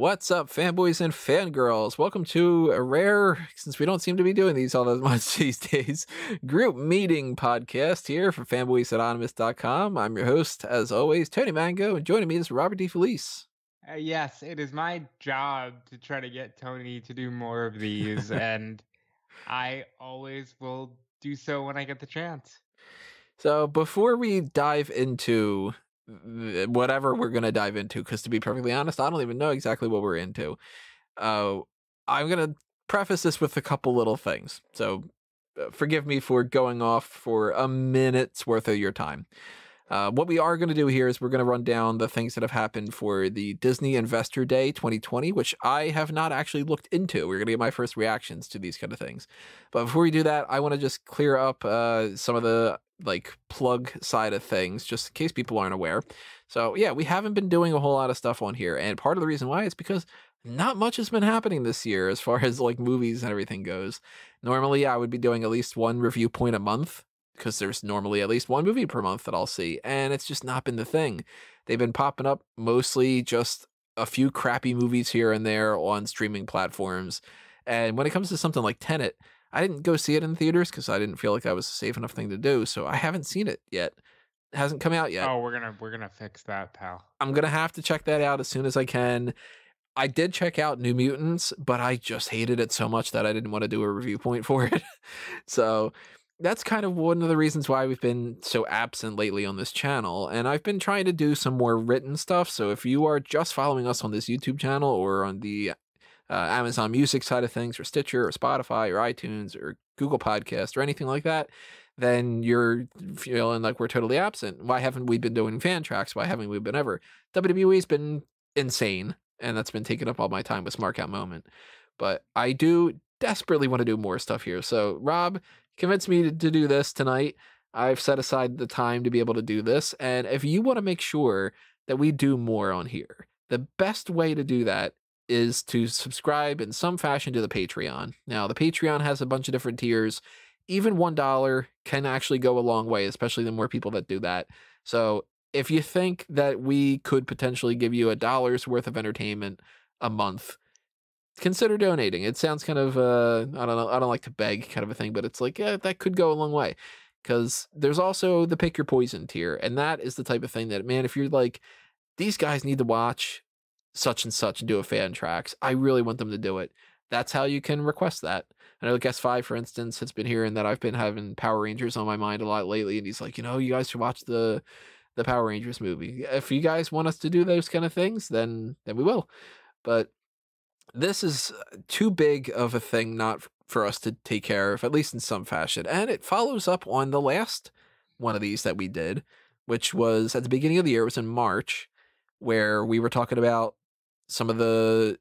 What's up, fanboys and fangirls? Welcome to a rare, since we don't seem to be doing these all that much these days, group meeting podcast here for fanboysanonymous.com. I'm your host, as always, Tony Mango, and joining me is Robert DeFelice. Uh, yes, it is my job to try to get Tony to do more of these, and I always will do so when I get the chance. So, before we dive into whatever we're going to dive into, because to be perfectly honest, I don't even know exactly what we're into, uh, I'm going to preface this with a couple little things. So, uh, forgive me for going off for a minute's worth of your time. Uh, what we are going to do here is we're going to run down the things that have happened for the Disney Investor Day 2020, which I have not actually looked into. We're going to get my first reactions to these kind of things. But before we do that, I want to just clear up uh, some of the like plug side of things, just in case people aren't aware. So yeah, we haven't been doing a whole lot of stuff on here, and part of the reason why is because not much has been happening this year as far as like movies and everything goes. Normally, I would be doing at least one review point a month because there's normally at least one movie per month that I'll see, and it's just not been the thing. They've been popping up mostly just a few crappy movies here and there on streaming platforms. And when it comes to something like Tenet, I didn't go see it in theaters because I didn't feel like that was a safe enough thing to do. So I haven't seen it yet. It hasn't come out yet. Oh, we're gonna we're gonna fix that, pal. I'm gonna have to check that out as soon as I can. I did check out New Mutants, but I just hated it so much that I didn't want to do a review point for it. so that's kind of one of the reasons why we've been so absent lately on this channel. And I've been trying to do some more written stuff. So if you are just following us on this YouTube channel or on the uh, Amazon Music side of things, or Stitcher, or Spotify, or iTunes, or Google Podcast, or anything like that, then you're feeling like we're totally absent. Why haven't we been doing fan tracks? Why haven't we been ever? WWE's been insane, and that's been taking up all my time with Smart Moment. But I do desperately want to do more stuff here. So, Rob convinced me to, to do this tonight. I've set aside the time to be able to do this. And if you want to make sure that we do more on here, the best way to do that is to subscribe in some fashion to the Patreon. Now, the Patreon has a bunch of different tiers. Even $1 can actually go a long way, especially the more people that do that. So, if you think that we could potentially give you a dollar's worth of entertainment a month, consider donating. It sounds kind of uh, I don't know, I don't like to beg kind of a thing, but it's like yeah, that could go a long way. Cuz there's also the pick your poison tier, and that is the type of thing that man, if you're like these guys need to watch such and such do a fan tracks, I really want them to do it. That's how you can request that. I know guest five, for instance, has been hearing that I've been having Power Rangers on my mind a lot lately, and he's like, you know, you guys should watch the the Power Rangers movie. If you guys want us to do those kind of things, then then we will. But this is uh, too big of a thing not for us to take care of, at least in some fashion. And it follows up on the last one of these that we did, which was at the beginning of the year. It was in March, where we were talking about some of the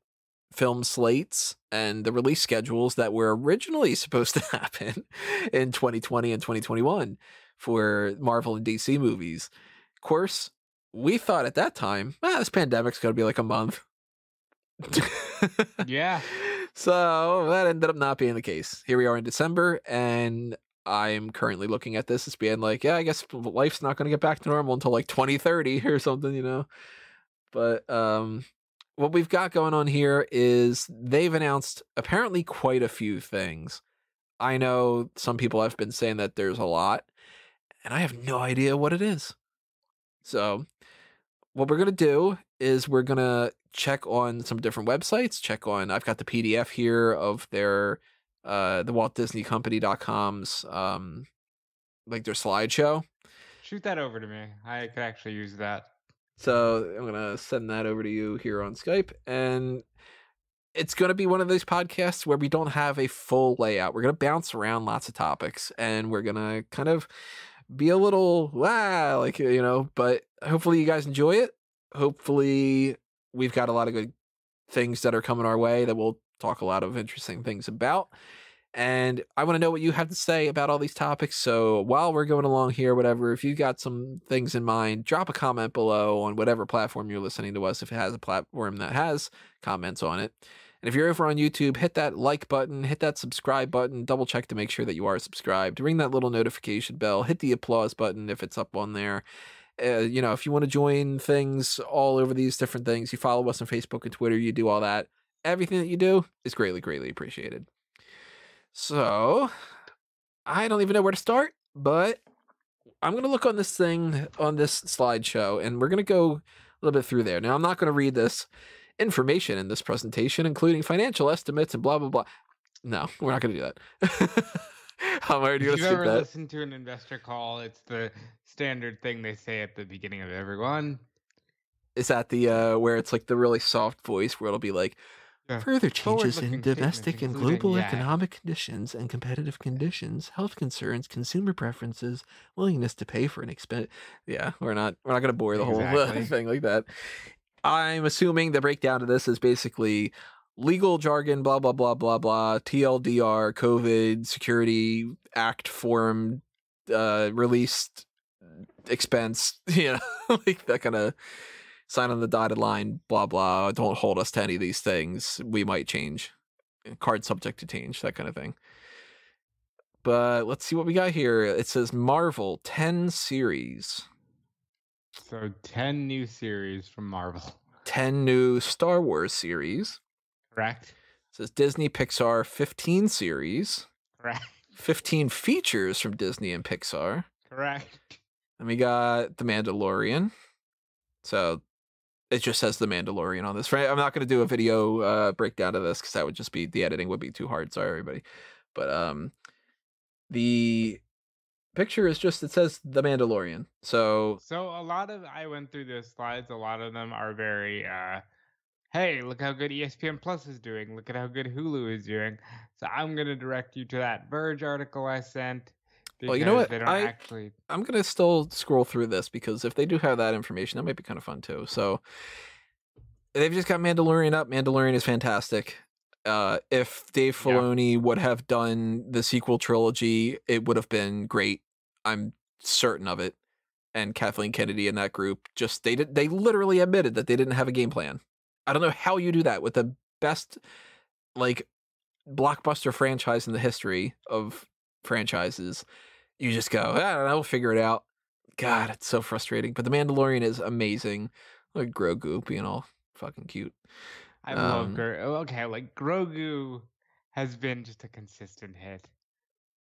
film slates and the release schedules that were originally supposed to happen in 2020 and 2021 for Marvel and DC movies. Of course, we thought at that time, ah, this pandemic's going to be like a month. yeah. So that ended up not being the case. Here we are in December, and I'm currently looking at this as being like, yeah, I guess life's not going to get back to normal until like 2030 or something, you know. But um, what we've got going on here is they've announced apparently quite a few things. I know some people have been saying that there's a lot, and I have no idea what it is. So, what we're going to do is we're going to check on some different websites, check on I've got the PDF here of their uh the Walt Disney Company.com's um like their slideshow. Shoot that over to me. I could actually use that. So I'm gonna send that over to you here on Skype and it's going to be one of those podcasts where we don't have a full layout. We're going to bounce around lots of topics and we're going to kind of be a little wow, like you know, but hopefully you guys enjoy it. Hopefully we've got a lot of good things that are coming our way that we'll talk a lot of interesting things about. And I want to know what you have to say about all these topics. So while we're going along here, whatever, if you've got some things in mind, drop a comment below on whatever platform you're listening to us, if it has a platform that has comments on it. And if you're over on YouTube, hit that like button, hit that subscribe button, double check to make sure that you are subscribed, ring that little notification bell, hit the applause button if it's up on there Uh, you know, if you want to join things all over these different things, you follow us on Facebook and Twitter, you do all that. Everything that you do is greatly, greatly appreciated. So, I don't even know where to start, but I'm going to look on this thing on this slideshow and we're going to go a little bit through there. Now, I'm not going to read this information in this presentation, including financial estimates and blah, blah, blah. No, we're not going to do that. I'm already going If to skip ever that. listened to an investor call, it's the standard thing they say at the beginning of everyone. Is that the uh where it's like the really soft voice where it'll be like Yeah. further changes in domestic and global yeah. economic conditions and competitive conditions, health concerns, consumer preferences, willingness to pay for an expense. Yeah, we're not we're not going to bore the whole Exactly. thing like that. I'm assuming the breakdown of this is basically legal jargon, blah blah blah blah blah, TLDR, COVID, Security Act form, uh, released expense, you know, like that kind of sign on the dotted line, blah blah. Don't hold us to any of these things. We might change. Card subject to change, that kind of thing. But let's see what we got here. It says Marvel 10 series, So 10 new series from Marvel. 10 new Star Wars series. Correct? It says Disney Pixar 15 series, Correct. 15 features from Disney and Pixar. Correct. And we got The Mandalorian. So it just says The Mandalorian on this. Right? I'm not going to do a video uh, breakdown of this because that would just be the editing would be too hard. Sorry, everybody. But um, the picture is just it says The Mandalorian. So So a lot of I went through the slides. A lot of them are very uh hey, look how good ESPN Plus is doing. Look at how good Hulu is doing. So I'm gonna direct you to that Verge article I sent. Well, you know what? They don't I- actually I'm gonna still scroll through this because if they do have that information, that might be kind of fun too. So they've just got Mandalorian up. Mandalorian is fantastic. Uh, if Dave Yeah. Filoni would have done the sequel trilogy, it would have been great. I'm certain of it. And Kathleen Kennedy and that group just they did they literally admitted that they didn't have a game plan. I don't know how you do that with the best like blockbuster franchise in the history of franchises. You just go, I don't know, we'll figure it out. God, it's so frustrating. But the Mandalorian is amazing. Like Grogu being all fucking cute. I love Um, Gro- oh, okay, like Grogu has been just a consistent hit.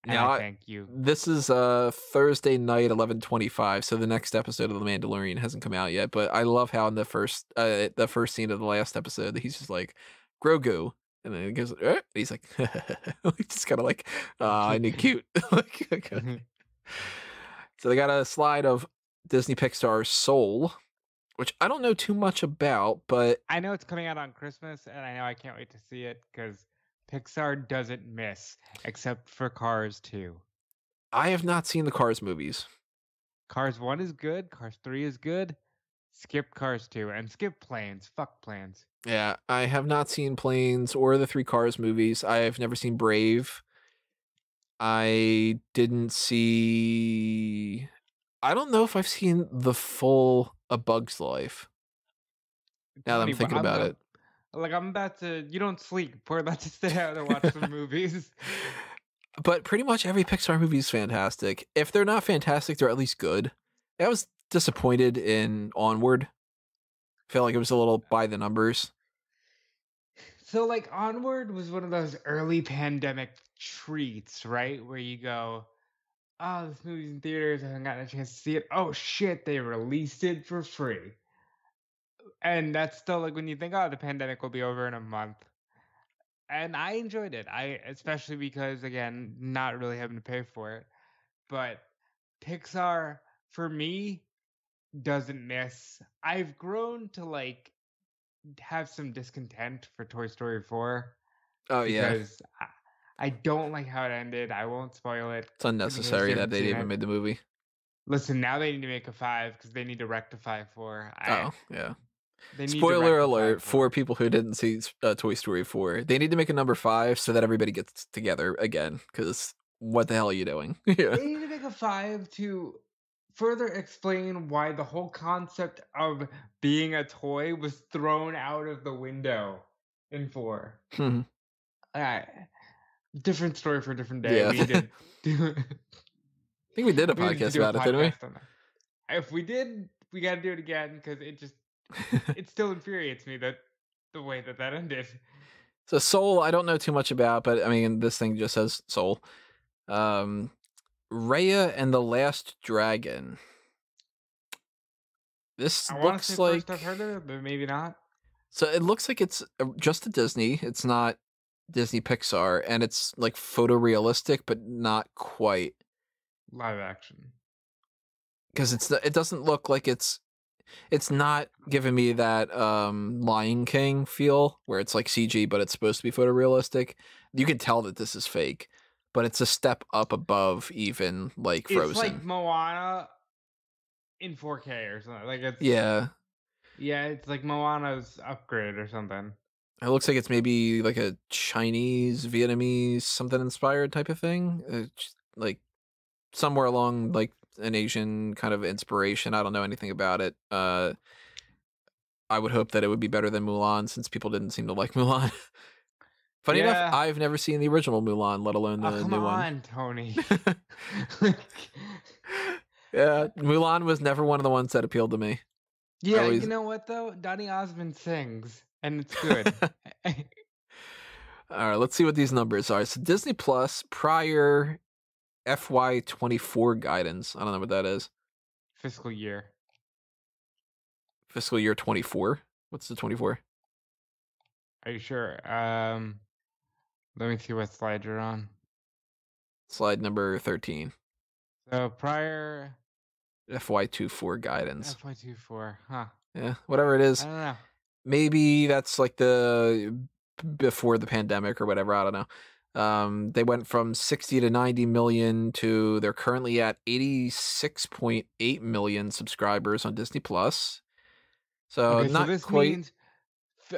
Now, I- thank you. This is uh Thursday night, eleven twenty-five. So the next episode of the Mandalorian hasn't come out yet. But I love how in the first uh the first scene of the last episode, he's just like Grogu, and then he goes, eh? he's like, just kind of like, ah, I need cute. like, okay. So they got a slide of Disney Pixar Soul, which I don't know too much about, but I know it's coming out on Christmas, and I know I can't wait to see it because Pixar doesn't miss, except for Cars 2. I have not seen the Cars movies. Cars 1 is good, Cars 3 is good. Skip Cars 2 and skip Planes. Fuck Planes. Yeah, I have not seen Planes or the three Cars movies. I have never seen Brave. I didn't see. I don't know if I've seen the full A Bug's Life. Now that I'm thinking about it, Like, I'm about to. You don't sleep. We're about to stay out and watch some movies. but pretty much every Pixar movie is fantastic. If they're not fantastic, they're at least good. That was disappointed in Onward. I felt like it was a little by the numbers. So, like, Onward was one of those early pandemic treats, right? Where you go, oh, this movie's in theaters. I haven't gotten a chance to see it. Oh, shit, they released it for free. And that's still like when you think, oh, the pandemic will be over in a month. And I enjoyed it. I, especially because, again, not really having to pay for it. But Pixar, for me, doesn't miss. I've grown to like have some discontent for Toy Story 4 Oh yeah, because I, I don't like how it ended. I won't spoil it. it's unnecessary that they even made the movie. Listen, now they need to make a five because they need to rectify four. I, Oh yeah. they need to Spoiler alert four. for people who didn't see uh, Toy Story 4. They need to make a number five so that everybody gets together again. Because what the hell are you doing? yeah. They need to make a five to further explain why the whole concept of being a toy was thrown out of the window in four. Hmm. Alright. Different story for a different day. Yeah. We do, I think we did a we podcast about it, didn't we? podcast. If we did, we got to do it again because it just it still infuriates me that the way that that ended. So Soul, I don't know too much about, but I mean, this thing just says Soul. Um, Raya and the Last Dragon. This I looks like first I've heard of it, but maybe not. so. It looks like it's uh, just a Disney. It's not Disney Pixar, and it's like photorealistic, but not quite Live action. because it's it doesn't look like it's it's not giving me that um Lion King feel where it's like CG but it's supposed to be photorealistic. You can tell that this is fake, but it's a step up above even like Frozen. It's like Moana in 4K or something. Like it's yeah. yeah. It's like Moana's upgrade or something. It looks like it's maybe like a Chinese, Vietnamese, something inspired type of thing. Uh, just, like somewhere along like an Asian kind of inspiration. I don't know anything about it. Uh, I would hope that it would be better than Mulan since people didn't seem to like Mulan. Funny Yeah. enough, I've never seen the original Mulan, let alone the oh, come new on, Tony. yeah, Mulan was never one of the ones that appealed to me. yeah, Always- you know what though? Donny Osmond sings, and it's good. All right, let's see what these numbers are. So Disney Plus prior FY24 guidance. I don't know what that is. Fiscal year. Fiscal year 24. What's the 24? Are you sure? Um, let me see what slide you're on. Slide number 13. So prior FY24 guidance. FY24, huh? Yeah, whatever it is. I don't know. Maybe that's like the before the pandemic or whatever. I don't know. Um, they went from 60 to 90 million to they're currently at 86.8 million subscribers on Disney Plus. So okay, not so this quite. means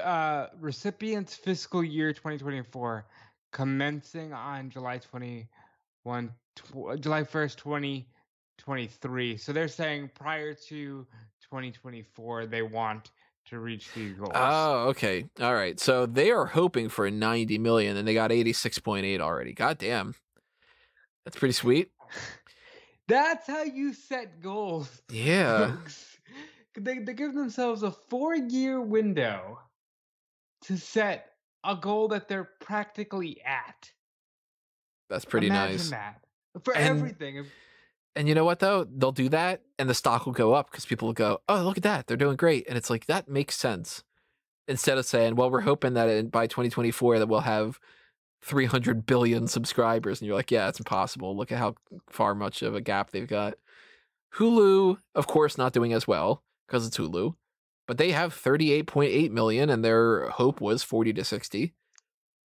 uh, recipients fiscal year 2024 commencing on July 21, tw- July 1st, 2023. So they're saying prior to 2024, they want to reach these goals. Oh, okay. All right. So they are hoping for 90 million and they got 86.8 already. God damn. That's pretty sweet. That's how you set goals. Yeah. They, they give themselves a four year window to set a goal that they're practically at. That's pretty Imagine nice. that. For And- everything. And you know what though? They'll do that and the stock will go up because people will go, "Oh, look at that. They're doing great." And it's like that makes sense. Instead of saying, "Well, we're hoping that in, by 2024 that we'll have 300 billion subscribers." And you're like, "Yeah, it's impossible. Look at how far much of a gap they've got." Hulu, of course, not doing as well because it's Hulu, but they have 38.8 million and their hope was 40 to 60.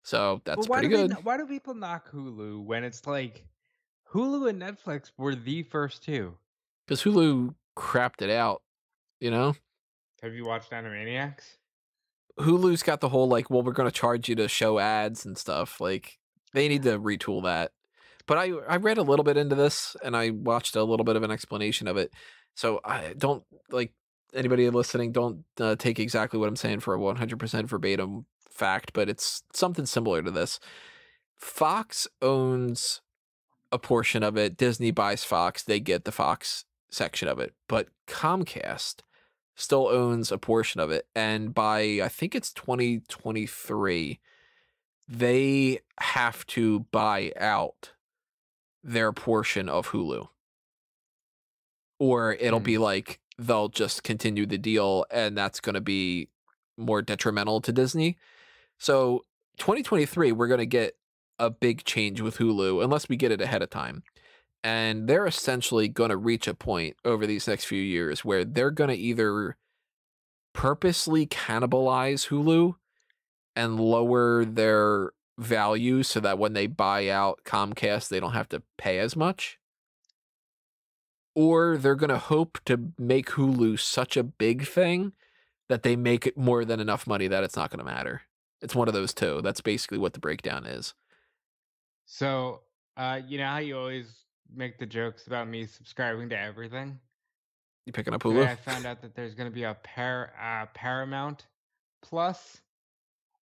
So that's why pretty do good. why do people knock Hulu when it's like Hulu and Netflix were the first two? Because Hulu crapped it out, you know? Have you watched Animaniacs? Hulu's got the whole like, well, we're going to charge you to show ads and stuff. Like, they need to retool that. But I I read a little bit into this and I watched a little bit of an explanation of it. So I don't like anybody listening. Don't uh, take exactly what I'm saying for a 100% verbatim fact, but it's something similar to this. Fox owns a portion of it. Disney buys Fox. They get the Fox section of it, but Comcast still owns a portion of it. And by I think it's 2023, they have to buy out their portion of Hulu. Or it'll be like they'll just continue the deal and that's going to be more detrimental to Disney. So 2023, we're going to get a big change with Hulu unless we get it ahead of time. And they're essentially going to reach a point over these next few years where they're going to either purposely cannibalize Hulu and lower their value so that when they buy out Comcast, they don't have to pay as much. Or they're going to hope to make Hulu such a big thing that they make it more than enough money that it's not going to matter. It's one of those two. That's basically what the breakdown is. So, uh, you know how you always make the jokes about me subscribing to everything? You picking up Today Hulu? I found out that there's going to be a par- uh, Paramount Plus.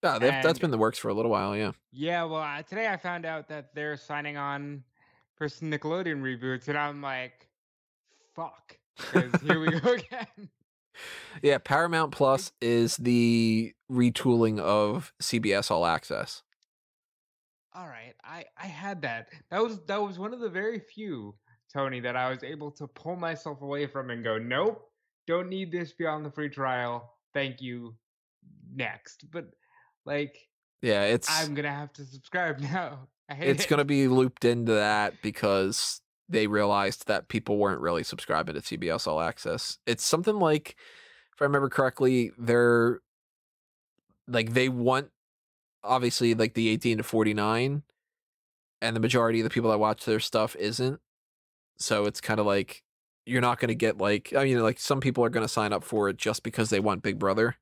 Yeah, they've- that's and- been the works for a little while. Yeah. Yeah, well, uh, today I found out that they're signing on for some Nickelodeon reboots, and I'm like, fuck. here we go again. Yeah, Paramount Plus is the retooling of CBS All Access. All right, I I had that. That was that was one of the very few Tony that I was able to pull myself away from and go, nope, don't need this beyond the free trial. Thank you. Next, but like Yeah, it's I'm gonna have to subscribe now. I hate it's it. going to be looped into that because they realized that people weren't really subscribing to CBS All Access. It's something like, if I remember correctly, they're like they want obviously like the 18 to 49, and the majority of the people that watch their stuff isn't. So it's kind of like you're not going to get like I mean like some people are going to sign up for it just because they want Big Brother,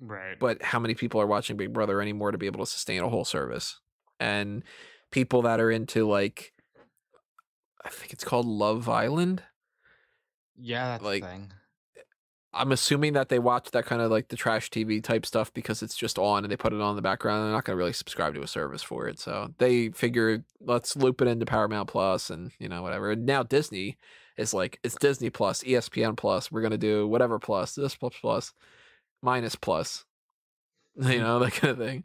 right. but how many people are watching Big Brother anymore to be able to sustain a whole service? And people that are into like I think it's called Love Island. yeah, that's like, the thing. Eh, I'm assuming that they watch that kind of like the trash TV type stuff because it's just on and they put it on in the background. They're not going to really subscribe to a service for it. So they figure let's loop it into Paramount Plus and you know whatever. And now Disney is like it's Disney Plus, ESPN Plus. We're going to do whatever plus, this plus plus, minus plus. You know, that kind of thing.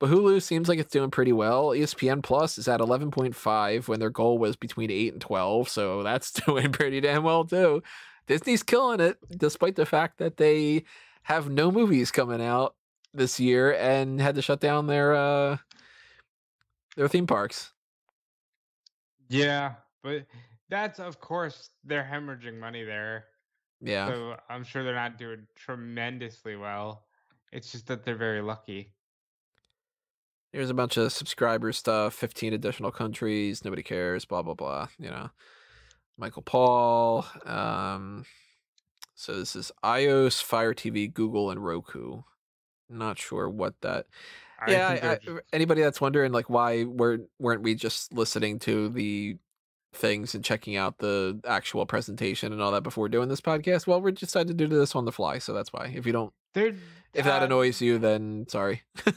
But Hulu seems like it's doing pretty well. ESPN Plus is at 11.5 when their goal was between 8 and 12. So that's doing pretty damn well too. Disney's killing it, despite the fact that they have no movies coming out this year and had to shut down their uh their theme parks. Yeah, but that's of course they're hemorrhaging money there. Yeah. So I'm sure they're not doing tremendously well. It's just that they're very lucky. Here's a bunch of subscriber stuff, 15 additional countries, nobody cares, blah blah blah, you know. Michael Paul, um so this is iOS, Fire TV, Google and Roku. Not sure what that I yeah, I, I, anybody that's wondering like why weren't weren't we just listening to the things and checking out the actual presentation and all that before doing this podcast? Well, we decided to do this on the fly, so that's why. If you don't, if that uh, annoys you, then sorry.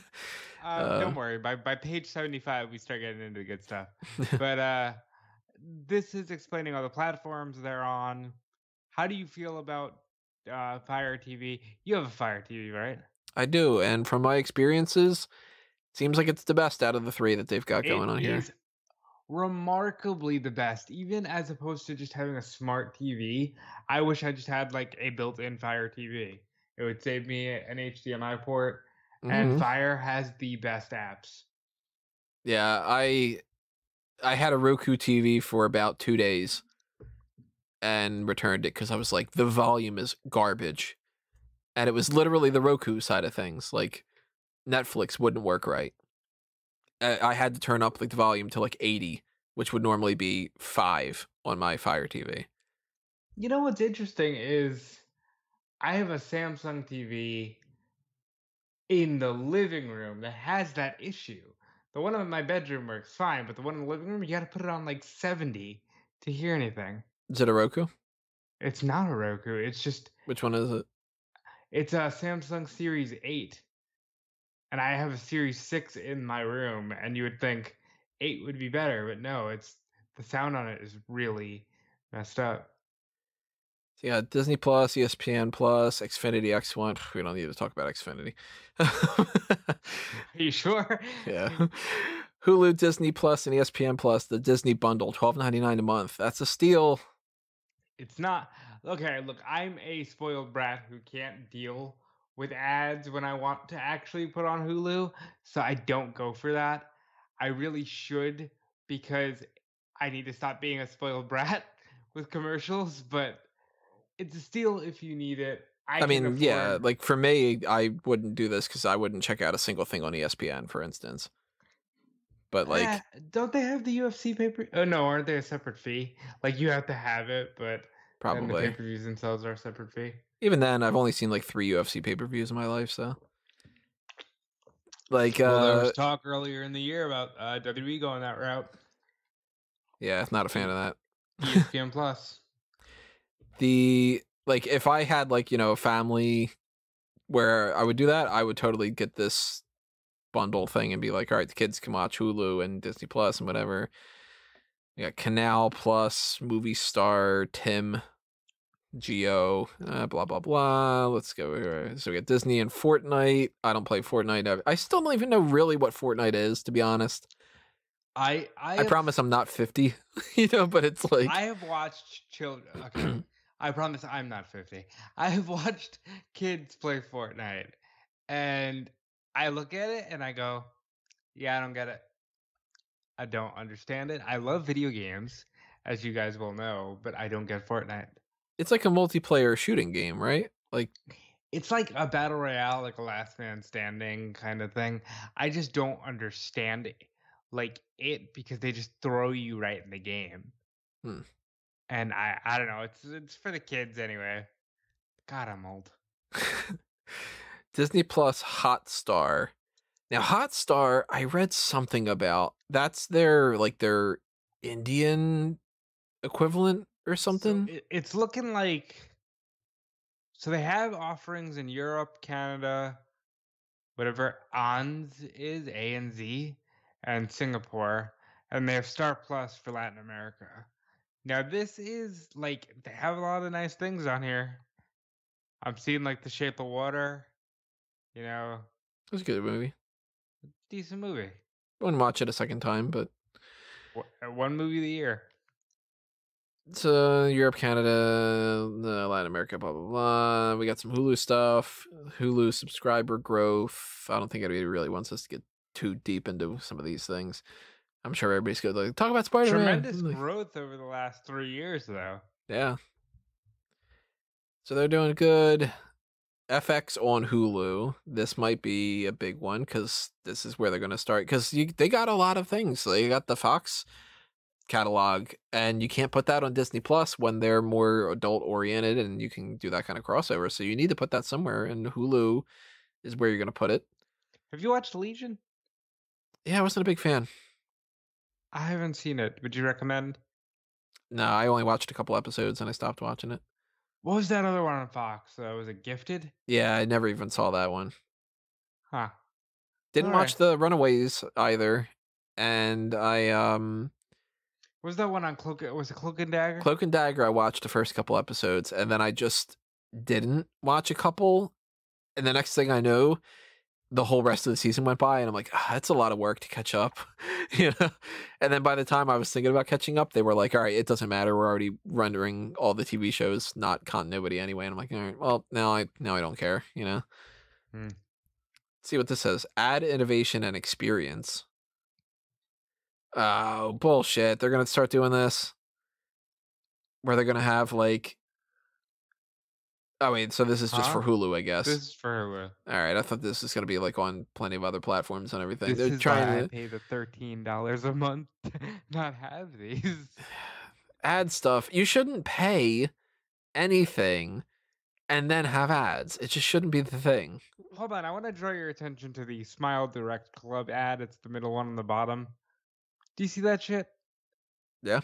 Uh, Uh, don't worry. By by page seventy five, we start getting into the good stuff. but uh, this is explaining all the platforms they're on. How do you feel about uh, Fire TV? You have a Fire TV, right? I do, and from my experiences, it seems like it's the best out of the three that they've got going It on here. remarkably the best, even as opposed to just having a smart TV. I wish I just had like a built-in Fire TV. It would save me an HDMI port, Mhm. and Fire has the best apps. Yeah, I I had a Roku TV for about two days and returned it because I was like, the volume is garbage. And it was literally the Roku side of things. Like Netflix wouldn't work right. I I had to turn up like the volume to like 80, which would normally be five on my Fire TV. You know what's interesting is I have a Samsung TV in the living room that has that issue. The one in my bedroom works fine, but the one in the living room, you got to put it on like 70 to hear anything. Is it a Roku? It's not a Roku. It's just Which one is it? it's a Samsung Series 8. And I have a Series 6 in my room and you would think 8 would be better, but no, it's the sound on it is really messed up. So yeah, Disney Plus, ESPN Plus, Xfinity X1. We don't need to talk about Xfinity. Are you sure? Yeah. Hulu, Disney Plus, and ESPN Plus, the Disney bundle, twelve ninety nine a month. That's a steal. It's not okay. Look, I'm a spoiled brat who can't deal with ads when I want to actually put on Hulu, so I don't go for that. I really should because I need to stop being a spoiled brat with commercials, but it's a steal if you need it. I, I, mean, yeah, like for me, I wouldn't do this because I wouldn't check out a single thing on ESPN, for instance. But like, Eh, don't they have the UFC paper? Oh no, aren't they a separate fee? Like you have to have it, but then the probably. pay per views themselves are a separate fee. Even then, I've only seen like three UFC pay per views in my life, so. Like, well, there uh, was talk earlier in the year about uh, WWE going that route. yeah, not a fan of that. ESPN Plus. The like if I had like you know a family where I would do that, I would totally get this bundle thing and be like, all right, the kids can watch Hulu and Disney Plus and whatever. We got Canal Plus, Movistar, Tim, Jio, uh, blah blah blah. Let's go here. So we got Disney and Fortnite. I don't play Fortnite. I still don't even know really what Fortnite is, to be honest. I I, I have- promise I'm not 50, you know, but it's like I have watched children. Okay, I promise I'm not 50. I have watched kids play Fortnite, and I look at it and I go, "Yeah, I don't get it. I don't understand it. I love video games, as you guys will know, but I don't get Fortnite. it's like a multiplayer shooting game, right? Like It's like a battle royale, like a last man standing kind of thing. I just don't understand it, like it, because they just throw you right in the game. Hmm. And I, I don't know. It's it's for the kids anyway. God, I'm old. Disney Plus Hotstar. Now Hotstar, I read something about. That's their like their Indian equivalent or something. So it, it's looking like. So they have offerings in Europe, Canada, whatever ANZ is, A and Z, and Singapore, and they have Star Plus for Latin America. Now this is like they have a lot of nice things on here. I'm seeing like The Shape of Water, you know, it was a good movie. decent movie. Wouldn't watch it a second time, but uh, One movie of the year. uh, Europe, Canada, Latin America, blah blah blah. We got some Hulu stuff, Hulu subscriber growth. I don't think anybody really wants us to get too deep into some of these things. I'm sure everybody's good. Like talk about Spider Man. Tremendous growth over the last three years, though. Yeah. So they're doing good. FX on Hulu. This might be a big one because this is where they're going to start. Because they got a lot of things. They got the Fox catalog, and you can't put that on Disney Plus when they're more adult oriented, and you can do that kind of crossover. So you need to put that somewhere, and Hulu is where you're going to put it. Have you watched Legion? Yeah, I wasn't a big fan. I haven't seen it. Would you recommend? No, I only watched a couple episodes and I stopped watching it. What was that other one on Fox? Uh, was it Gifted? Yeah, I never even saw that one. Huh. Didn't watch the Runaways either, and I um was that one on Cloak? Was it Cloak and Dagger? Cloak and Dagger. I watched the first couple episodes, and then I just didn't watch a couple. And the next thing I know, the whole rest of the season went by, and I'm like, ah, that's a lot of work to catch up, you know. And then by the time I was thinking about catching up, they were like, all right, it doesn't matter. We're already rendering all the TV shows, not continuity anyway. And I'm like, all right, well, now I now I don't care, you know. Hmm. See what this says. Add innovation and experience. Oh, bullshit. They're going to start doing this where they're going to have like Oh wait, so this is just for Hulu, I guess. This is for Hulu. All right, I thought this was going to be like on plenty of other platforms and everything. This they're is trying why I to pay the thirteen dollars a month to not have these. ad stuff. You shouldn't pay anything and then have ads. It just shouldn't be the thing. Hold on, I want to draw your attention to the Smile Direct Club ad. It's the middle one on the bottom. Do you see that shit? Yeah.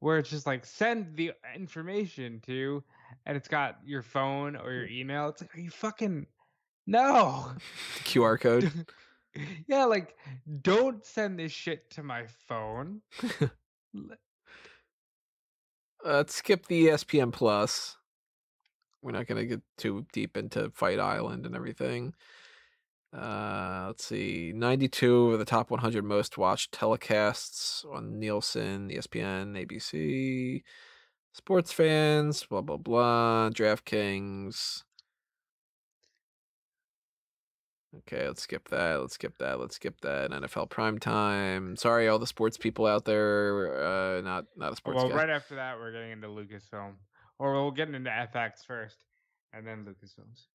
Where it's just like send the information to, and it's got your phone or your email. It's like, are you fucking no? QR code. yeah, like don't send this shit to my phone. Let's skip the ESPN Plus. We're not going to get too deep into Fight Island and everything. Uh, let's see. 92 of the top 100 most watched telecasts on Nielsen, ESPN, ABC, sports fans, blah, blah, blah, DraftKings. Okay, let's skip that. Let's skip that. Let's skip that. NFL primetime. Sorry, all the sports people out there. Uh, not not a sports well, guy. right after that, we're getting into Lucasfilm, or we'll get into FX first, and then Lucasfilms.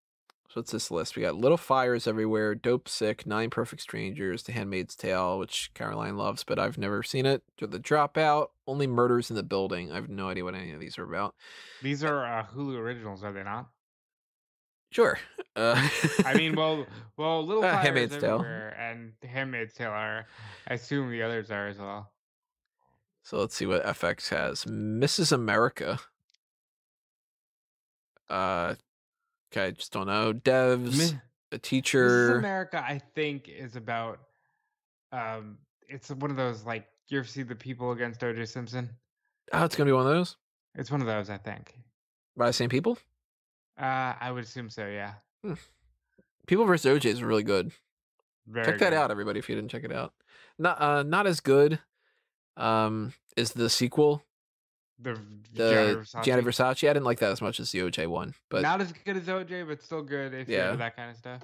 So what's this list? We got Little Fires Everywhere, Dopesick, Nine Perfect Strangers, The Handmaid's Tale, which Caroline loves, but I've never seen it. The Dropout, Only Murders in the Building. I have no idea what any of these are about. These are uh, Hulu originals, are they not? Sure. Uh, I mean, well, well, Little Uh, Fires Handmaid's Tale. Everywhere and The Handmaid's Tale are. I assume the others are as well. so let's see what FX has. Mrs. America. Uh, okay, I just don't know. Devs, a teacher. America, I think, is about. Um, it's one of those like you ever see the people against O.J. Simpson? Oh, it's gonna be one of those. It's one of those, I think. by the same people. Uh, I would assume so. Yeah. People vs. OJ is really good. Very check that out, everybody, if you didn't check it out. Not uh, not as good. Um, is the sequel The the Versace. Gianni Versace? I didn't like that as much as the OJ one, but Not as good as OJ, but still good if Yeah. that kind of stuff.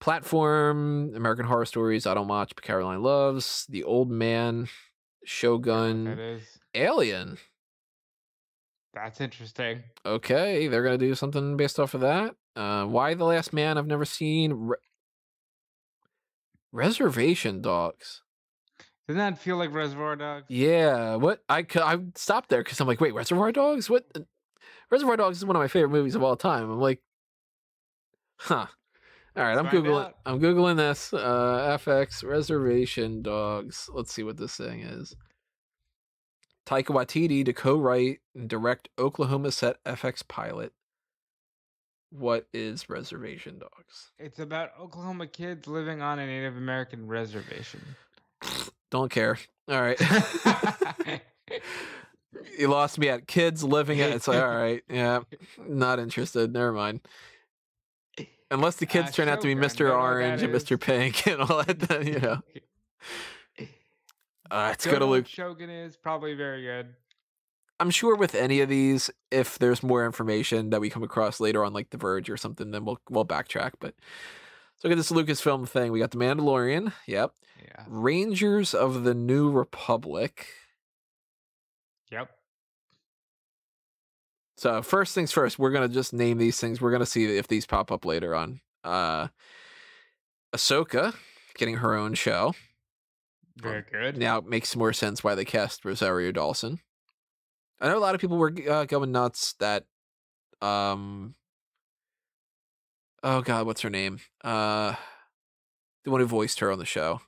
platform American Horror Stories. I don't watch, but Caroline loves the Old Man, Don't know what that Shogun, is. Alien. That's interesting. Okay, they're gonna do something based off of that. Uh, Y: The Last Man? I've never seen. Re- Reservation Dogs. Doesn't that feel like Reservoir Dogs? Yeah, what I I stopped there because I'm like, wait, Reservoir Dogs? What? Reservoir Dogs is one of my favorite movies of all time. I'm like, huh. All right, I'm googling. out. I'm googling this. Uh, FX Reservation Dogs. Let's see what this thing is. Taika Waititi to co-write and direct Oklahoma set FX pilot. What is Reservation Dogs? It's about Oklahoma kids living on a Native American reservation. Don't care. All right. you lost me at kids living it. It's like, all right, yeah, not interested. Never mind. Unless the kids Uh, turn out to be Mr. don't know what Orange and Mr. Pink and all that, then, you know. Uh, it's Don't good to know what look. Shogun is probably very good. I'm sure with any of these, if there's more information that we come across later on, like The Verge or something, then we'll we'll backtrack. But so look at this Lucasfilm thing. We got The Mandalorian. Yep. Yeah. Rangers of the New Republic. Yep. So first things first, we're gonna just name these things. We're gonna see if these pop up later on. Uh Ahsoka getting her own show. Very good. Now it makes more sense why they cast Rosario Dawson. I know a lot of people were uh, going nuts that um oh god, what's her name? Uh the one who voiced her on the show.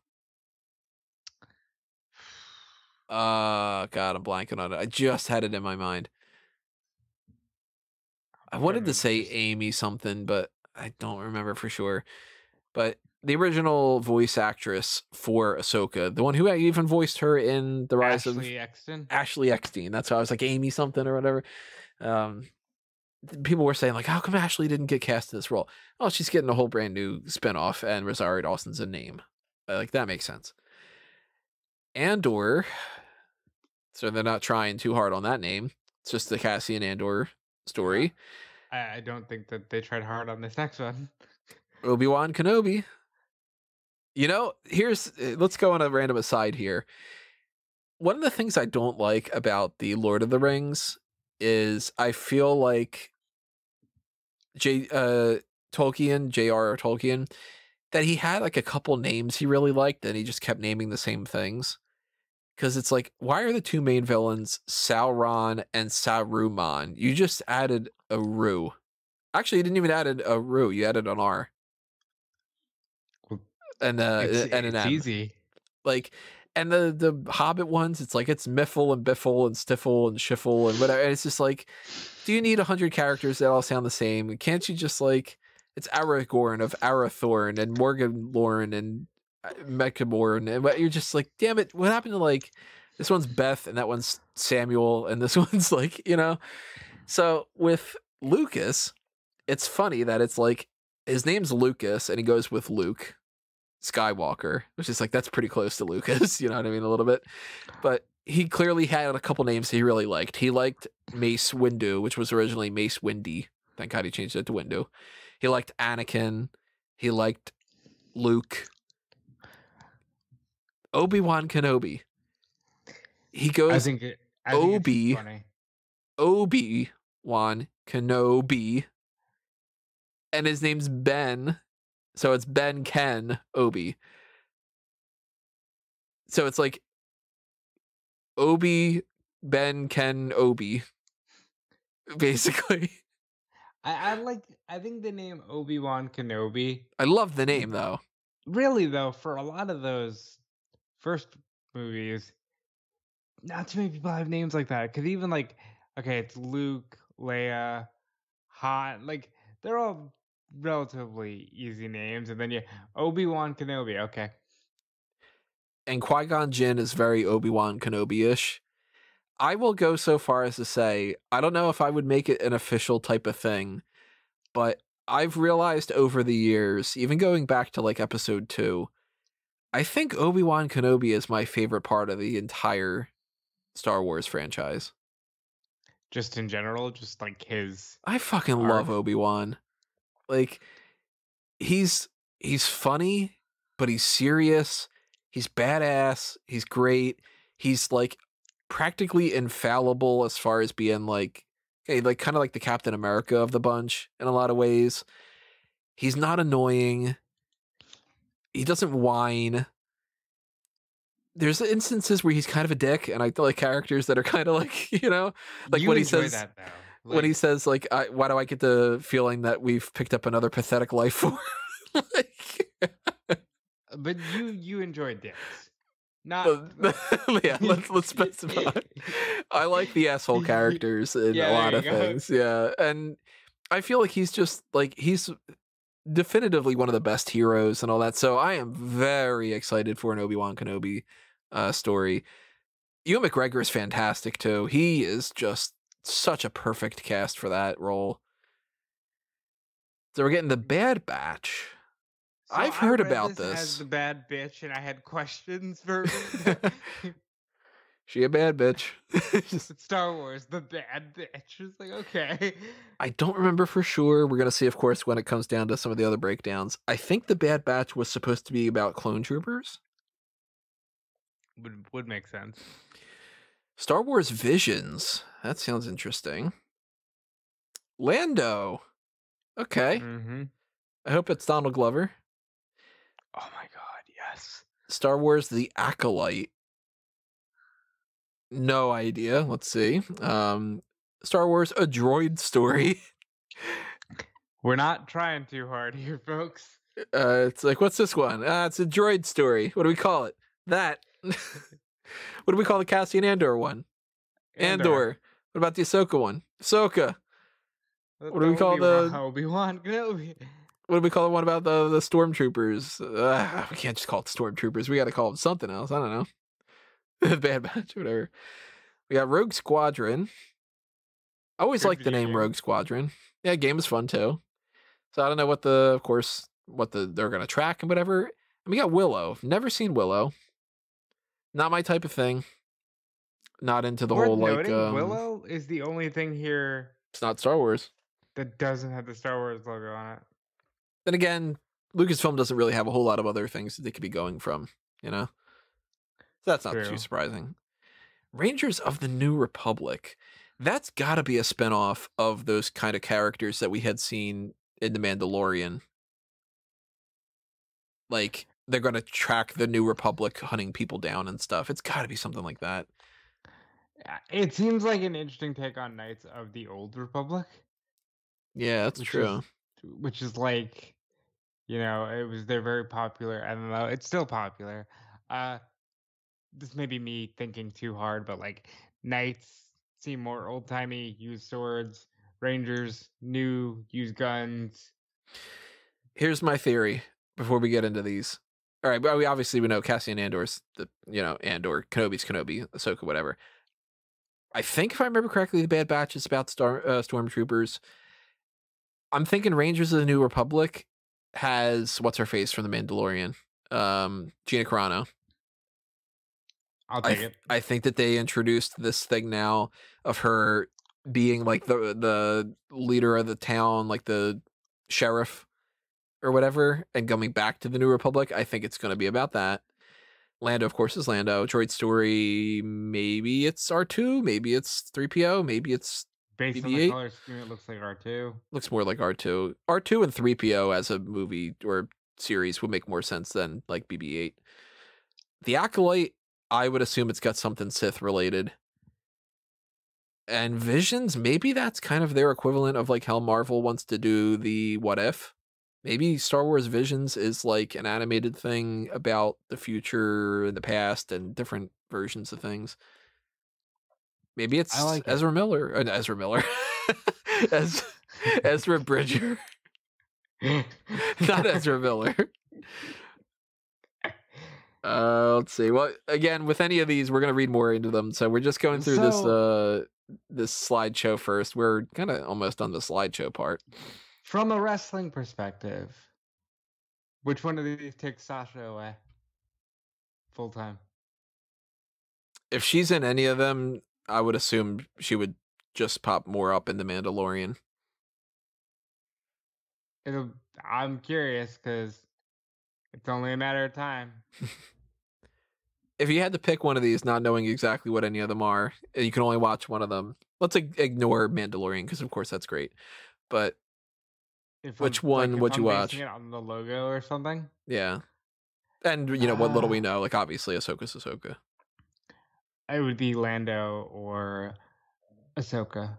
Uh god, I'm blanking on it. I just had it in my mind. I wanted gonna say Amy something, but I don't remember for sure. But the original voice actress for Ahsoka, the one who even voiced her in The Rise of Ashley Exton. Ashley Eckstein. That's why I was like Amy something or whatever. Um, people were saying like, how come Ashley didn't get cast in this role? Oh, she's getting a whole brand new spinoff, and Rosario Dawson's a name. Uh, Like that makes sense. Andor. So they're not trying too hard on that name. It's just the Cassian Andor story. I, don't think that they tried hard on this next one. Obi Wan Kenobi. You know, here's uh, let's go on a random aside here. One of the things I don't like about the Lord of the Rings is I feel like J uh Tolkien, J.R.R. Tolkien, that he had like a couple names he really liked and he just kept naming the same things. Cause it's like, why are the two main villains Sauron and Saruman? You just added a Ru. Actually, you didn't even add a Ru. You added an R and uh it's and an it's M. easy. Like, and the the Hobbit ones, it's like it's Miffle and Biffle and Stiffle and Schiffle and whatever. And it's just like, do you need hundred characters that all sound the same? Can't you just like it's Aragorn of Arathorn and Morgan Lorne and uh, Mechamorn and you're just like, damn it, what happened to like this one's Beth and that one's Samuel and this one's like, you know. So with Lucas, it's funny that it's like his name's Lucas and he goes with Luke Skywalker, which is like that's pretty close to Lucas, you know what I mean, a little bit. But he clearly had a couple names he really liked. He liked Mace Windu, which was originally Mace Windy. Thank God he changed it to Windu. He liked Anakin. He liked Luke. Obi Wan Kenobi. He I goes think it. I think Obi. Obi Wan Kenobi, and his name's Ben, so it's Ben Ken Obi. So it's like Obi Ben Ken Obi, basically. I, I like. I think the name Obi Wan Kenobi. I love the name though. Really though, for a lot of those first movies, not too many people have names like that. Because even like, okay, it's Luke, Leia, Han. Like they're all relatively easy names, and then you Obi Wan Kenobi. Okay, And Qui Gon Jinn is very Obi Wan Kenobi ish. I will go so far as to say I don't know if I would make it an official type of thing, but I've realized over the years, even going back to like episode two, I think Obi Wan Kenobi is my favorite part of the entire Star Wars franchise. Just in general, just like his. I fucking arc. love Obi Wan. Like, he's he's funny, but he's serious. He's badass. He's great. He's like practically infallible as far as being like, okay, like kind of like the Captain America of the bunch in a lot of ways. He's not annoying. He doesn't whine. There's instances where he's kind of a dick, and I like characters that are kind of like, you know, like you when he says- though. when he says like I, why do i get the feeling that we've picked up another pathetic life form like but you you enjoy dicks, not. yeah let's let's specify i like the asshole characters in Yeah, a lot of go. things yeah and i feel like he's just like he's definitively one of the best heroes and all that so i am very excited for an obi-wan kenobi uh story Ewan McGregor is fantastic too. He is just such a perfect cast for that role. So we're getting the mm-hmm. Bad Batch. So I've heard about as this. the bad bitch, and I had questions for she a bad bitch. Star Wars. The bad bitch. It's like okay. I don't remember for sure. We're gonna see, of course, when it comes down to some of the other breakdowns. I think the Bad Batch was supposed to be about clone troopers. Would would make sense. Star Wars Visions. That sounds interesting. Lando. Okay. Mm-hmm. I hope it's Donald Glover. Oh my god, yes. Star Wars The Acolyte. No idea. Let's see. Um Star Wars A Droid Story. We're not trying too hard here, folks. Uh it's like what's this one? Ah, it's a droid story. What do we call it? That. what do we call the Cassian Andor one? Andor. What about the Ahsoka one? Ahsoka. what do we call the- Obi Wan Kenobi? What do we call the one about the the stormtroopers? Uh, we can't just call it stormtroopers. We got to call it something else. I don't know. Bad Batch, whatever. We got Rogue Squadron. I always liked the name game. Rogue Squadron. Yeah, game is fun too. So I don't know what the, of course, what the they're gonna track and whatever. And we got Willow. Never seen Willow. Not my type of thing. Not into the Worth whole like. noting, Um, Willow is the only thing here It's not Star Wars. that doesn't have the Star Wars logo on it. Then again, Lucasfilm doesn't really have a whole lot of other things that they could be going from, you know? So that's not too surprising. Rangers of the New Republic. That's got to be a spinoff of those kind of characters that we had seen in The Mandalorian. Like, they're going to track the New Republic hunting people down and stuff. It's got to be something like that. It seems like an interesting take on Knights of the Old Republic, Yeah, that's Which true. which is like, you know, it was they're very popular. I it's still popular. Uh, this may be me thinking too hard, but like Knights seem more old timey, use swords. Rangers, new, use guns. here's my theory before we get into these. All right, but we obviously we know Cassian Andor's the you know Andor, Kenobi's Kenobi, Ahsoka, whatever. I think if I remember correctly, the Bad Batch is about star uh, stormtroopers. I'm thinking Rangers of the New Republic has what's her face from the Mandalorian, um, Gina Carano. I'll I take th- it. I think that they introduced this thing now of her being like the the leader of the town, like the sheriff or whatever, and coming back to the New Republic. I think it's going to be about that. Lando, of course, is Lando. Droid story, maybe it's R two, maybe it's three PO, maybe it's Based on BB-8? the color scheme, it looks like R two. looks more like R two. R two and three PO as a movie or series would make more sense than like BB eight. The acolyte, I would assume it's got something Sith related. And Visions, maybe that's kind of their equivalent of like how Marvel wants to do the what if. Maybe Star Wars Visions is like an animated thing about the future and the past and different versions of things. Maybe it's like it. Ezra Miller, uh, Ezra Miller, Ez, Ezra Bridger, not Ezra Miller. Uh, let's see. Well, again, with any of these, we're gonna read more into them. So we're just going through this uh this slideshow first. We're kind of almost on the slideshow part. From a wrestling perspective, which one of these takes Sasha away full time? If she's in any of them, I would assume she would just pop more up in the Mandalorian. It'll. I'm curious because it's only a matter of time. if you had to pick one of these, not knowing exactly what any of them are, and you can only watch one of them, let's ignore Mandalorian because, of course, that's great. But If Which I'm- like, one if would you I'm watch? it on the logo or something? yeah, and you know what little we Ah. know, like obviously Ahsoka's Ahsoka. It would be Lando or Ahsoka.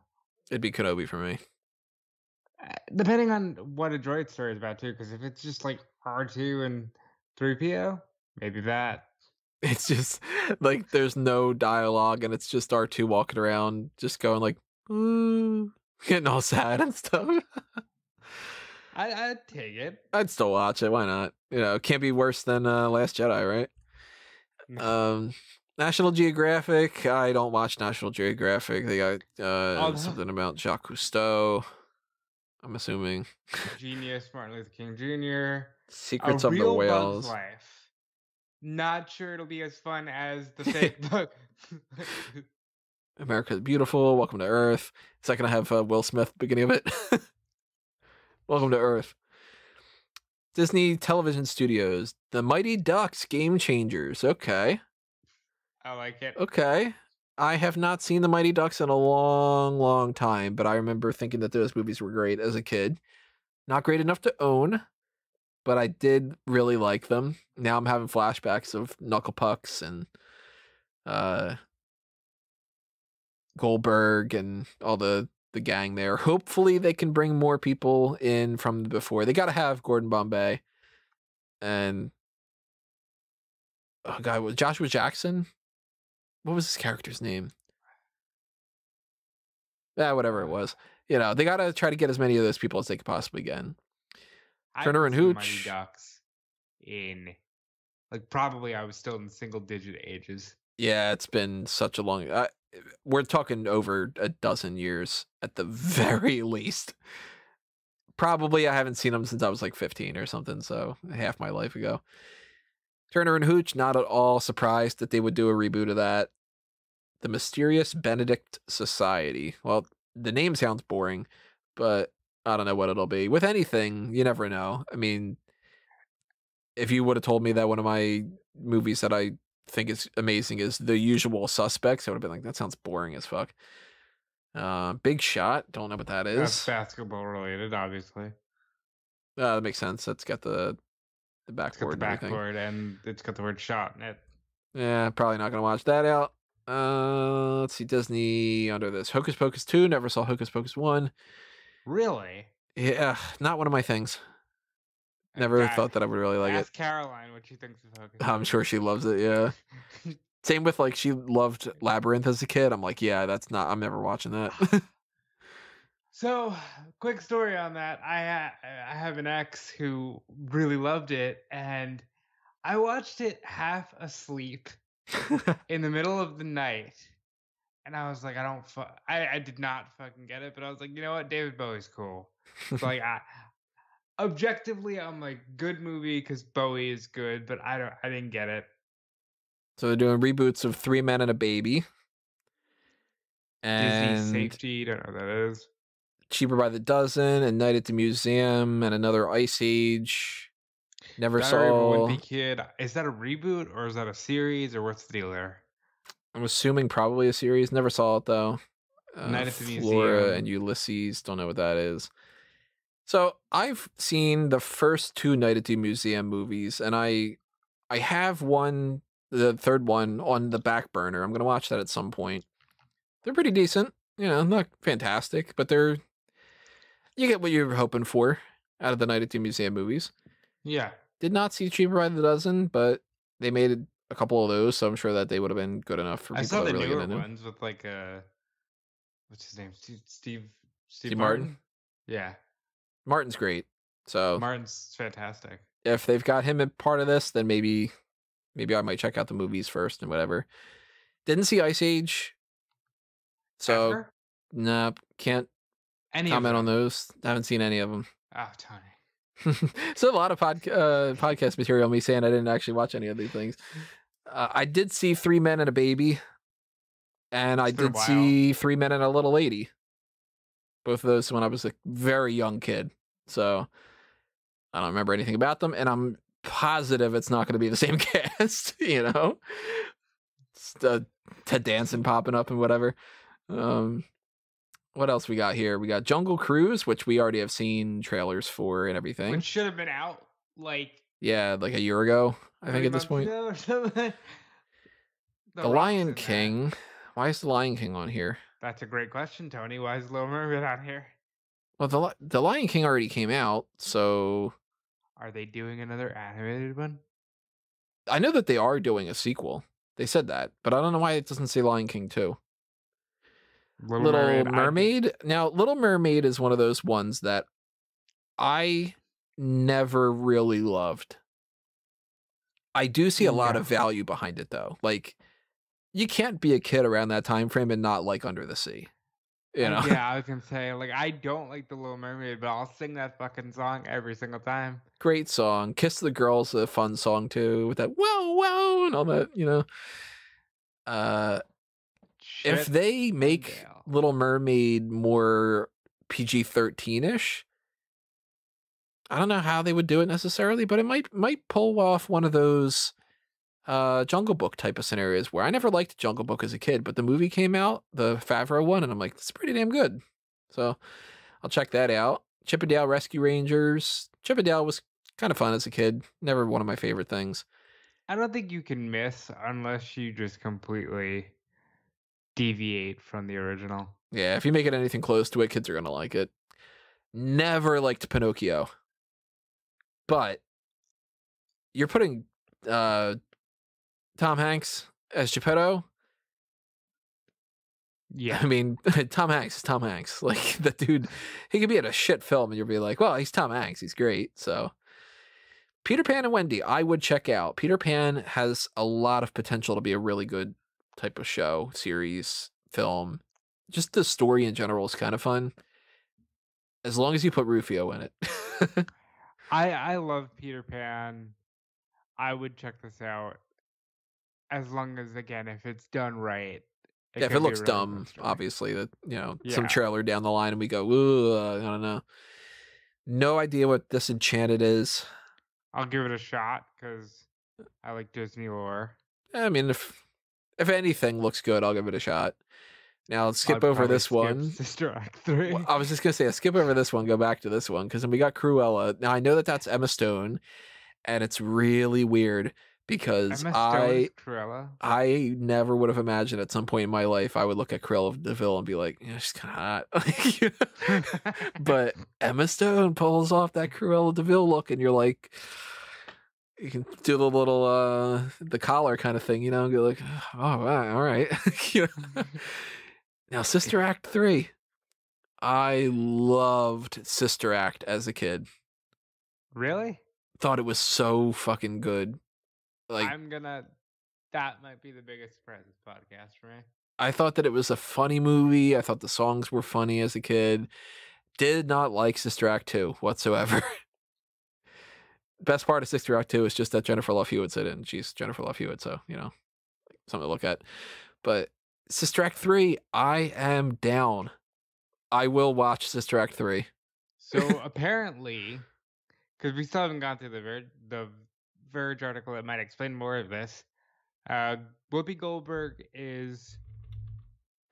It'd be Kenobi for me. Uh, Depending on what a droid story is about too, because if it's just like R two and three PO, maybe that. It's just like there's no dialogue, and it's just R two walking around, just going like, "Ooh," getting all sad and stuff. I I'd take it. I'd still watch it. Why not? You know, it can't be worse than uh, Last Jedi, right? Um, National Geographic. I don't watch National Geographic. They got uh, Oh, something about Jacques Cousteau. I'm assuming Genius, Martin Luther King Jr. Secrets a of the Whales. Life. Not sure it'll be as fun as the fake book. America the Beautiful. Welcome to Earth. Is that gonna have uh, Will Smith beginning of it? Welcome to Earth. Disney Television Studios. The Mighty Ducks Game Changers. Okay. I like it. Okay. I have not seen the Mighty Ducks in a long, long time, but I remember thinking that those movies were great as a kid. Not great enough to own, but I did really like them. Now I'm having flashbacks of Knuckle Pucks and uh Goldberg and all the the gang there. Hopefully they can bring more people in from before. They got to have Gordon Bombay and oh god, was Joshua Jackson? What was his character's name? Yeah, whatever it was. You know, they got to try to get as many of those people as they could possibly get. Turner and Hooch. Ducks in like probably I was still in single digit ages. Yeah, it's been such a long. Uh, we're talking over a dozen years at the very least. Probably I haven't seen them since I was like 15 or something, so half my life ago. Turner and Hooch, not at all surprised that they would do a reboot of that. The Mysterious Benedict Society. Well, the name sounds boring, but I don't know what it'll be. With anything, you never know. I mean, if you would have told me that one of my movies that I think is amazing is The Usual Suspects, I would have been like, that sounds boring as fuck. Uh, Big Shot, don't know what that That's basketball related, obviously. Uh, that makes sense. That's got the the It's got backboard. the and backboard and it's got the word shot in it. Yeah, probably not gonna watch that out. Uh, let's see, Disney under this Hocus Pocus two. Never saw Hocus Pocus one. Really? Yeah, not one of my things. Never Ca- thought that I would really like it. Ask Caroline what she thinks of. I'm sure she loves it. Yeah. Same with like she loved Labyrinth as a kid. I'm like, yeah, that's not. I'm never watching that. So, quick story on that. I ha- I have an ex who really loved it, and I watched it half asleep in the middle of the night, and I was like, I don't, fu- I I did not fucking get it, but I was like, you know what, David Bowie's cool. So like, I objectively, I'm like, good movie because Bowie is good, but I don't, I didn't get it. so they're doing reboots of Three Men and a Baby. And Disney Safety, don't know what that is. Cheaper by the Dozen, and Night at the Museum, and another Ice Age. Never Diary saw. Wimpy Kid. Is that a reboot or is that a series or what's the deal there? I'm assuming probably a series. Never saw it though. Uh, Night at the Flora Museum. and Ulysses. Don't know what that is. So I've seen the first two Night at the Museum movies, and I, I have one, the third one on the back burner. I'm gonna watch that at some point. They're pretty decent. You know, not fantastic, but they're. You get what you're hoping for out of the Night at the Museum movies. Yeah. Did not see Cheaper by the Dozen, but they made a couple of those, so I'm sure that they would have been good enough for I people saw the really newer ones with like uh what's his name? Steve Steve Steve, Steve Martin? Yeah. Martin's great. So Martin's fantastic. if they've got him a part of this, then maybe maybe I might check out the movies first and whatever. Didn't see Ice Age, so Ever? nah, can't Any comment on those. haven't seen any of them. Oh, Tony. so a lot of pod, uh, podcast material. Me saying I didn't actually watch any of these things. Uh, I did see Three Men and a Baby, and I It's a did see Three Men and a Little Lady. Both of those when I was a very young kid. So I don't remember anything about them, and I'm positive it's not going to be the same cast. You know, uh, Ted Danson popping up and whatever. Um, what else we got here? We got Jungle Cruise, which we already have seen trailers for and everything. Which should have been out like Yeah, like a year ago, I think at this point. something. The, Lion in that. King. Why is the Lion King on here? That's a great question, Tony. Why is Little Mermaid on here? Well, the the Lion King already came out, so Are they doing another animated one? I know that they are doing a sequel. They said that, but I don't know why it doesn't say Lion King 2. Little I- Mermaid. Now, Little Mermaid is one of those ones that I never really loved. I do see a lot Yeah. of value behind it though. Like you can't be a kid around that time frame and not like Under the Sea. You know. Yeah, I was gonna say like I don't like the Little Mermaid, but I'll sing that fucking song every single time. Great song. Kiss the Girl's a fun song too with that whoa whoa and all that, you know. Uh if they make. Little Mermaid more PG thirteen ish, I don't know how they would do it necessarily, but it might might pull off one of those uh Jungle Book type of scenarios where I never liked Jungle Book as a kid, but the movie came out, the Favreau one, and I'm like, it's pretty damn good. So I'll check that out. Chip 'n Dale Rescue Rangers. Chip 'n Dale was kind of fun as a kid. Never one of my favorite things. I don't think you can miss unless you just completely deviate from the original. Yeah, if you make it anything close to it, kids are gonna like it. Never liked Pinocchio. But you're putting uh Tom Hanks as Geppetto. Yeah. I mean, Tom Hanks is Tom Hanks. Like the dude, he could be in a shit film and you'll be like, well, he's Tom Hanks. He's great. So Peter Pan and Wendy, I would check out. Peter Pan has a lot of potential to be a really good type of show, series, film. Just the story in general is kind of fun. As long as you put Rufio in it. I I love Peter Pan. I would check this out as long as again if it's done right. yeah, if it looks really dumb, obviously that you know some trailer down the line and we go, ooh, I don't know. No idea what this enchanted is. I'll give it a shot because I like Disney lore. I mean, if if anything looks good, I'll give it a shot. Now let's skip I'd over this one. Sister Act three. Well, I was just gonna say, skip over this one, go back to this one because then we got Cruella. Now I know that that's Emma Stone, and it's really weird because Stone I. I never would have imagined at some point in my life I would look at Cruella de Vil and be like, yeah, she's kind of hot. but Emma Stone pulls off that Cruella de Vil look, and you're like, you can do the little uh the collar kind of thing, you know, and go like, oh wow, all right. You know? now, Sister Act three, I loved Sister Act as a kid. really? Thought it was so fucking good. Like I'm gonna. That might be the biggest surprise this podcast for me. I thought that it was a funny movie. I thought the songs were funny as a kid. Did not like Sister Act 2 whatsoever. Best part of Sister Act 2 is just that Jennifer Love Hewitt's in it, and she's Jennifer Love Hewitt, so, you know, something to look at. But Sister Act 3, I am down. I will watch Sister Act 3. So apparently, because we still haven't gone through the Verge, the Verge article that might explain more of this, uh, Whoopi Goldberg is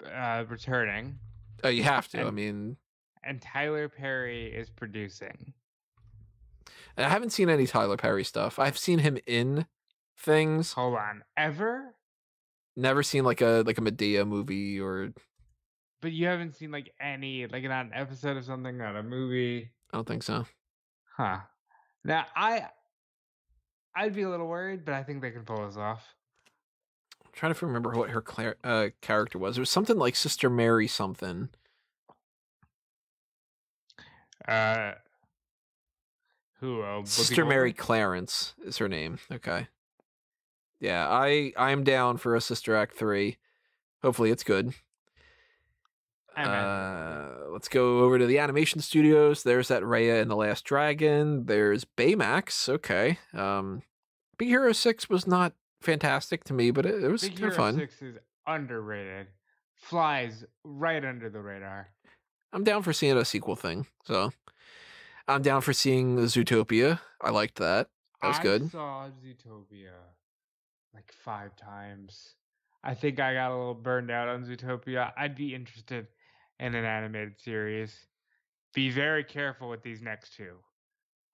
uh, returning, Oh, you have to. I mean, and Tyler Perry is producing. I haven't seen any Tyler Perry stuff. I've seen him in things. Hold on, ever? Never seen like a like a Madea movie or But you haven't seen like any, like not an episode of something, not a movie, I don't think so. huh? Now I, I'd be a little worried, but I think they can pull this off. I'm trying to remember what her cla- uh, character was. It was something like Sister Mary something. Uh, who? Uh, Sister Mary? Clarence is her name. Okay. Yeah, I I'm down for a Sister Act three. Hopefully, it's good. Uh, let's go over to the animation studios. There's that Raya and the Last Dragon. There's Baymax. Okay. Um, Big Hero Six was not fantastic to me, but it, it was Big kind of Hero fun. Six is underrated. Flies right under the radar. I'm down for seeing a sequel thing. So I'm down for seeing Zootopia. I liked that. That was I good. I saw Zootopia like five times. I think I got a little burned out on Zootopia. I'd be interested in an animated series. Be very careful with these next two.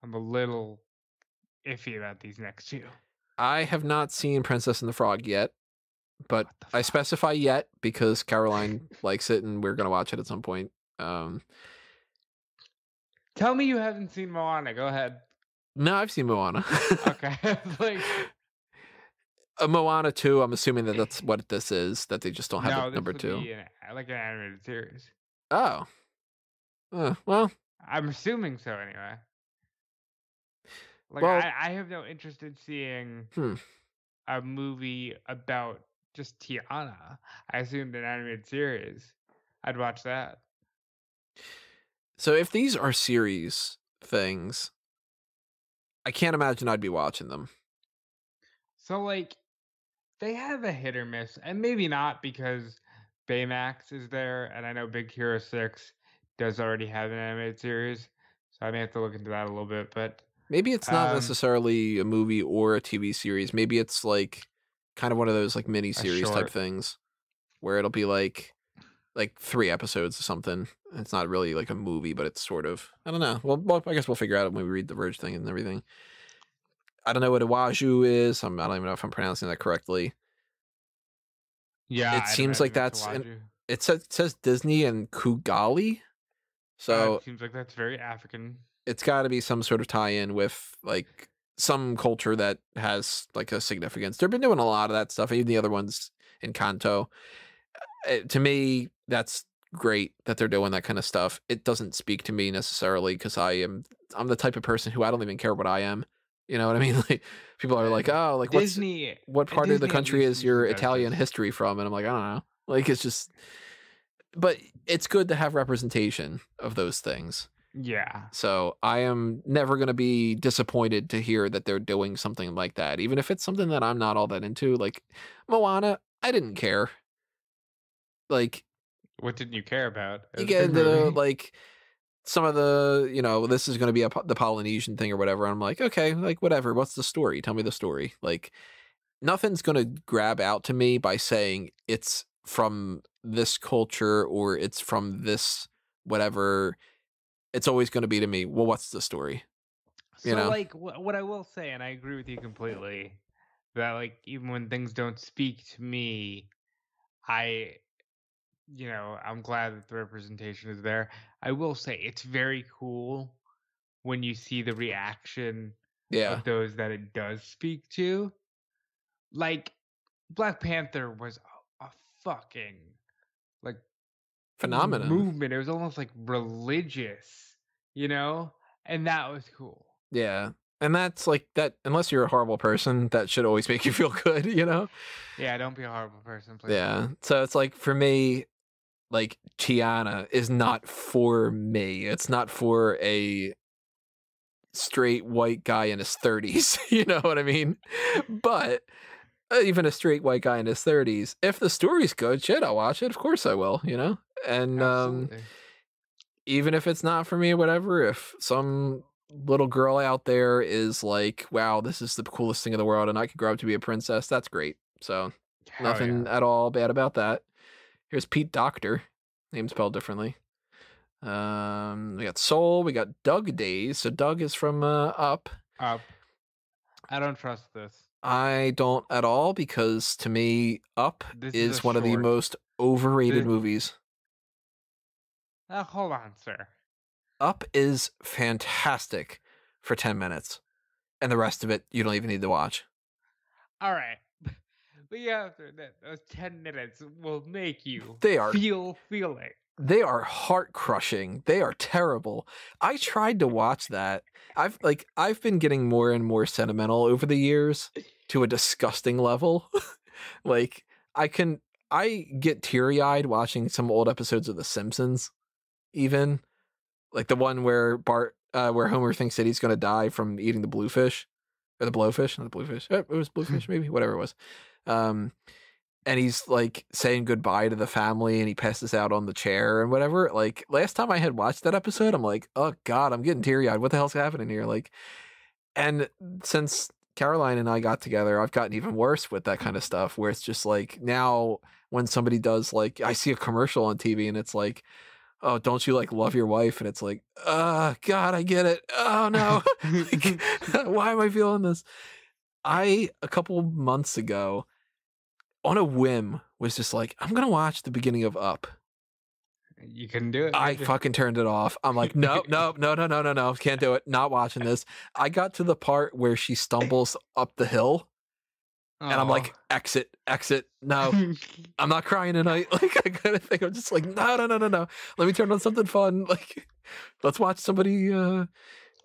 I'm a little iffy about these next two. I have not seen Princess and the Frog yet, but I specify yet because Caroline likes it and we're gonna watch it at some point. Um, Tell me you haven't seen Moana. Go ahead. no, I've seen Moana. Okay. like a Moana two. I'm assuming that that's what this is. That they just don't have no, a this number would two. be an, like an animated series. Oh, Uh, well, I'm assuming so anyway. Like Well- I, I have no interest in seeing Hmm. a movie about just Tiana. I assumed an animated series. I'd watch that. so if these are series things, I can't imagine I'd be watching them. So like they have a hit or miss, and maybe not because Baymax is there, and I know Big Hero Six does already have an animated series, so I may have to look into that a little bit. But Maybe it's not Um, necessarily a movie or a TV series. Maybe it's like kind of one of those like mini series type things where it'll be like like three episodes or something. It's not really like a movie, but it's sort of I don't know. Well, well I guess we'll figure out when we read the Verge thing and everything. I don't know what Iwaju is. I'm, I don't even know if I'm pronouncing that correctly. yeah, It I'd seems like that's an- It says, it says Disney and Kugali, Uh, so it seems like that's very African. it's got to be some sort of tie-in with like some culture that has like a significance. They've been doing a lot of that stuff, even the other ones Encanto. Uh, to me, that's great that they're doing that kind of stuff. It doesn't speak to me necessarily because I am I'm the type of person who I don't even care what I am. You know what I mean? Like people are like, oh, like Disney. what eh, part of the country is your Italian history from? And I'm like, I don't know. Like it's just, but it's good to have representation of those things. Yeah. So I am never going to be disappointed to hear that they're doing something like that, even if it's something that I'm not all that into. Like Moana, I didn't care. Like What didn't you care about? It you get into like some of the, you know, this is going to be a, the Polynesian thing or whatever. I'm like, okay, like whatever. What's the story? Tell me the story. Like nothing's going to grab out to me by saying it's from this culture or it's from this whatever. It's always going to be to me, well, what's the story? So you know? like wh- what I will say, and I agree with you completely, that like even when things don't speak to me, I, you know, I'm glad that the representation is there. I will say it's very cool when you see the reaction Yeah. of those that it does speak to. Like Black Panther was a, a fucking like Phenomenon. movement. It was almost like religious, you know, and that was cool. Yeah. And that's like that, unless you're a horrible person, that should always make you feel good, you know? Yeah, don't be a horrible person, please. Yeah. So it's like for me, like Tiana is not for me. It's not for a straight white guy in his 30s. you know what I mean? But uh, even a straight white guy in his 30s, if the story's good, shit, I'll watch it. Of course I will, you know? And um even if it's not for me, whatever, if some little girl out there is like, wow, this is the coolest thing in the world and I could grow up to be a princess, that's great. So Hell nothing yeah. at all bad about that. Here's Pete Docter, name spelled differently. Um, we got Soul, we got Dug Days. So Dug is from uh, Up. Up. I don't trust this. I don't at all because to me, Up This is is one of the most overrated This- movies. Uh, hold on, sir. Up is fantastic for 10 minutes. And the rest of it, you don't even need to watch. All right. But yeah, after that, those 10 minutes will make you They are feel feeling. they are heart crushing. They are terrible. I tried to watch that. I've like I've been getting more and more sentimental over the years to a disgusting level. like I can I get teary eyed watching some old episodes of The Simpsons, even like the one where Bart, uh, where Homer thinks that he's going to die from eating the bluefish or the blowfish, not the bluefish. Eh, It was bluefish, maybe whatever it was. Um, and he's like saying goodbye to the family, and he passes out on the chair and whatever. Like last time I had watched that episode, I'm like, oh god, I'm getting teary eyed. What the hell's happening here? Like, and since Caroline and I got together, I've gotten even worse with that kind of stuff where it's just like now when somebody does like I see a commercial on TV and it's like, oh, don't you like love your wife? And it's like, oh God, I get it. Oh no. like, why am I feeling this? I a couple months ago, on a whim, was just like, I'm gonna watch the beginning of Up. you can do it. I fucking turned it off. I'm like, no, no, no, no, no, no, no, can't do it. Not watching this. I got to the part where she stumbles up the hill, and I'm like, exit, exit. No, I'm not crying tonight. Like I kind of think I'm just like, no, no, no, no, no. Let me turn on something fun. Like, let's watch somebody. uh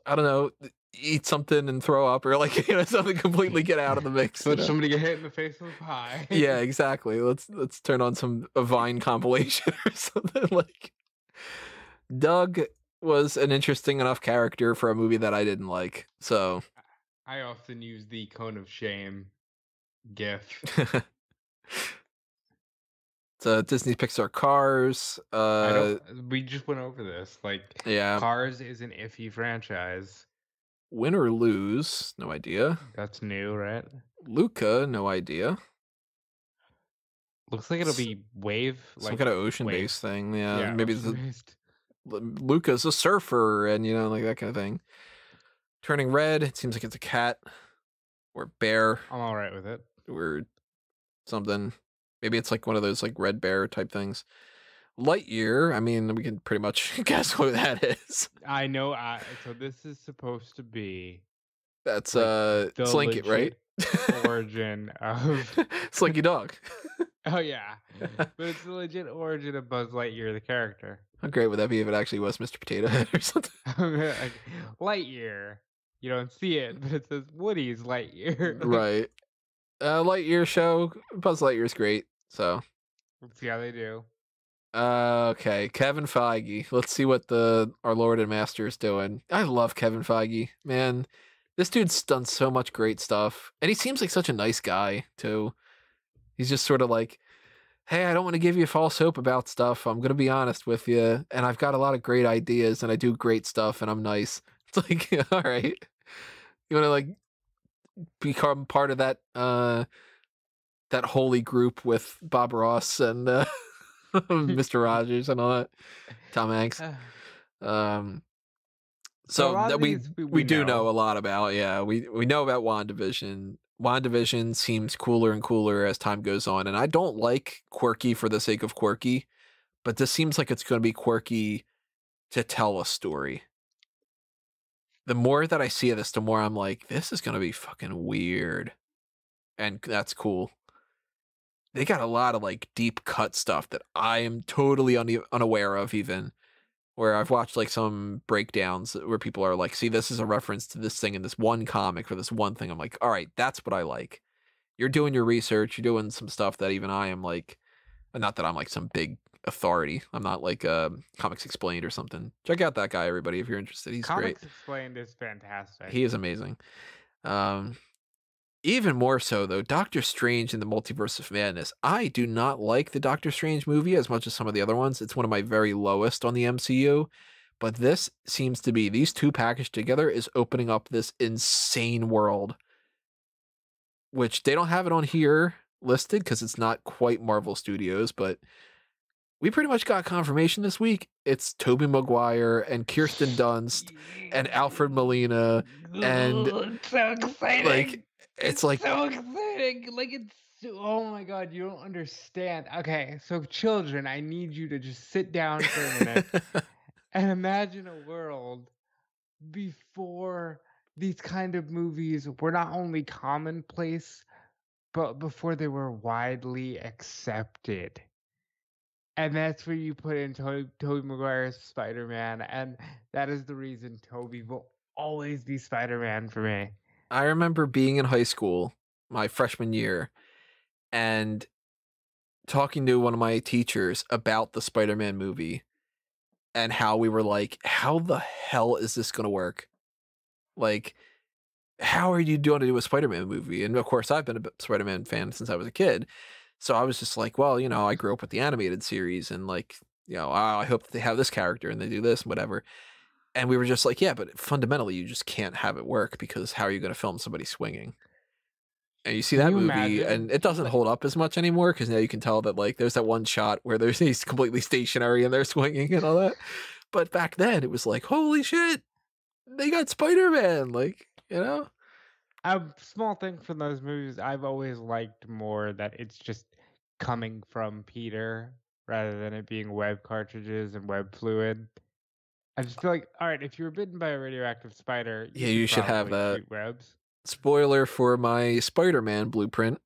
I don't know, eat something and throw up, or like you know something completely get out of the mix. You know? somebody get hit in the face with a pie. yeah, exactly. Let's let's turn on some a Vine compilation or something like. Dug was an interesting enough character for a movie that I didn't like. So I often use the cone of shame gif. so Disney Pixar Cars. Uh. We just went over this. Like, yeah, Cars is an iffy franchise. Win or lose, no idea. That's new, right? Luca, no idea. Looks like it'll be wave, Some like kind of ocean-based thing. Yeah, yeah, maybe the. Luca's a surfer, and you know, like that kind of thing. Turning red. It seems like it's a cat or bear. I'm all right with it. or something. Maybe it's like one of those like red bear type things. Lightyear, I mean, we can pretty much guess what that is. I know. I, so this is supposed to be That's Like, uh the Slink it, right? origin of. Slinky Dog. Oh yeah, but it's the legit origin of Buzz Lightyear, the character. How great would that be if it actually was Mr. Potato Head or something? like, Lightyear. You don't see it, but it says Woody's Lightyear. right. Uh Lightyear show. Buzz Lightyear's great. So Let's see how they do. Uh okay. Kevin Feige. Let's see what the our Lord and Master is doing. I love Kevin Feige. Man, this dude's done so much great stuff. And he seems like such a nice guy, too. He's just sort of like, hey, I don't want to give you false hope about stuff. I'm going to be honest with you. And I've got a lot of great ideas and I do great stuff and I'm nice. It's like, all right. You want to like become part of that, uh, that holy group with Bob Ross and uh, Mr. Rogers and all that, Tom Hanks. Um, So so that we- we, we do know. know. a lot about. Yeah, we we know about WandaVision. WandaVision seems cooler and cooler as time goes on, and I don't like quirky for the sake of quirky, but this seems like it's going to be quirky to tell a story. The more that I see of this, the more I'm like, this is going to be fucking weird, and that's cool. They got a lot of like deep cut stuff that I am totally une- unaware of, even where I've watched like some breakdowns where people are like, see, this is a reference to this thing in this one comic or this one thing. I'm like, all right, that's what I like. You're doing your research, you're doing some stuff that even I am like, not that I'm like some big authority. I'm not like uh, Comics Explained or something. Check out that guy, everybody, if you're interested. He's Comics great. Explained is fantastic. He is amazing. Um, even more so though, Doctor Strange in the Multiverse of Madness. I do not like the Doctor Strange movie as much as some of the other ones. It's one of my very lowest on the MCU. But this seems to be these two packaged together is opening up this insane world. Which they don't have it on here listed because it's not quite Marvel Studios, but we pretty much got confirmation this week. It's Tobey Maguire and Kirsten Dunst and Alfred Molina and, so exciting. like it's like so exciting. Like it's oh my god, you don't understand. Okay, so children, I need you to just sit down for a minute and imagine a world before these kind of movies were not only commonplace, but before they were widely accepted. And that's where you put in Tobey Toby Maguire's Spider Man, and that is the reason Tobey will always be Spider Man for me. I remember being in high school my freshman mm-hmm. year and talking to one of my teachers about the Spider-Man movie and how we were like, how the hell is this going to work? Like, how are you doing to do a Spider-Man movie? And of course, I've been a Spider-Man fan since I was a kid. So I was just like, well, you know, I grew up with the animated series and like, you know, I hope that they have this character and they do this and whatever. And we were just like, yeah, but fundamentally, you just can't have it work because how are you going to film somebody swinging? And you see that you movie, imagine, and it doesn't hold up as much anymore because now you can tell that like there's that one shot where there's he's completely stationary and they're swinging and all that. But back then, it was like, holy shit, they got Spider Man, like you know. A small thing from those movies, I've always liked more that it's just coming from Peter rather than it being web cartridges and web fluid. I just feel like, all right, if you were bitten by a radioactive spider, Yeah, you should have that. webs. Spoiler for my Spider Man blueprint,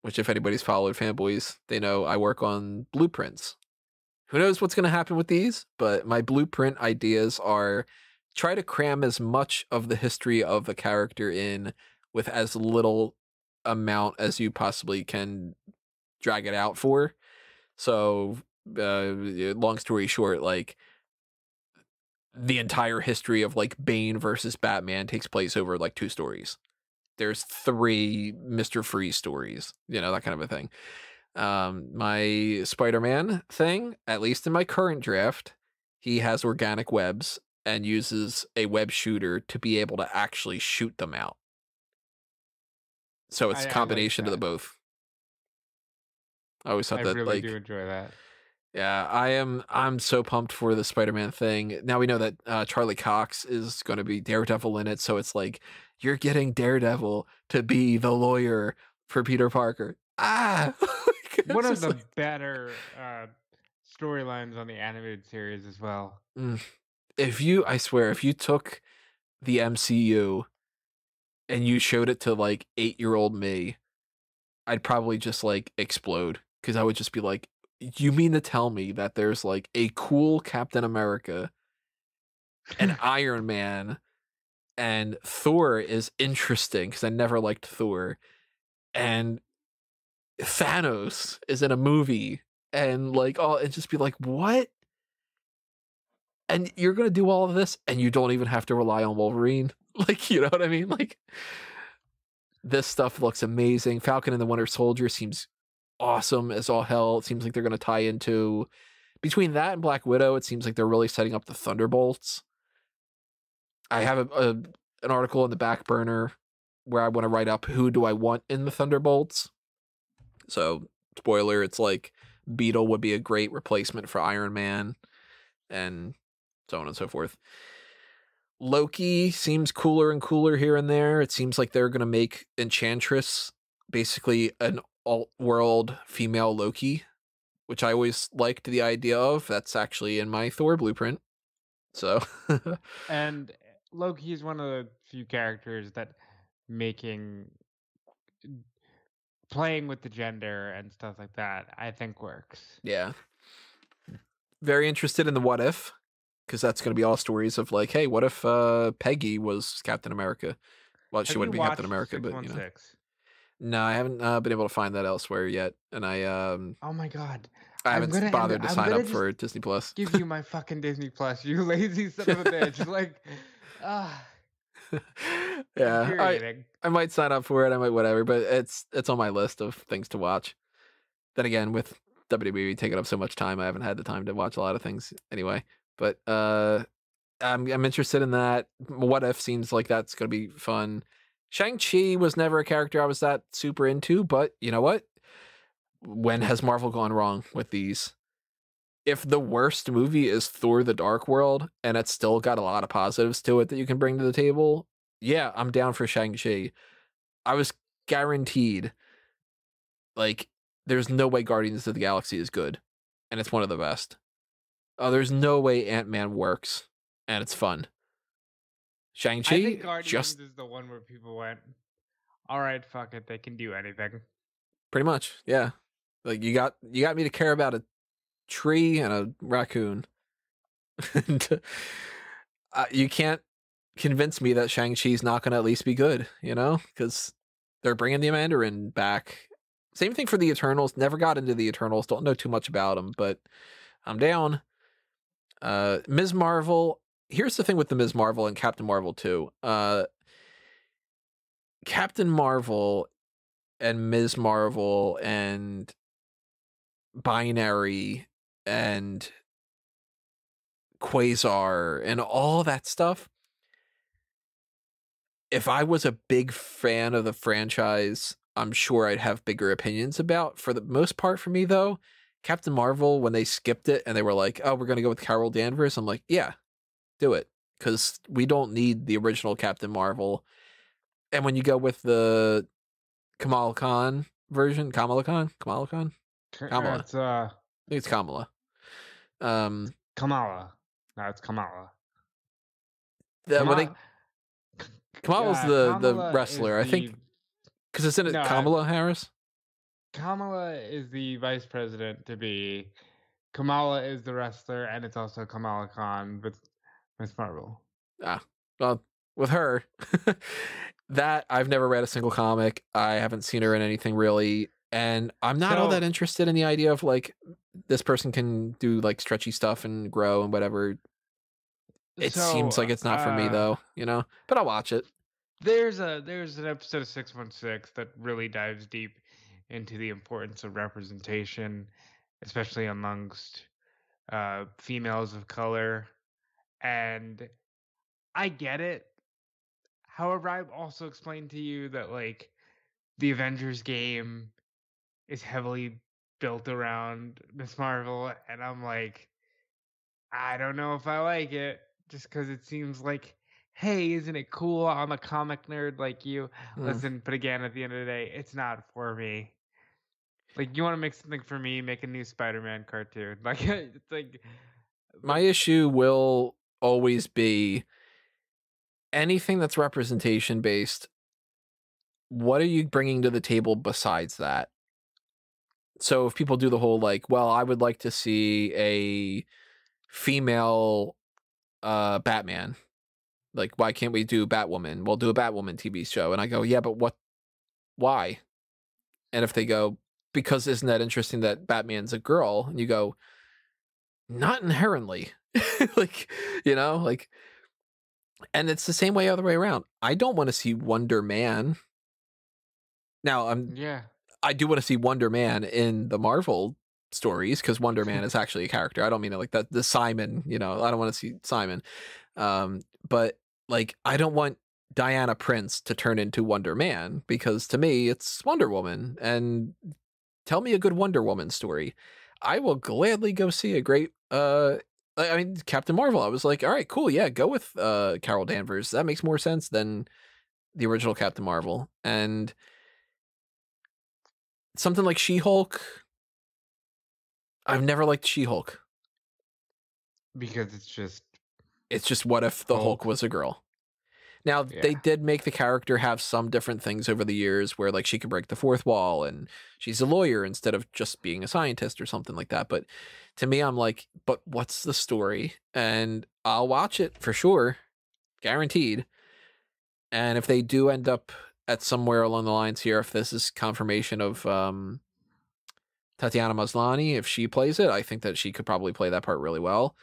which if anybody's followed fanboys, they know I work on blueprints. Who knows what's going to happen with these? But my blueprint ideas are try to cram as much of the history of a character in with as little amount as you possibly can drag it out for. So, uh, long story short, like the entire history of like Bane versus Batman takes place over like two stories. There's three Mr. Freeze stories, you know, that kind of a thing. Um, my Spider-Man thing, at least in my current draft, he has organic webs and uses a web shooter to be able to actually shoot them out. So it's I- a like combination of the both. I always thought I that really like do enjoy that. Yeah, I am. I'm so pumped for the Spider-Man thing. Now we know that uh, Charlie Cox is going to be Daredevil in it, so it's like you're getting Daredevil to be the lawyer for Peter Parker. Ah, Like, One of the better uh, storylines on the animated series as well. if you, I swear, if you took the MCU and you showed it to like eight-year-old me, I'd probably just like explode because I would just be like, "You mean to tell me that there's like a cool Captain America?" and Iron Man and Thor is interesting because I never liked Thor. And Thanos is in a movie and like oh and just be like, what? And you're gonna do all of this and you don't even have to rely on Wolverine. Like, you know what I mean? Like this stuff looks amazing. Falcon and the Winter Soldier seems awesome as all hell. It seems like they're gonna tie into between that and Black Widow, it seems like they're really setting up the Thunderbolts. I have a, a an article in the back burner where I want to write up who do I want in the Thunderbolts. So, spoiler, it's like Beetle would be a great replacement for Iron Man and so on and so forth. Loki seems cooler and cooler here and there. It seems like they're going to make Enchantress basically an alt world female Loki, which I always liked the idea of. That's actually in my Thor blueprint. So, And Loki is one of the few characters that making playing with the gender and stuff like that, I think works. yeah. Very interested in the what if because that's going to be all stories of like, hey, what if uh Peggy was Captain America? Well, she wouldn't be Captain America, but you know. 616? No, I haven't uh, been able to find that elsewhere yet, and I um Oh my god. I haven't bothered to I'm sign up for Disney Plus. Give you my fucking Disney Plus, you lazy son of a bitch. Like ah yeah, I. I might sign up for it. I might whatever, but it's it's on my list of things to watch. Then again, with WWE taking up so much time, I haven't had the time to watch a lot of things anyway. But uh, I'm I'm interested in that. What if seems like that's gonna be fun. Shang Chi was never a character I was that super into, but you know what? When has Marvel gone wrong with these? If the worst movie is Thor: The Dark World, and it's still got a lot of positives to it that you can bring to the table, yeah, I'm down for Shang Chi. I was guaranteed, like, there's no way Guardians of the Galaxy is good, and it's one of the best. Oh, there's no way Ant Man works, and it's fun. Shang Chi Guardians just is the one where people went, All right, fuck it, they can do anything. pretty much, yeah. Like you got you got me to care about a tree and a raccoon. and uh, you can't convince me that Shang Chi's not going to at least be good, you know? Because they're bringing the Mandarin back. Same thing for the Eternals. Never got into the Eternals. Don't know too much about them, but I'm down. Uh, Ms. Marvel. Here's the thing with the Ms. Marvel and Captain Marvel too. Uh, Captain Marvel and Ms. Marvel and Binary and Quasar and all that stuff. If I was a big fan of the franchise, I'm sure I'd have bigger opinions about. For the most part, for me though, Captain Marvel, when they skipped it and they were like, oh, we're going to go with Carol Danvers, I'm like, yeah, do it. Because we don't need the original Captain Marvel. And when you go with the Kamal Khan version, Kamala Khan, Kamala Khan, Kamala. It's uh, I think it's Kamala. Um, Kamala. No, it's Kamala. the, when they, Kamala's yeah, the the wrestler, I think, because it's in it No, I- Kamala Harris. Kamala is the vice president to be. Kamala is the wrestler, and it's also Kamala Khan with Miss Marvel. Well, with her, that I've never read a single comic. I haven't seen her in anything really, and I'm not all that interested in the idea of like this person can do like stretchy stuff and grow and whatever. It seems like it's not for me uh, though, you know. But I'll watch it. There's a there's an episode of Six One Six that really dives deep into the importance of representation, especially amongst uh, females of color, and I get it. However, I've also explained to you that like the Avengers game is heavily built around Miss Marvel, and I'm like, I don't know if I like it, just because it seems like, hey, isn't it cool? I'm a comic nerd like you. Mm. Listen, but again, at the end of the day, it's not for me. Like, you want to make something for me? Make a new Spider-Man cartoon. Like, it's like My issue will always be anything that's representation based. What are you bringing to the table besides that? So if people do the whole like, well, I would like to see a female uh Batman. Like, why can't we do Batwoman? We'll do a Batwoman TV show. And I go, yeah, but what why? And if they go, because isn't that interesting that Batman's a girl? And you go, not inherently. like, you know, like and it's the same way other way around. I don't want to see Wonder Man. Now, I'm yeah. I do want to see Wonder Man in the Marvel stories because Wonder Man is actually a character. I don't mean it like that. The Simon, you know, I don't want to see Simon. Um, but like, I don't want Diana Prince to turn into Wonder Man because to me, it's Wonder Woman. And tell me a good Wonder Woman story. I will gladly go see a great. Uh, I mean, Captain Marvel. I was like, all right, cool, yeah, go with uh Carol Danvers. That makes more sense than the original Captain Marvel. And something like She Hulk. I've never liked She Hulk. Because it's just It's just what if the Hulk, Hulk. was a girl? Now they did make the character have some different things over the years where like she could break the fourth wall and she's a lawyer instead of just being a scientist or something like that. But to me, I'm like, but what's the story? And I'll watch it for sure, guaranteed. And if they do end up at somewhere along the lines here, if this is confirmation of um, Tatiana Maslany, if she plays it, I think that she could probably play that part really well.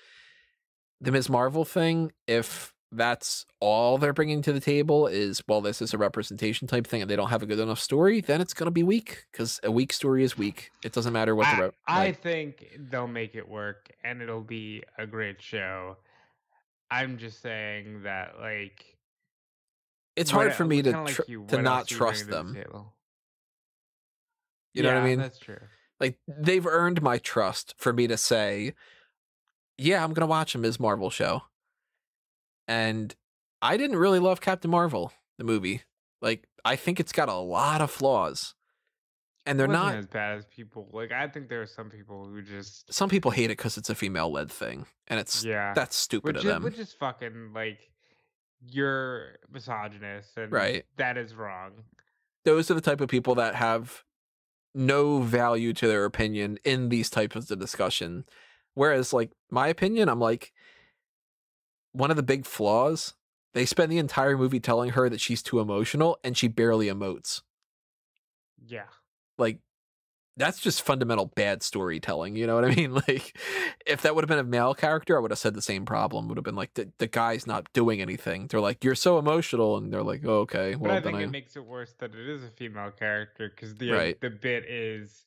The Ms. Marvel thing, if that's all they're bringing to the table is, well, this is a representation type thing and they don't have a good enough story, then it's going to be weak because a weak story is weak. It doesn't matter what the. I, Re- I like- think they'll make it work and it'll be a great show. I'm just saying that like it's hard e- for me to, like tr- you, to not else are you trust to the them. You know what I mean? That's true. Like they've earned my trust for me to say, yeah, I'm gonna watch a Ms. Marvel show. And I didn't really love Captain Marvel, the movie. Like I think it's got a lot of flaws. And they're not as bad as people like. I think there are some people who just some people hate it because it's a female led thing. And it's yeah, that's stupid which of is them. which is fucking like you're misogynist and Right. that is wrong. Those are the type of people that have no value to their opinion in these types of discussion. Whereas like my opinion, I'm like one of the big flaws, they spend the entire movie telling her that she's too emotional and she barely emotes. Yeah. Like that's just fundamental bad storytelling. You know what I mean? Like, if that would have been a male character, I would have said the same problem. Would have been like the, the guy's not doing anything. They're like, you're so emotional, and they're like, oh, okay, But well I then think I it makes it worse that it is a female character because the Right. the bit is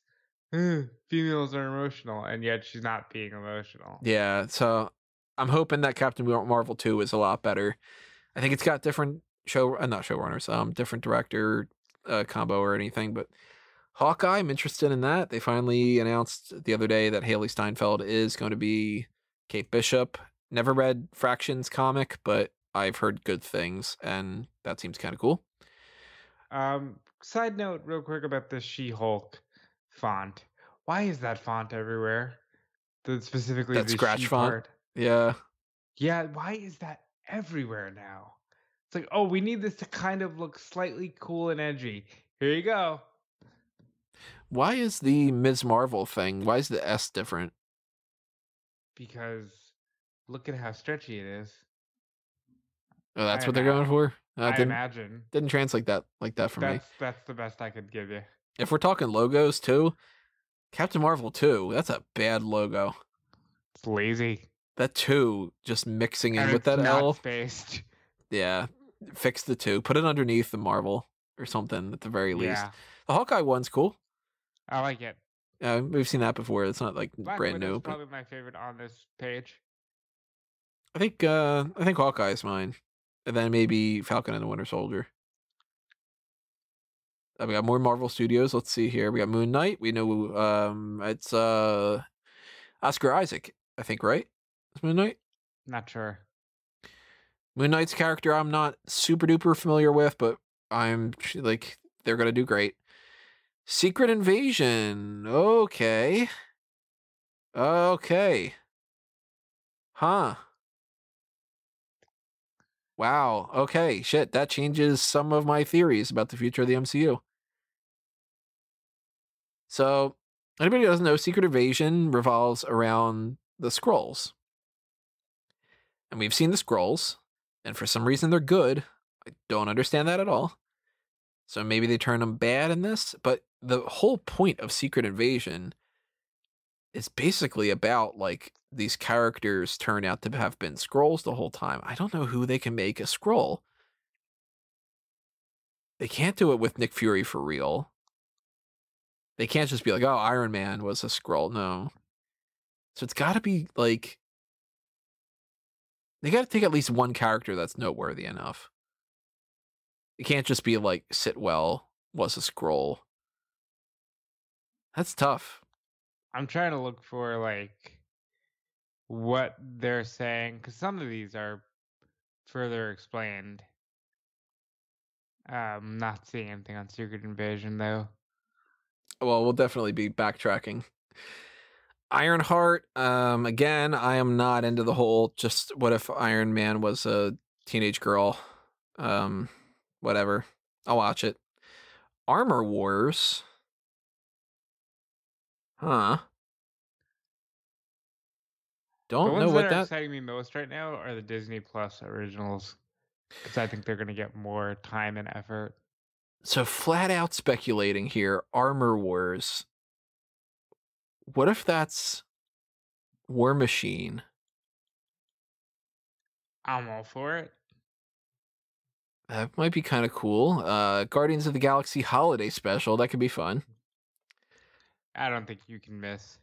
females are emotional, and yet she's not being emotional. yeah. So I'm hoping that Captain Marvel two is a lot better. I think it's got different show, uh, not showrunners, um, different director uh, combo or anything, but. Hawkeye, I'm interested in that. They finally announced the other day that Hailee Steinfeld is going to be Kate Bishop. Never read Fraction's comic, but I've heard good things, and that seems kind of cool. Um, side note, real quick about the She-Hulk font. Why is that font everywhere? The specifically That the scratch font? part. Yeah, Yeah, why is that everywhere now? It's like, oh, we need this to kind of look slightly cool and edgy. Here you go. why is the Ms. Marvel thing? Why is the S different? Because look at how stretchy it is. Oh, that's I what they're going for. Uh, I didn't imagine. didn't translate that like that for me. That's that's the best I could give you. If we're talking logos too, Captain Marvel two, that's a bad logo. It's lazy. That two just mixing in and with that L. spaced. Yeah, fix the two. Put it underneath the Marvel or something at the very least. Yeah, The Hawkeye one's cool. I like it. Uh, we've seen that before. It's not like Black brand Widow's new, but probably my favorite on this page. I think uh, I think Hawkeye is mine, and then maybe Falcon and the Winter Soldier. Uh, we got more Marvel Studios. Let's see here. We got Moon Knight. We know um, it's uh, Oscar Isaac. I think right. It's Moon Knight. Not sure. Moon Knight's character I'm not super duper familiar with, but I'm like they're gonna do great. Secret Invasion. Okay. Okay. Huh. Wow. Okay. Shit. That changes some of my theories about the future of the MCU. So, anybody who doesn't know, Secret Invasion revolves around the Skrulls. And we've seen the Skrulls, and for some reason they're good. I don't understand that at all. So maybe they turn them bad in this, but the whole point of Secret Invasion is basically about like these characters turn out to have been Skrulls the whole time. I don't know who they can make a Skrull. They can't do it with Nick Fury for real. They can't just be like, "Oh, Iron Man was a Skrull." No. So it's got to be like they got to take at least one character that's noteworthy enough. It can't just be like Sitwell was a Skrull. That's tough. I'm trying to look for like what they're saying because some of these are further explained. I'm not seeing anything on Secret Invasion though. Well, we'll definitely be backtracking. Ironheart, um, again, I am not into the whole just what if Iron Man was a teenage girl. Um, whatever. I'll watch it. Armor Wars. Huh. Don't ones know that what are that exciting me most right now are the Disney Plus originals because I think they're gonna get more time and effort. so flat out speculating here armor wars what if that's war machine? I'm all for it. that might be kind of cool uh guardians of the galaxy holiday special that could be fun. I don't think you can miss.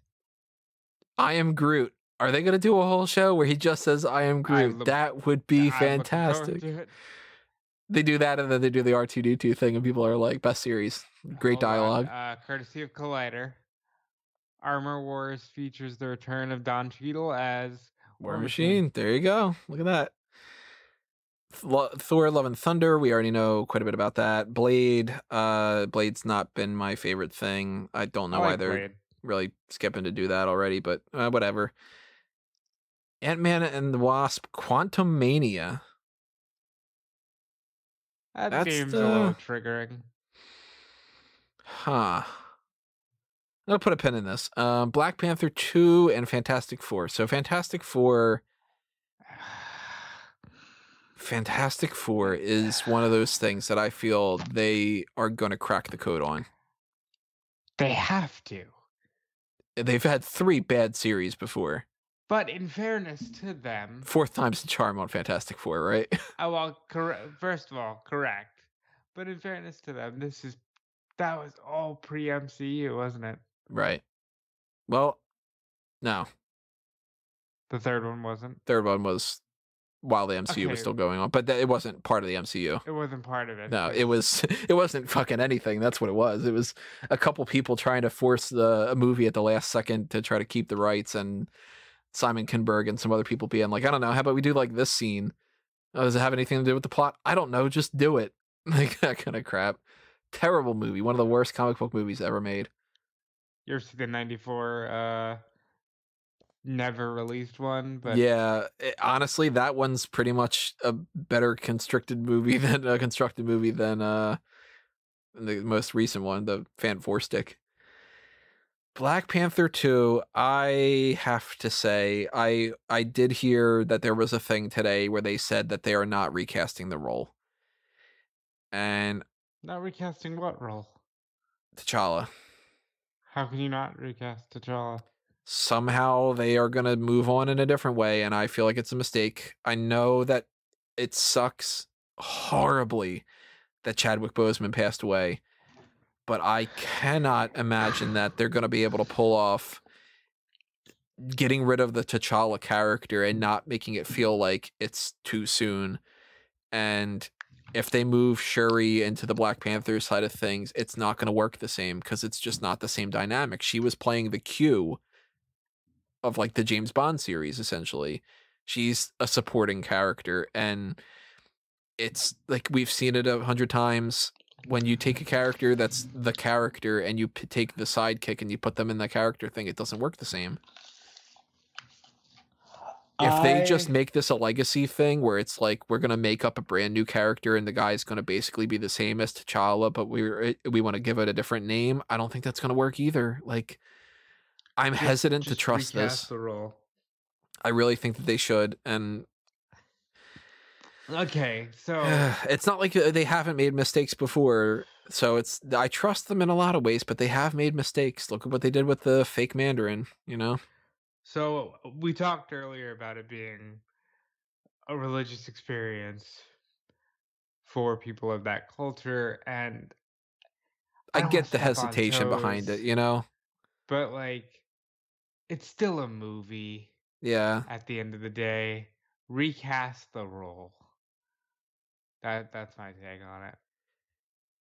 i am groot. Are they going to do a whole show where he just says i am groot look- that would be I'm looking forward fantastic. they do that and then they do the r2d2 thing and people are like best series. Great Hold on, dialogue. Uh, courtesy of Collider, Armor Wars features the return of Don Cheadle as War Machine. There you go. Look at that. Thor: Love and Thunder. We already know quite a bit about that. Blade. Uh, Blade's not been my favorite thing. I don't know I why they're Blade. really skipping to do that already, but uh, whatever. Ant Man and the Wasp: Quantumania. That That's seems the- a little triggering. Huh. I'll put a pin in this. Uh, Black Panther two and Fantastic Four. So Fantastic Four. Fantastic Four is one of those things that I feel they are going to crack the code on. They have to. They've had three bad series before. But in fairness to them, Fourth time's the charm on Fantastic Four, right? oh well, correct. First of all, correct. But in fairness to them, this is that was all pre MCU, wasn't it? Right. Well, no. The third one wasn't. Third one was while the MCU was still going on, but th- it wasn't part of the MCU. It wasn't part of it. No, it was it wasn't fucking anything. That's what it was. It was a couple people trying to force the a movie at the last second to try to keep the rights, and Simon Kinberg and some other people being like, I don't know, how about we do like this scene? Oh, does it have anything to do with the plot? I don't know, just do it. Like that kind of crap. Terrible movie. One of the worst comic book movies ever made. You ever see the '94 uh, never released one? But yeah, it- honestly, that one's pretty much a better constructed movie than a constructed movie than uh the most recent one, the Fan Four Stick. Black Panther 2, I have to say, I I did hear that there was a thing today where they said that they are not recasting the role. And not recasting what role? T'Challa. How can you not recast T'Challa? somehow they are going to move on in a different way and i feel like it's a mistake i know that it sucks horribly that chadwick boseman passed away but i cannot imagine that they're going to be able to pull off getting rid of the t'challa character and not making it feel like it's too soon and if they move shuri into the black panther side of things it's not going to work the same because it's just not the same dynamic she was playing the q of like the James Bond series essentially. She's a supporting character and it's like we've seen it a hundred times when you take a character that's the character and you p- take the sidekick and you put them in the character thing it doesn't work the same. If they just make this a legacy thing where it's like we're gonna make up a brand new character and the guy's gonna basically be the same as T'Challa, but we we want to give it a different name, I don't think that's gonna work either. Like, I'm just- hesitant to just trust recast this. The role. I really think that they should, and Okay, so it's not like uh, they haven't made mistakes before. So it's I trust them in a lot of ways, but they have made mistakes. Look at what they did with the fake Mandarin. You know, so we talked earlier about it being a religious experience for people of that culture, and I I, get the hesitation behind it. You know, but like, it's still a movie. yeah. at the end of the day. Recast the role. That that's my take on it.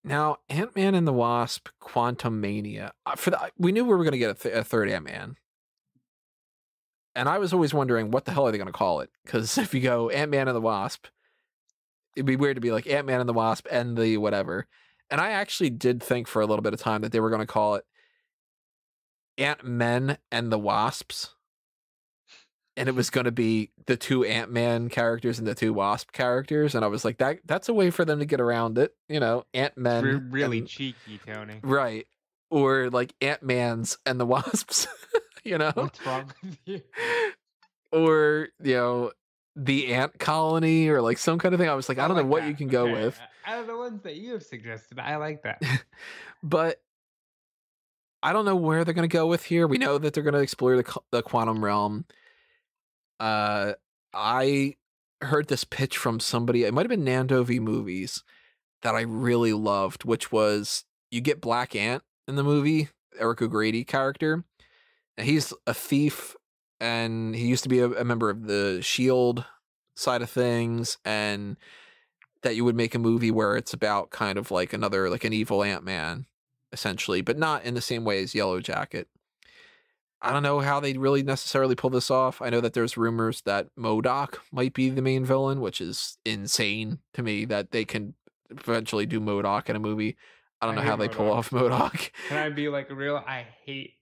Now Ant Man and the Wasp: Quantumania. uh, For the, we knew we were going to get a, th- a third Ant Man, and I was always wondering what the hell are they going to call it? Because if you go Ant Man and the Wasp, it'd be weird to be like Ant Man and the Wasp and the whatever. And I actually did think for a little bit of time that they were going to call it Ant Men and the Wasps. And it was going to be the two Ant Man characters and the two Wasp characters, and I was like, "that that's a way for them to get around it." You know, Ant Men. re- really and- cheeky, Tony. Right. Or like Ant Man's and the Wasps, you know? What's wrong with you? Or, you know, the ant colony or like some kind of thing. I was like, I don't know like what you can go Okay, with. Out of the ones that you have suggested, I like that. But I don't know where they're going to go with here. We know that they're going to explore the, the quantum realm. Uh, I heard this pitch from somebody, it might have been Nando V Movies, that I really loved, which was you get Black Ant in the movie, Eric O'Grady character. He's a thief and he used to be a, a member of the Shield side of things and that you would make a movie where it's about kind of like another like an evil Ant-Man essentially, but not in the same way as Yellow Jacket. I don't know how they'd really necessarily pull this off. I know that there's rumors that MODOK might be the main villain, which is insane to me that they can eventually do MODOK in a movie. I don't I know how hate they pull off MODOK. Can I be like real? I hate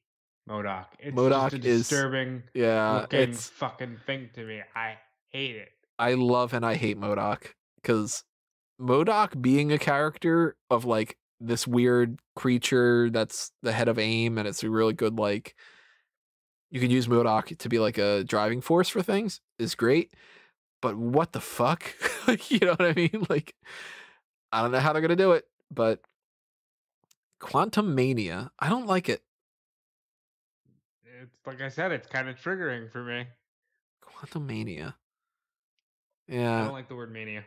MODOK. It's just a is- disturbing yeah, looking it's fucking thing to me. I hate it. I love and I hate MODOK because MODOK being a character of like this weird creature that's the head of AIM and it's a really good like you can use MODOK to be like a driving force for things is great. But what the fuck? like, you know what I mean? Like I don't know how they're gonna do it, but Quantumania. I don't like it. Like I said, it's kind of triggering for me. Quantum Mania. Yeah. I don't like the word mania.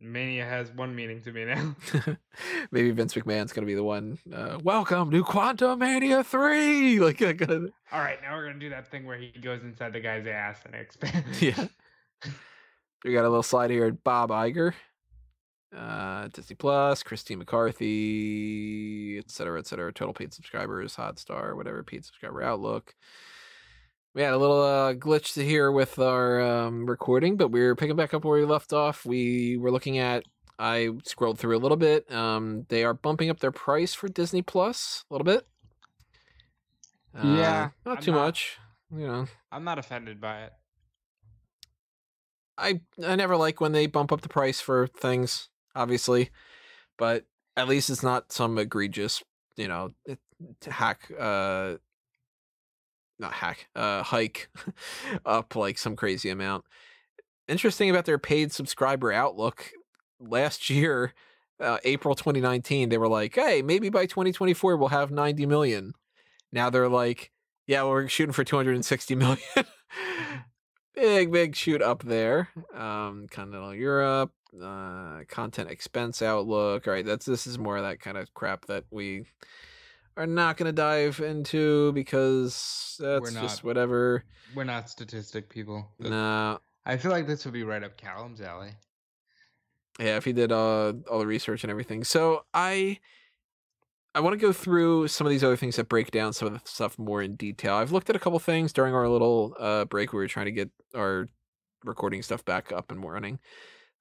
Mania has one meaning to me now. Maybe Vince McMahon's gonna be the one. Uh, Welcome to Quantumania Three. Like, I gotta, All right, now we're gonna do that thing where he goes inside the guy's ass and expands. yeah. We got a little slide here. At Bob Iger, uh, Disney Plus, Christine McCarthy, et cetera, et cetera. Total paid subscribers, Hotstar, whatever paid subscriber Outlook. We had a little uh, glitch to here with our um, recording, but we are picking back up where we left off. We were looking at. I scrolled through a little bit. Um, they are bumping up their price for Disney Plus a little bit. Yeah, Uh, not I'm too not- much. You know, I'm not offended by it. I I never like when they bump up the price for things, obviously, but at least it's not some egregious, you know, to hack uh not hack, uh hike up like some crazy amount. Interesting about their paid subscriber outlook last year, uh, April 2019, they were like, "Hey, maybe by 2024 we'll have 90 million." Now they're like, "Yeah, we're shooting for 260 million." big big shoot up there um continental europe uh content expense outlook all right that's this is more of that kind of crap that we are not going to dive into because that's just not. whatever We're not statistic people. no I feel like this would be right up Callum's alley. yeah if he did uh all the research and everything so i i want to go through some of these other things that break down some of the stuff more in detail i've looked at a couple things during our little uh break we were trying to get our recording stuff back up and running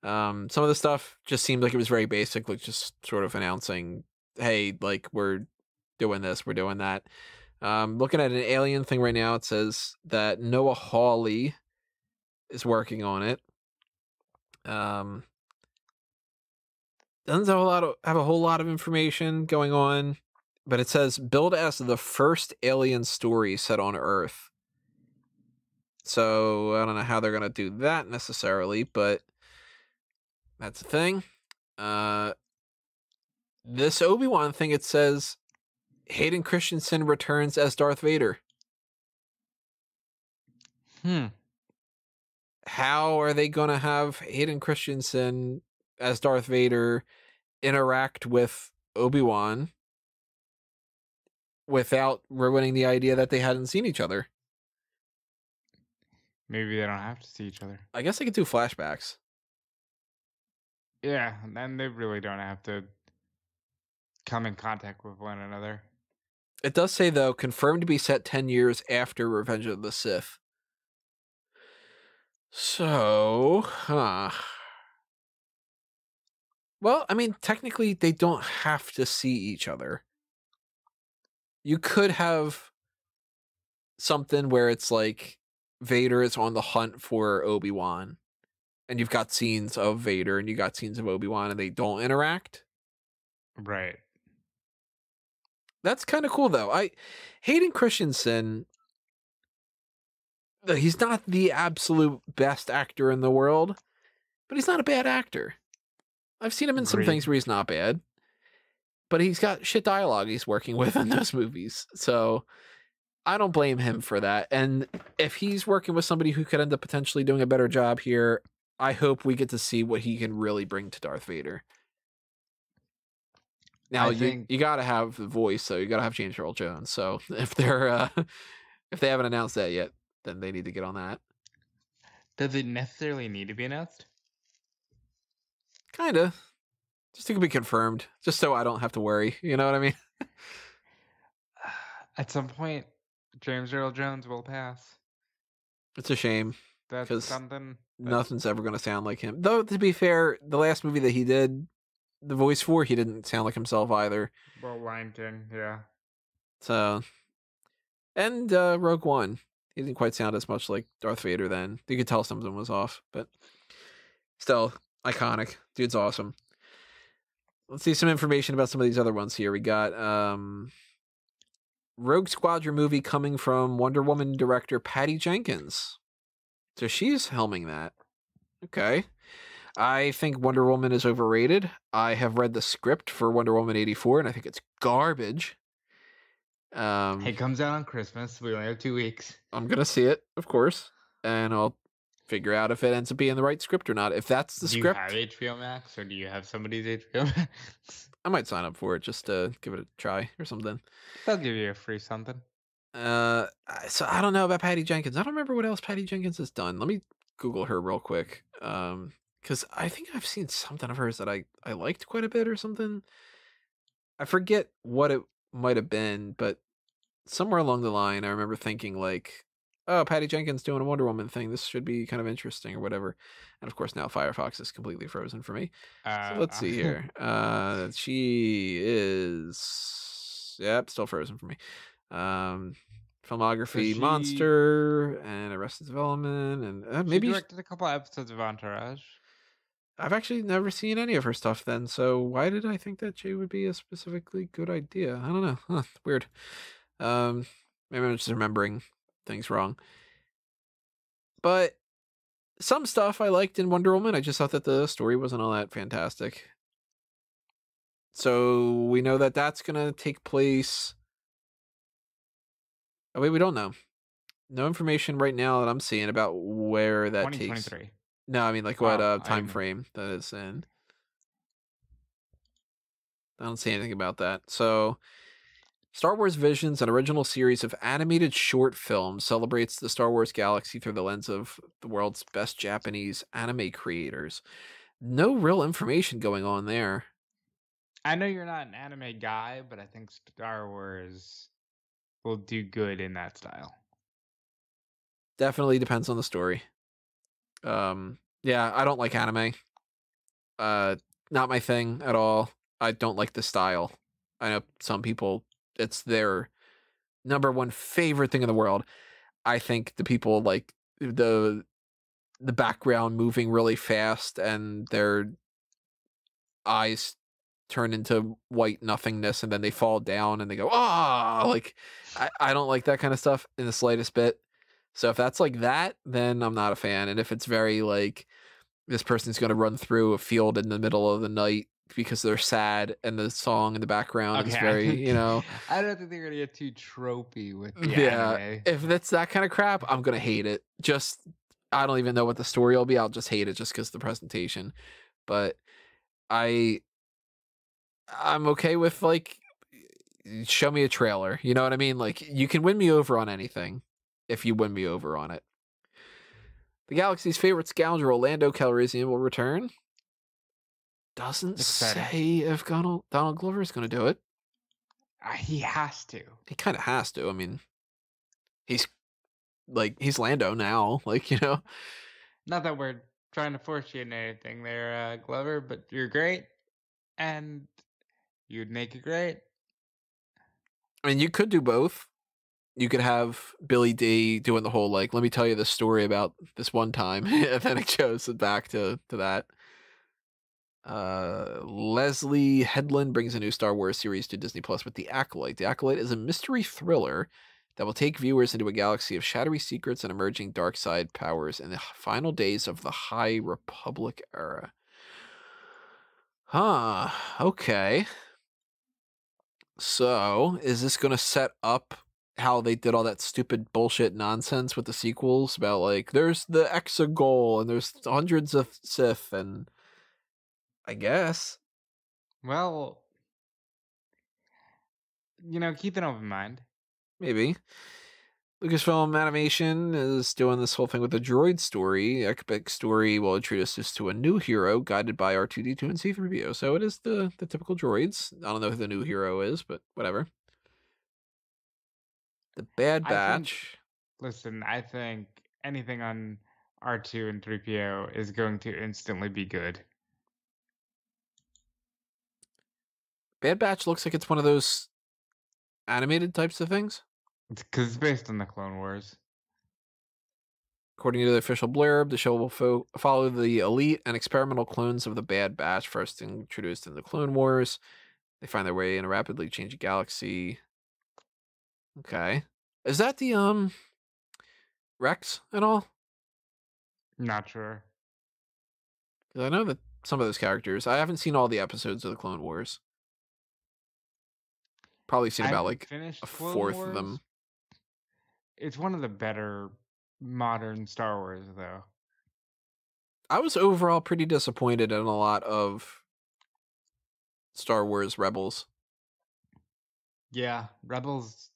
um some of the stuff just seemed like it was very basic like just sort of announcing hey like we're doing this we're doing that um looking at an alien thing right now it says that noah hawley is working on it um doesn't have a lot of have a whole lot of information going on, but it says build as the first alien story set on Earth. So I don't know how they're gonna do that necessarily, but that's the thing. Uh, this Obi Wan thing, it says Hayden Christensen returns as Darth Vader. Hmm. how are they going to have Hayden Christensen as Darth Vader interact with Obi-Wan without ruining the idea that they hadn't seen each other? Maybe they don't have to see each other. I guess they could do flashbacks. Yeah, and they really don't have to come in contact with one another. It does say though confirmed to be set 10 years after Revenge of the Sith. So, huh. Well, I mean, technically they don't have to see each other. You could have something where it's like Vader is on the hunt for Obi-Wan and you've got scenes of Vader and you got scenes of Obi-Wan and they don't interact. Right. That's kind of cool though. I Hayden Christensen he's not the absolute best actor in the world, but he's not a bad actor. I've seen him in some Agreed. things where he's not bad. But he's got shit dialogue he's working with in those movies. So I don't blame him for that. And if he's working with somebody who could end up potentially doing a better job here, I hope we get to see what he can really bring to Darth Vader. Now I you think- you got to have the voice, so you got to have James Earl Jones. So if they're uh, if they haven't announced that yet, then they need to get on that. Does it necessarily need to be announced? Kind of, just to be confirmed, just so I don't have to worry. You know what I mean? At some point, James Earl Jones will pass. It's a shame. That's something. Nothing's ever going to sound like him. Though to be fair, the last movie that he did, the voice for, he didn't sound like himself either. Well, Lion King, yeah. So, and uh, Rogue One, he didn't quite sound as much like Darth Vader then. You could tell something was off, but still iconic. Dude's awesome. Let's see some information about some of these other ones here. We got um, Rogue Squadron movie coming from Wonder Woman director Patty Jenkins. So she's helming that. Okay. I think Wonder Woman is overrated. I have read the script for Wonder Woman 84 and I think it's garbage. Um, It comes out on Christmas. We only have two weeks. I'm going to see it, of course, and I'll figure out if it ends up being the right script or not. If that's the do script, Do you have HBO Max or do you have somebody's HBO Max? I might sign up for it just to give it a try or something. They'll give you a free something. Uh, so I don't know about Patty Jenkins. I don't remember what else Patty Jenkins has done. Let me Google her real quick. Um, because I think I've seen something of hers that I I liked quite a bit or something. I forget what it might have been, but somewhere along the line, I remember thinking like, "Oh, Patty Jenkins doing a Wonder Woman thing. This should be kind of interesting or whatever." And of course, now Firefox is completely frozen for me. Uh, So let's see here. Uh, she is, yep, still frozen for me. Um, filmography: she- Monster and Arrested Development, and uh, She maybe directed a couple episodes of Entourage. I've actually never seen any of her stuff. Then, so why did I think that she would be a specifically good idea? I don't know. Huh, weird. Um, maybe I'm just remembering things wrong. But some stuff I liked in Wonder Woman. I just thought that the story wasn't all that fantastic. So we know that that's gonna take place. Oh wait, we don't know. No information right now that I'm seeing about where that takes. No, I mean like what Wow, uh time I'm- frame that is in. I don't see anything about that. So Star Wars Visions, an original series of animated short films, celebrates the Star Wars galaxy through the lens of the world's best Japanese anime creators. No real information going on there. I know you're not an anime guy, but I think Star Wars will do good in that style. Definitely depends on the story. Um yeah, I don't like anime. Uh not my thing at all. I don't like the style. I know some people it's their number one favorite thing in the world. I think the people like the the background moving really fast and their eyes turn into white nothingness and then they fall down and they go ah like I, I don't like that kind of stuff in the slightest bit so if that's like that then i'm not a fan and if it's very like this person's going to run through a field in the middle of the night because they're sad and the song in the background is Okay, I very you know I don't think they're gonna get too tropey with Yeah, anime. if that's that kind of crap, I'm gonna hate it. Just I don't even know what the story will be. I'll just hate it just because the presentation. But I I'm okay with like show me a trailer. You know what I mean? Like you can win me over on anything if you win me over on it. The galaxy's favorite scoundrel, Lando Calrissian, will return. Doesn't say if Donald Donald Glover is going to do it. Uh, he has to. He kind of has to. I mean, he's like he's Lando now. Like you know, Not that we're trying to force you into anything there, uh, Glover, but you're great, and you'd make it great. I mean, you could do both. You could have Billy Dee doing the whole like, let me tell you the story about this one time, and then it goes back to to that. Uh, Leslie Headland brings a new Star Wars series to Disney Plus with The Acolyte. The Acolyte is a mystery thriller that will take viewers into a galaxy of shadowy secrets and emerging dark side powers in the final days of the High Republic era. Huh. Okay. So, is this going to set up how they did all that stupid bullshit nonsense with the sequels about like there's the Exegol and there's hundreds of Sith and I guess Well, you know, keep an open mind. maybe Lucasfilm Animation is doing this whole thing with the droid story. Epic story will introduce us to a new hero guided by R2D2 and C3PO. So it is the the typical droids. I don't know who the new hero is, but whatever. The Bad I think- Batch. Listen, I think anything on R2 and 3PO is going to instantly be good. Bad Batch looks like it's one of those animated types of things. Because it's based on the Clone Wars. According to the official blurb, the show will fo- follow the elite and experimental clones of the Bad Batch, first introduced in the Clone Wars. They find their way in a rapidly changing galaxy. Okay, is that the um Rex and all? Not sure. 'Cause I know that some of those characters. I haven't seen all the episodes of the Clone Wars. Probably seen about like a Clone fourth of them. It's one of the better modern Star Wars, though. I was overall pretty disappointed in a lot of Star Wars Rebels. Yeah, Rebels.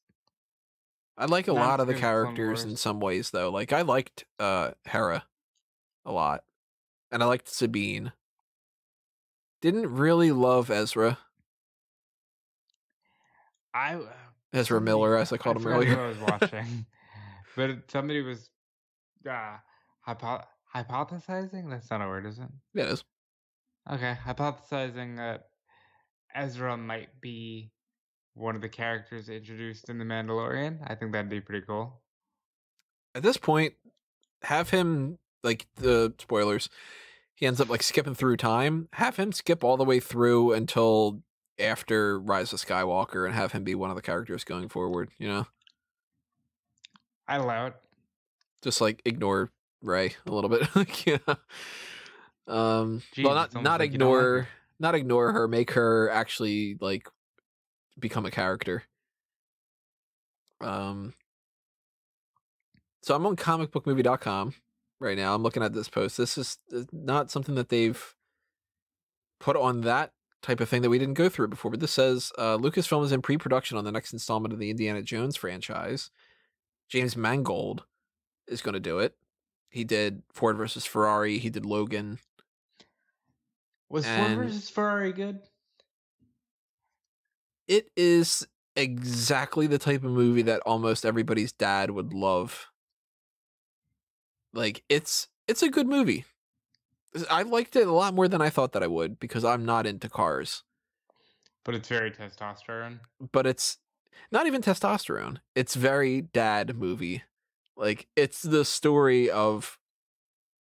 I like a Not lot of the good as Clone characters in some ways though. Like I liked uh Hera a lot. And I liked Sabine. Didn't really love Ezra. I uh, Ezra Miller, as I called him forgot who earlier. I was watching, but somebody was uh, hypo- hypothesizing. That's not a word, is it? Yeah, it is. Okay, hypothesizing that Ezra might be one of the characters introduced in The Mandalorian. I think that'd be pretty cool. At this point, have him like the spoilers. He ends up like skipping through time. Have him skip all the way through until after Rise of Skywalker and have him be one of the characters going forward, you know? I allow it. just like ignore Rey a little bit. like, yeah. Um Jeez, well not not like don't like ignore not ignore her, make her actually like become a character. Um so I'm on comicbookmovie.com right now. I'm looking at this post. This is uh, not something that they've put on that type of thing that we didn't go through before. But this says uh, Lucasfilm is in pre-production on the next installment of the Indiana Jones franchise. James Mangold is going to do it. He did Ford versus Ferrari. He did Logan. Was And- Ford versus Ferrari good? It is exactly the type of movie that almost everybody's dad would love. Like it's it's a good movie. I liked it a lot more than I thought that I would because I'm not into cars. But it's very testosterone. but it's not even testosterone. It's very dad movie. Like it's the story of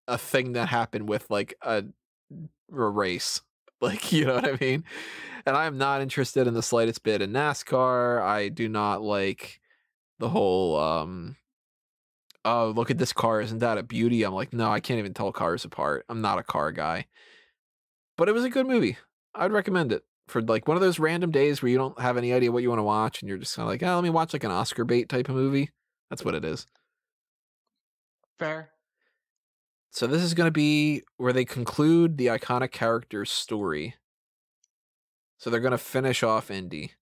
a thing that happened with like a, a race. Like you know what I mean? And I'm not interested in the slightest bit in NASCAR. I do not like the whole um oh look at this car isn't that a beauty? I'm like no i can't even tell cars apart. I'm not a car guy. But it was a good movie. I'd recommend it for like one of those random days where you don't have any idea what you want to watch and you're just kind of like oh let me watch like an oscar bait type of movie. That's what it is. Fair. so this is going to be where they conclude the iconic character's story. So they're going to finish off indy.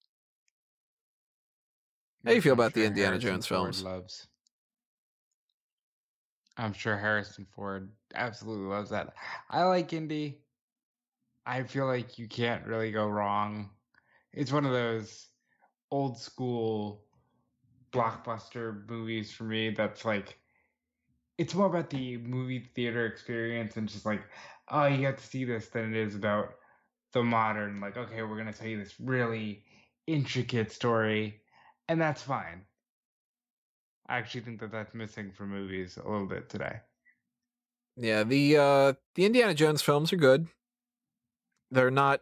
How do you feel about the Indiana Harrison Jones films? Loves. I'm sure Harrison Ford absolutely loves that. I like Indy. I feel like you can't really go wrong. It's one of those old school blockbuster movies for me that's like it's more about the movie theater experience and just like oh you got to see this than it is about the modern like okay we're going to tell you this really intricate story and that's fine i actually think that that's missing from movies a little bit today Yeah, the uh the Indiana Jones films are good. They're not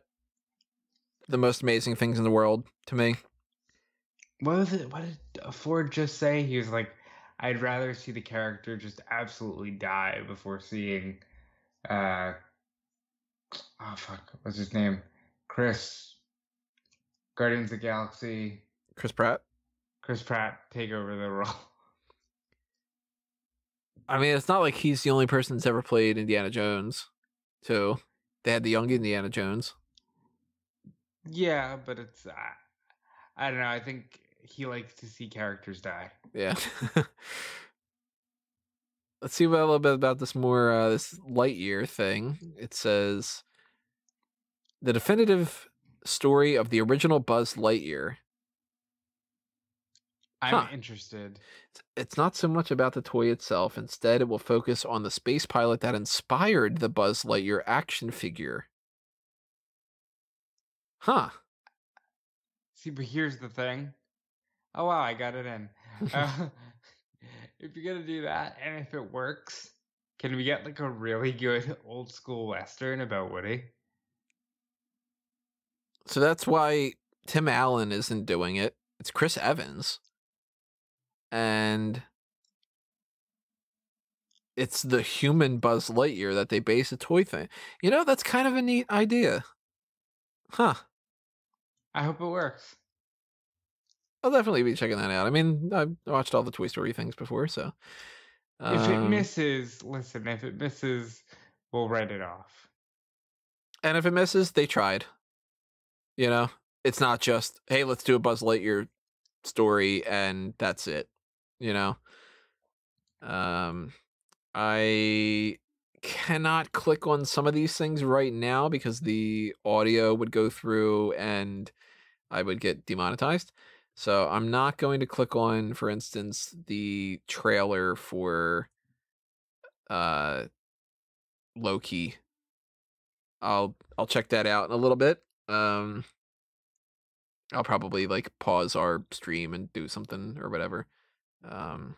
the most amazing things in the world to me. what was it what did ford just say he was like i'd rather see the character just absolutely die before seeing uh oh fuck what's his name chris guardians of the galaxy Chris Pratt. chris pratt take over the role I mean, it's not like he's the only person that's ever played Indiana Jones. Too. They had the young Indiana Jones. yeah but it's uh, i don't know i think he likes to see characters die Yeah. Let's see about, a little bit about this more uh, this Lightyear thing. It says the definitive story of the original Buzz Lightyear. I'm Huh. interested It's not so much about the toy itself. Instead, it will focus on the space pilot that inspired the Buzz Lightyear action figure. Huh. See, but here's the thing. Oh wow, I got it in. Uh, if you're gonna do that, and if it works, can we get like a really good old school western about Woody? So that's why Tim Allen isn't doing it. It's Chris Evans. And it's the human Buzz Lightyear that they base a toy thing. You know, that's kind of a neat idea. Huh. I hope it works. I'll definitely be checking that out. I mean, I've watched all the Toy Story things before, so. If it Um, misses, listen, if it misses, we'll write it off. and if it misses, they tried. You know, it's not just, hey, let's do a Buzz Lightyear story and that's it. You know, um, I cannot click on some of these things right now because the audio would go through and I would get demonetized. So I'm not going to click on, for instance, the trailer for uh Loki. I'll I'll check that out in a little bit. Um I'll probably like pause our stream and do something or whatever. Um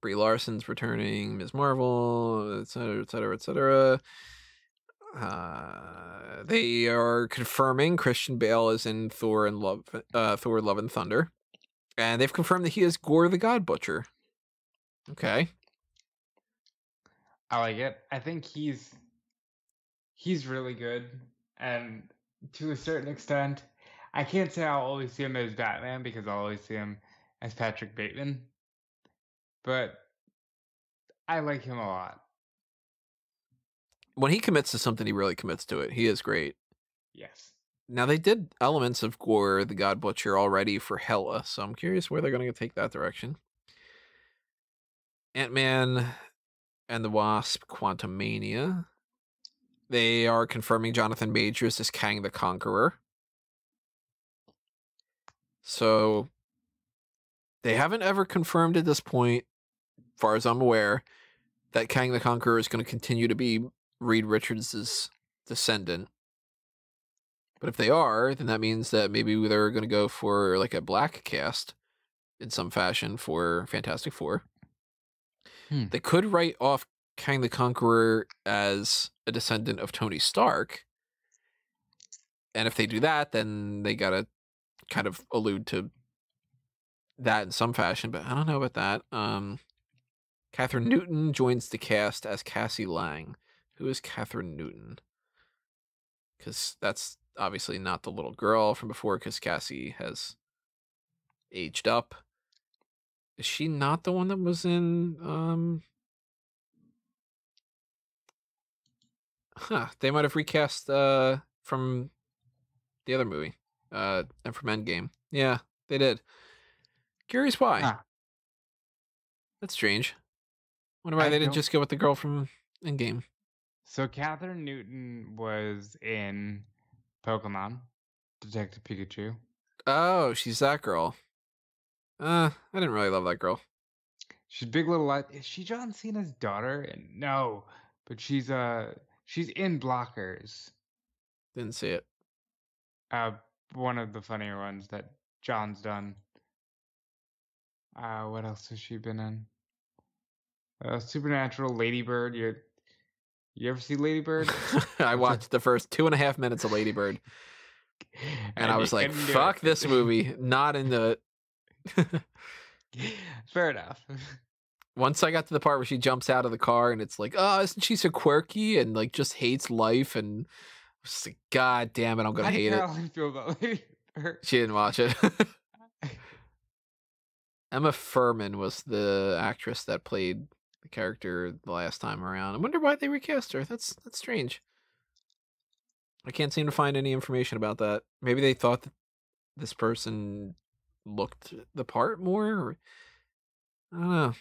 Brie Larson's returning, Ms. Marvel, et cetera, et cetera, et cetera. Uh, they are confirming Christian Bale is in Thor and Love, uh, Thor: Love and Thunder, and they've confirmed that he is Gorr the God Butcher. Okay, I like it. I think he's he's really good, and to a certain extent, I can't say I'll always see him as Batman because I'll always see him as Patrick Bateman, but I like him a lot. when he commits to something, he really commits to it. He is great. Yes. Now they did elements of Gorr the God Butcher already for Hela, so I'm curious where they're going to take that direction. Ant Man and the Wasp: Quantumania. They are confirming Jonathan Majors as Kang the Conqueror. So they haven't ever confirmed at this point, far as I'm aware, that Kang the Conqueror is going to continue to be Reed Richards' descendant. But if they are, then that means that maybe they're going to go for like a black cast in some fashion for Fantastic Four. Hmm. They could write off Kang the Conqueror as a descendant of Tony Stark. And if they do that, then they got to kind of allude to that in some fashion, but I don't know about that. Um, Kathryn Newton joins the cast as Cassie Lang. Who is Kathryn Newton? Because that's obviously not the little girl from before, because Cassie has aged up. Is she not the one that was in um Huh, they might have recast uh from the other movie. Uh and from Endgame. Yeah, they did. Curious why. Huh. That's strange. Wonder why I they didn't don't- just go with the girl from Endgame. So Kathryn Newton was in Pokemon, Detective Pikachu. Oh, she's that girl. Uh, I didn't really love that girl. She's Big Little Lies. Is she John Cena's daughter? No, but she's uh she's in Blockers. Didn't see it. Uh, one of the funnier ones that John's done. Uh, what else has she been in? Uh, Supernatural, Ladybird. You you ever see Ladybird? I watched the first two and a half minutes of Ladybird, and I was like, "Fuck this movie!" Not into it. Fair enough. Once I got to the part where she jumps out of the car, and it's like, "Oh, isn't she so quirky and like just hates life?" And I was like, "God damn it, I'm gonna did hate it." Caroline feel about Ladybird? She didn't watch it. Emma Fuhrmann was the actress that played the character the last time around. I wonder why they recast her. That's that's strange. I can't seem to find any information about that. Maybe they thought that this person looked the part more. Or, I don't know.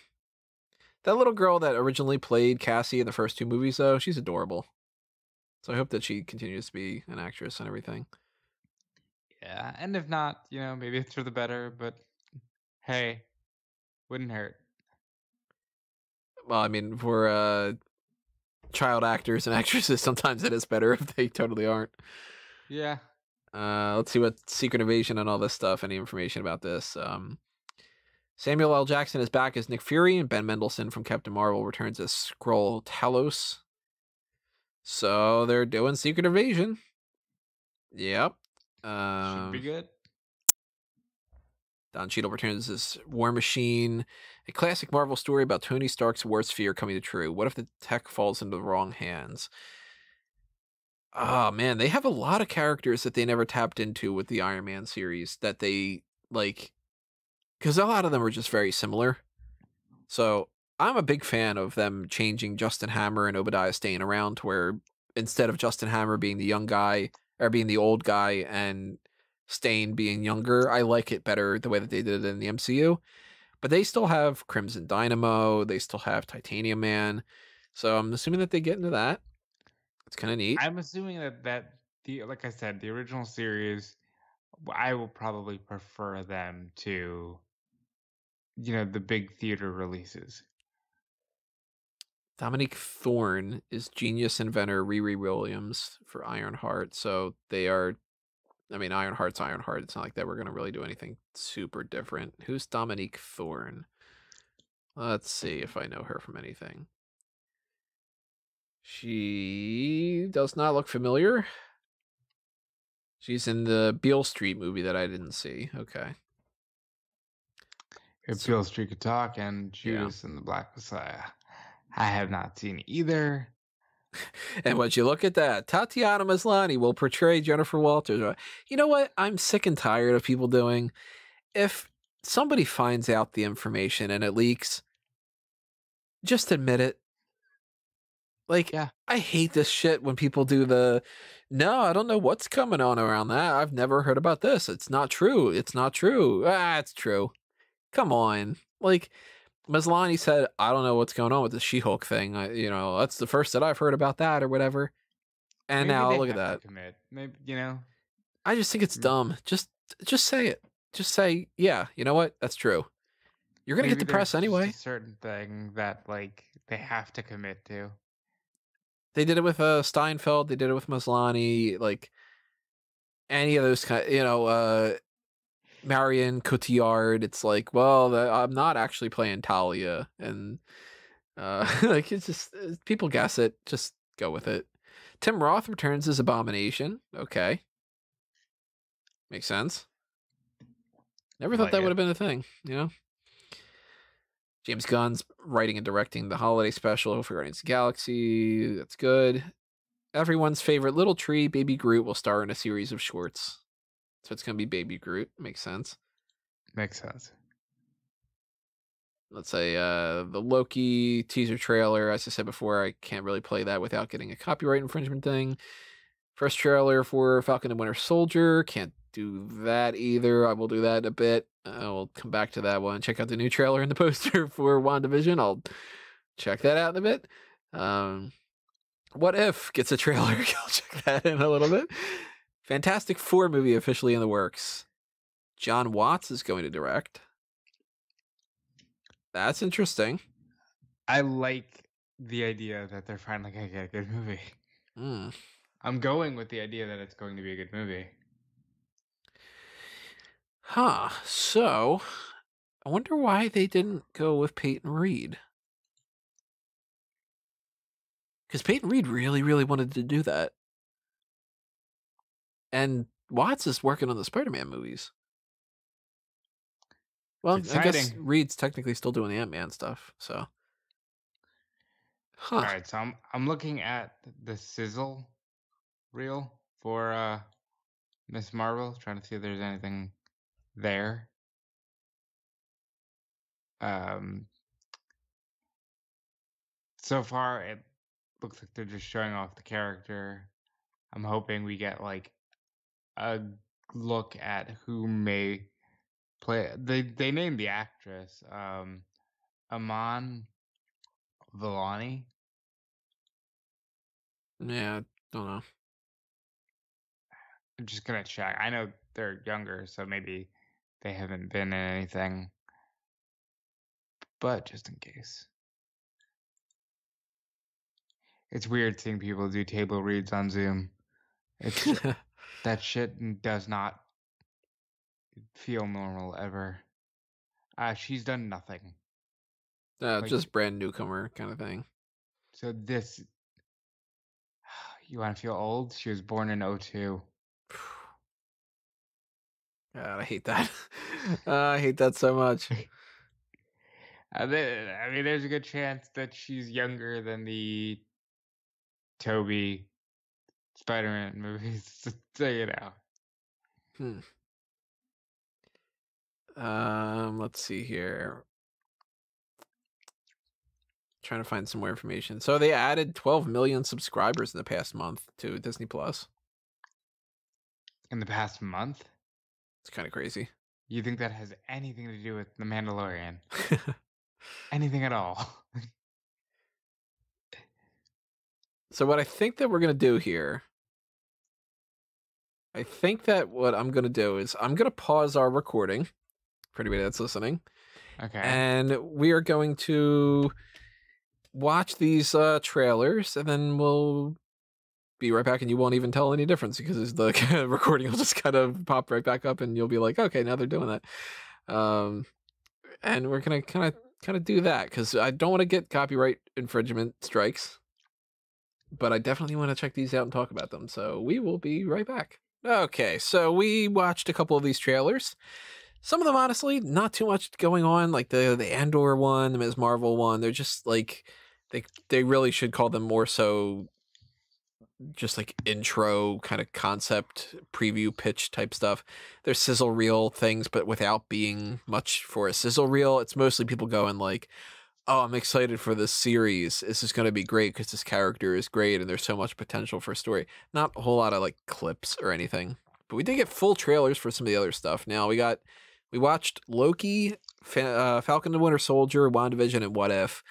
That little girl that originally played Cassie in the first two movies, though, she's adorable. So I hope that she continues to be an actress and everything. Yeah, and if not, you know, maybe it's for the better, but hey, wouldn't hurt. well, I mean, for uh, child actors and actresses, sometimes it is better if they totally aren't. Yeah. Uh, let's see what Secret Invasion and all this stuff, any information about this. Um, Samuel L. Jackson is back as Nick Fury, and Ben Mendelsohn from Captain Marvel returns as Skrull Talos. So they're doing Secret Invasion. Yep. Should Um, be good. Don Cheadle returns as War Machine, a classic Marvel story about Tony Stark's worst fear coming to true. What if the tech falls into the wrong hands? Oh man, they have a lot of characters that they never tapped into with the Iron Man series that they like because a lot of them are just very similar. So I'm a big fan of them changing Justin Hammer and Obadiah staying around to where instead of Justin Hammer being the young guy or being the old guy and Stane being younger, I like it better the way that they did it in the MCU. But they still have Crimson Dynamo, they still have Titanium Man. So I'm assuming that they get into that. It's kind of neat. I'm assuming that that the like I said, the original series, I will probably prefer them to, you know, the big theater releases. Dominique Thorne is genius inventor Riri Williams for Ironheart. So they are, I mean, Ironheart's Ironheart. It's not like that we're going to really do anything super different. Who's Dominique Thorne? Let's see if I know her from anything. She does not look familiar. She's in the Beale Street movie that I didn't see. Okay. If Beale Street could talk and Judas yeah. and the Black Messiah. I have not seen either. And once you look at that, Tatiana Maslany will portray Jennifer Walters. You know what? I'm sick and tired of people doing. If somebody finds out the information and it leaks, just admit it. Like, yeah. I hate this shit when people do the, no, I don't know what's coming on around that. I've never heard about this. It's not true. It's not true. Ah, it's true. Come on. Like, Maslany said, I don't know what's going on with the She Hulk thing. I, you know, that's the first that I've heard about that or whatever. And Maybe now look at that. Commit. Maybe, you know, I just think it's dumb. Just, just say it. Just say, yeah, you know what? That's true. You're gonna get the press anyway. certain thing that like they have to commit to. They did it with uh, Steinfeld. They did it with Maslany. Like any of those kind, you know, uh, Marion Cotillard, it's like, well, I'm not actually playing Talia, and uh, like it's just uh, people guess it. Just go with it. Tim Roth returns as Abomination. Okay, makes sense. Never thought like that would have been a thing, you know. James Gunn's writing and directing the holiday special for Guardians of the Galaxy. That's good. Everyone's favorite little tree, Baby Groot, will star in a series of shorts. So it's gonna be Baby Groot. Makes sense. Makes sense. Let's say uh, the Loki teaser trailer. As I said before, I can't really play that without getting a copyright infringement thing. First trailer for Falcon and Winter Soldier. Can't do that either. I will do that in a bit. I will come back to that one. Check out the new trailer and the poster for WandaVision. I'll check that out in a bit. Um, what if gets a trailer? I'll check that in a little bit. Fantastic Four movie officially in the works. John Watts is going to direct. That's interesting. I like the idea that they're finally going to get a good movie. Mm. I'm going with the idea that it's going to be a good movie. Huh. So, I wonder why they didn't go with Peyton Reed. Because Peyton Reed really, really wanted to do that. And Watts is working on the Spider-Man movies. Well, I guess Reed's technically still doing the Ant Man stuff. So, huh. all right. So I'm I'm looking at the sizzle reel for uh Miss Marvel, trying to see if there's anything there. Um. So far, it looks like they're just showing off the character. I'm hoping we get like a look at who may play. They they named the actress um, Iman Vellani. Yeah, don't know. I'm just gonna check. I know they're younger, so maybe they haven't been in anything. But just in case. It's weird seeing people do table reads on Zoom. It's That shit does not feel normal ever. Uh, she's done nothing. Uh, like, just brand newcomer kind of thing. So this, you want to feel old? She was born in 02. God, I hate that. Uh, I hate that so much. I mean, I mean, there's a good chance that she's younger than the Tobey Spider-Man movies. so you know. Hmm. Um, let's see here. Trying to find some more information. So they added 12 million subscribers in the past month to Disney Plus. In the past month? It's kind of crazy. You think that has anything to do with The Mandalorian? anything at all? so what I think that we're going to do here I think that what I'm going to do is I'm going to pause our recording for anybody that's listening. Okay. And we are going to watch these uh, trailers and then we'll be right back and you won't even tell any difference because the recording will just kind of pop right back up and you'll be like, okay, now they're doing that. Um, and we're going to kind of kind of do that because I don't want to get copyright infringement strikes, but I definitely want to check these out and talk about them. So we will be right back. Okay, so we watched a couple of these trailers. Some of them, honestly, not too much going on. Like the the Andor one, the Ms. Marvel one, they're just like they they really should call them more so just like intro kind of concept preview pitch type stuff. They're sizzle reel things, but without being much for a sizzle reel. It's mostly people going like, "Oh, I'm excited for this series. This is going to be great because this character is great and there's so much potential for story." Not a whole lot of like clips or anything, but we did get full trailers for some of the other stuff. Now we got we watched Loki, Fa- uh, Falcon and Winter Soldier, WandaVision, and What If.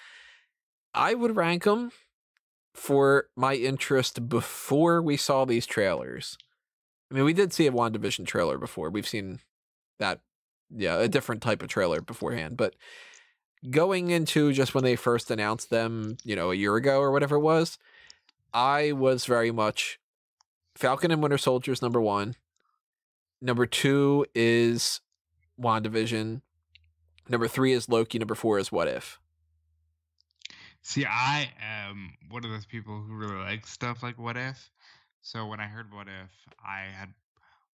I would rank them for my interest before we saw these trailers. I mean, we did see a WandaVision trailer before. We've seen that, yeah, a different type of trailer beforehand. But going into just when they first announced them, you know, a year ago or whatever it was, I was very much Falcon and Winter Soldier is number one. Number two is WandaVision. Number three is Loki. Number four is What If. See, I am one of those people who really like stuff like What If. So when I heard What If, I had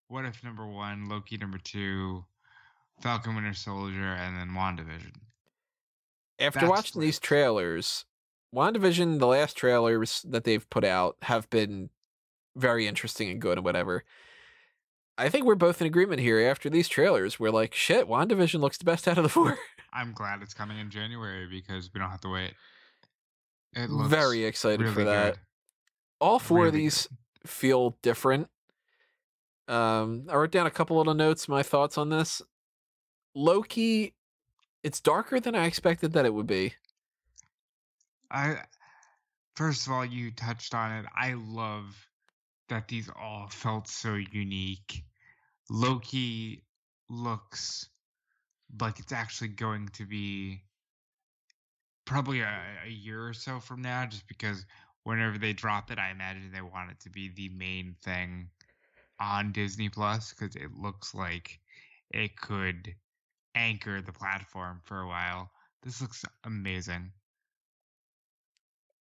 What If number one, Loki number two, Falcon Winter Soldier, and then WandaVision. After That's watching these trailers, WandaVision, the last trailers that they've put out have been very interesting and good and whatever. I think we're both in agreement here. After these trailers, we're like, shit, WandaVision looks the best out of the four. I'm glad it's coming in January because we don't have to wait. It looks very excited really for that. good. All four of Really these feel different. Um, I wrote down a couple little notes, my thoughts on this. Loki, it's darker than I expected that it would be. I first of all, you touched on it. I love that these all felt so unique. Loki looks like it's actually going to be probably a, a year or so from now, just because whenever they drop it, I imagine they want it to be the main thing on Disney Plus because it looks like it could anchor the platform for a while. This looks amazing.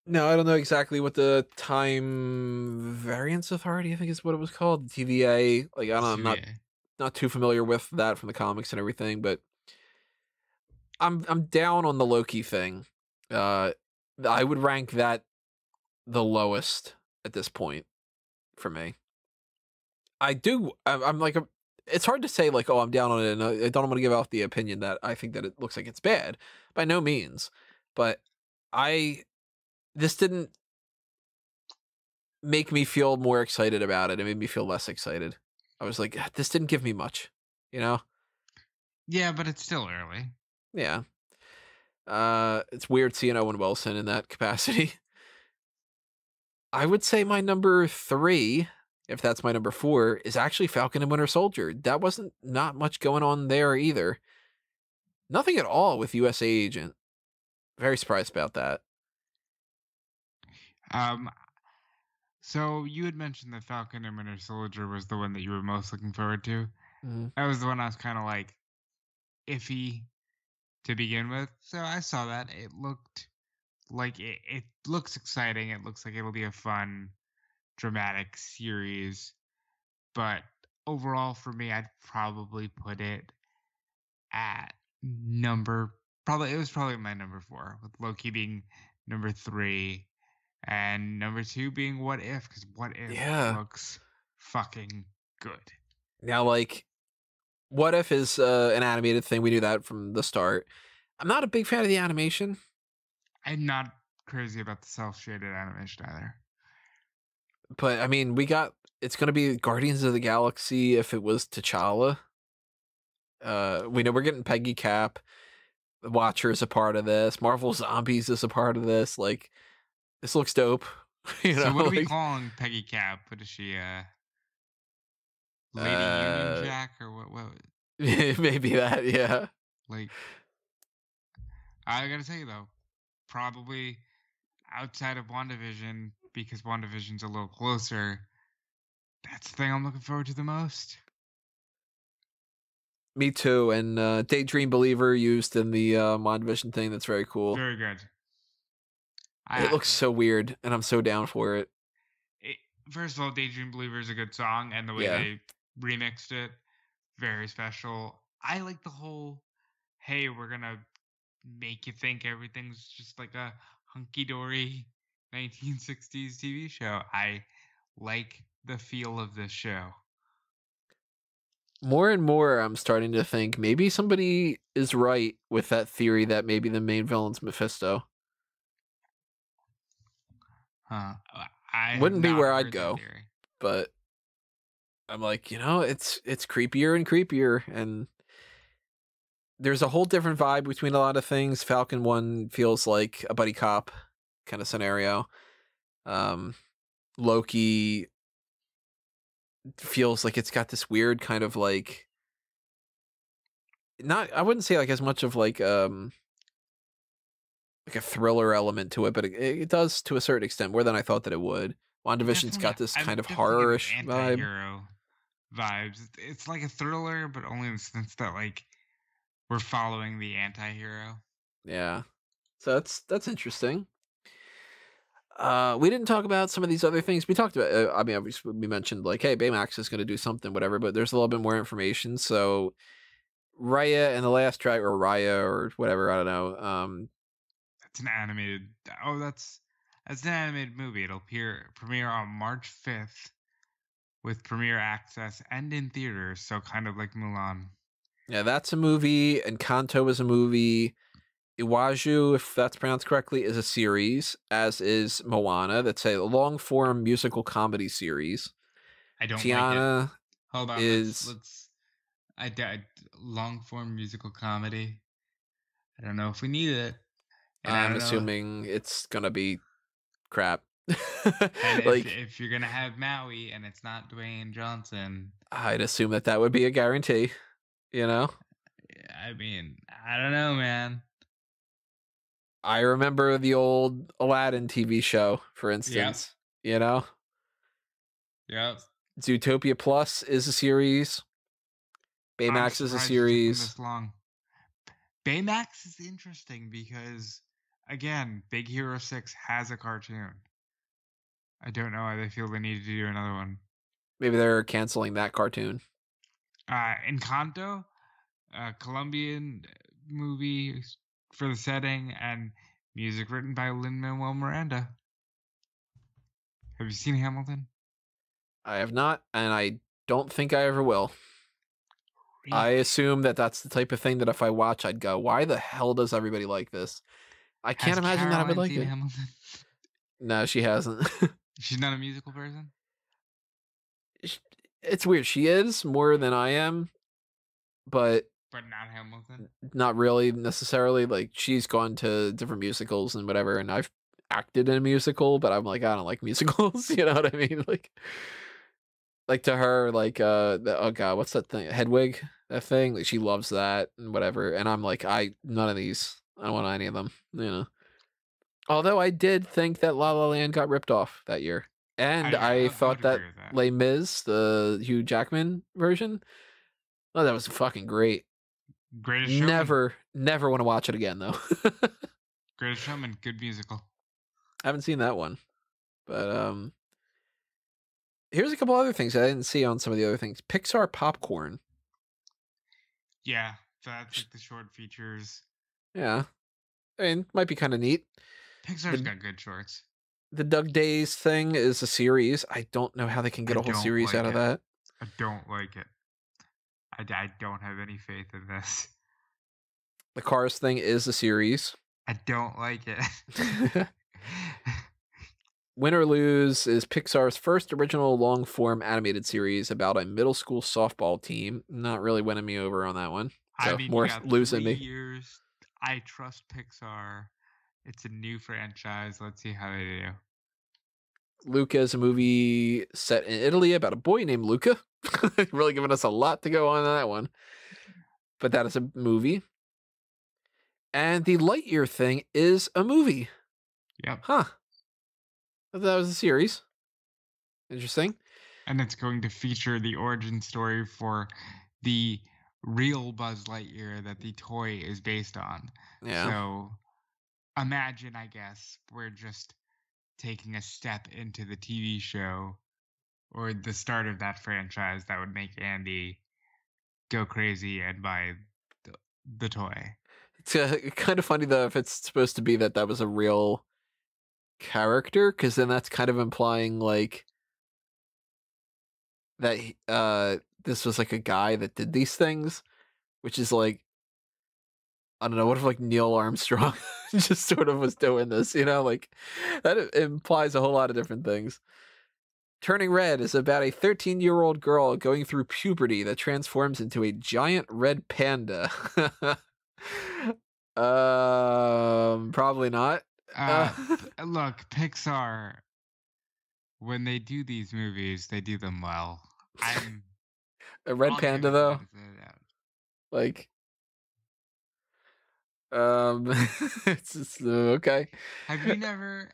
No, I don't know exactly what the time variance authority, I think is what it was called. TVA. Like I don't know, I'm not not too familiar with that from the comics and everything, but I'm I'm down on the Loki thing. Uh I would rank that the lowest at this point for me. I do I'm, I'm like a, it's hard to say like oh I'm down on it and I I don't want to give off the opinion that I think that it looks like it's bad by no means. But I this didn't make me feel more excited about it. It made me feel less excited. I was like, this didn't give me much, you know? Yeah, but it's still early. Yeah. Uh, it's weird seeing Owen Wilson in that capacity. I would say my number three, if that's my number four, is actually Falcon and Winter Soldier. That wasn't not much going on there either. Nothing at all with USA Agent. Very surprised about that. Um, so you had mentioned that Falcon and Winter Soldier was the one that you were most looking forward to. Mhm. That was the one I was kind of like iffy to begin with. So I saw that it looked like it, it looks exciting. It looks like it'll be a fun, dramatic series. But overall, for me, I'd probably put it at number probably it was probably my number four with Loki being number three and number two being What If because What If Yeah. looks fucking good. Now, like, what if is uh, an animated thing? We knew that from the start. I'm not a big fan of the animation, I'm not crazy about the cel shaded animation either. But I mean, we got it's going to be Guardians of the Galaxy if it was T'Challa. Uh, we know we're getting Peggy Cap. The Watcher is a part of this. Marvel Zombies is a part of this. Like, this looks dope. you know, so what are we like- calling Peggy Cap? What is she? Uh, Lady Uh, Union Jack or what? What? maybe that. Yeah. Like, I gotta tell you though, probably outside of WandaVision, because WandaVision's a little closer, that's the thing I'm looking forward to the most. Me too. And uh, Daydream Believer used in the uh, WandaVision thing. That's very cool. Very good. it looks so weird, and I'm so down for it. it, first of all, Daydream Believer is a good song, and the way Yeah. they remixed it, very special. I like the whole, hey, we're gonna make you think everything's just like a hunky dory 1960s TV show. I like the feel of this show. More and more, I'm starting to think maybe somebody is right with that theory that maybe the main villain's Mephisto. Huh. I Wouldn't be where I'd go. theory. but I'm like, you know, it's it's creepier and creepier, and there's a whole different vibe between a lot of things. Falcon One feels like a buddy cop kind of scenario. Um, Loki feels like it's got this weird kind of like not I wouldn't say like as much of like um like a thriller element to it, but it, it does to a certain extent more than I thought that it would. WandaVision's got this kind of horror-ish vibe. vibes. It's- It's like a thriller, but only in the sense that like we're following the anti-hero. Yeah. So that's that's interesting. Uh, we didn't talk about some of these other things. We talked about. Uh, I mean, obviously we mentioned like, hey, Baymax is going to do something, whatever. But there's a little bit more information. So, Raya and the Last Track, or Raya, or whatever. I don't know. Um, That's an animated. Oh, that's that's an animated movie. It'll appear premiere on March fifth, with premiere access and in theaters. So kind of like Mulan. yeah, that's a movie, and Encanto is a movie. Iwaju, if that's pronounced correctly, is a series, as is Moana. That's a long form musical comedy series. I don't like it. Tiana Hold on. is- Let's, let's I, I long form musical comedy. I don't know if we need it. And I'm don't know- assuming it's gonna be crap. Like if, if you're gonna have Maui and it's not Dwayne Johnson, I'd assume that that would be a guarantee. You know, I mean, I don't know, man. I remember the old Aladdin TV show, for instance. You know, Yeah. Zootopia Plus is a series. Baymax is a surprised it took them series. Long. Baymax is interesting because, again, Big Hero Six has a cartoon. I don't know why they feel they need to do another one. Maybe they're canceling that cartoon. Uh, Encanto, a Colombian movie s- for the setting, and music written by Lin Manuel Miranda. Have you seen Hamilton? I have not, and I don't think I ever will. I assume that that's the type of thing that if I watch, I'd go, "Why the hell does everybody like this?" I can't Has imagine that I would like it. Hamilton? No, she hasn't. She's not a musical person. it's weird. She is more than I am, but But not Hamilton. not really necessarily. Like she's gone to different musicals and whatever, and I've acted in a musical, but I'm like, I don't like musicals. you know what I mean? Like, like to her, like, uh, the, oh god, what's that thing? Hedwig, that thing. Like she loves that and whatever, and I'm like, I none of these. I don't want any of them. You know. Although I did think that La La Land got ripped off that year, and I, would thought that that. Les Mis, the Hugh Jackman version, oh, that was fucking great. Greatest Showman. Never, never want to watch it again though. Greatest Showman. Good musical. I haven't seen that one, but um, here's a couple other things I didn't see on some of the other things. Pixar popcorn. Yeah, that's like the short features. Yeah, I mean, might be kind of neat. Pixar's The- got good shorts. The Dug Days thing is a series. I don't know how they can get I a whole series like out of that. I don't like it. I, I don't have any faith in this. The Cars thing is a series. I don't like it. Win or Lose is Pixar's first original long form animated series about a middle school softball team. Not really winning me over on that one. I So, mean, more losing three me. years. I trust Pixar. It's a new franchise. Let's see how they do. Luca is a movie set in Italy about a boy named Luca. really giving us a lot to go on in that one. But that is a movie. And the Lightyear thing is a movie. Yep. Huh. I thought that was a series. Interesting. And it's going to feature the origin story for the real Buzz Lightyear that the toy is based on. Yeah. So imagine, I guess, we're just taking a step into the TV show or the start of that franchise that would make Andy go crazy and buy the, the toy. It's uh, kind of funny though if it's supposed to be that that was a real character, because then that's kind of implying like that uh this was like a guy that did these things, which is like I don't know. What if like Neil Armstrong just sort of was doing this? You know, like that implies a whole lot of different things. Turning Red is about a 13 year old girl going through puberty that transforms into a giant red panda. um, probably not. Uh, Uh, look, Pixar, when they do these movies, they do them well. I'm a red panda though, benefit of the doubt. like, um, it's just, uh, okay. Have you never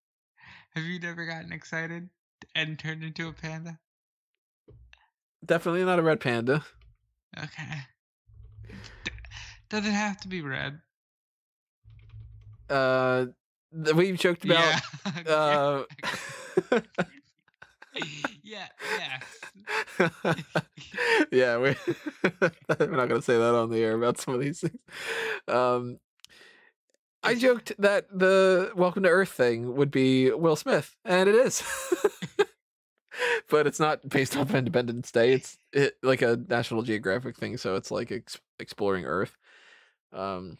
have you never gotten excited and turned into a panda? Definitely not a red panda. Okay. D- Does it have to be red? Uh, we've joked about. yeah. Uh, yeah, yeah. yeah, we we're not gonna say that on the air about some of these things. Um, I joked that the Welcome to Earth thing would be Will Smith, and it is. but it's not based off Independence Day. It's it, like a National Geographic thing, so it's like ex- exploring Earth. Um,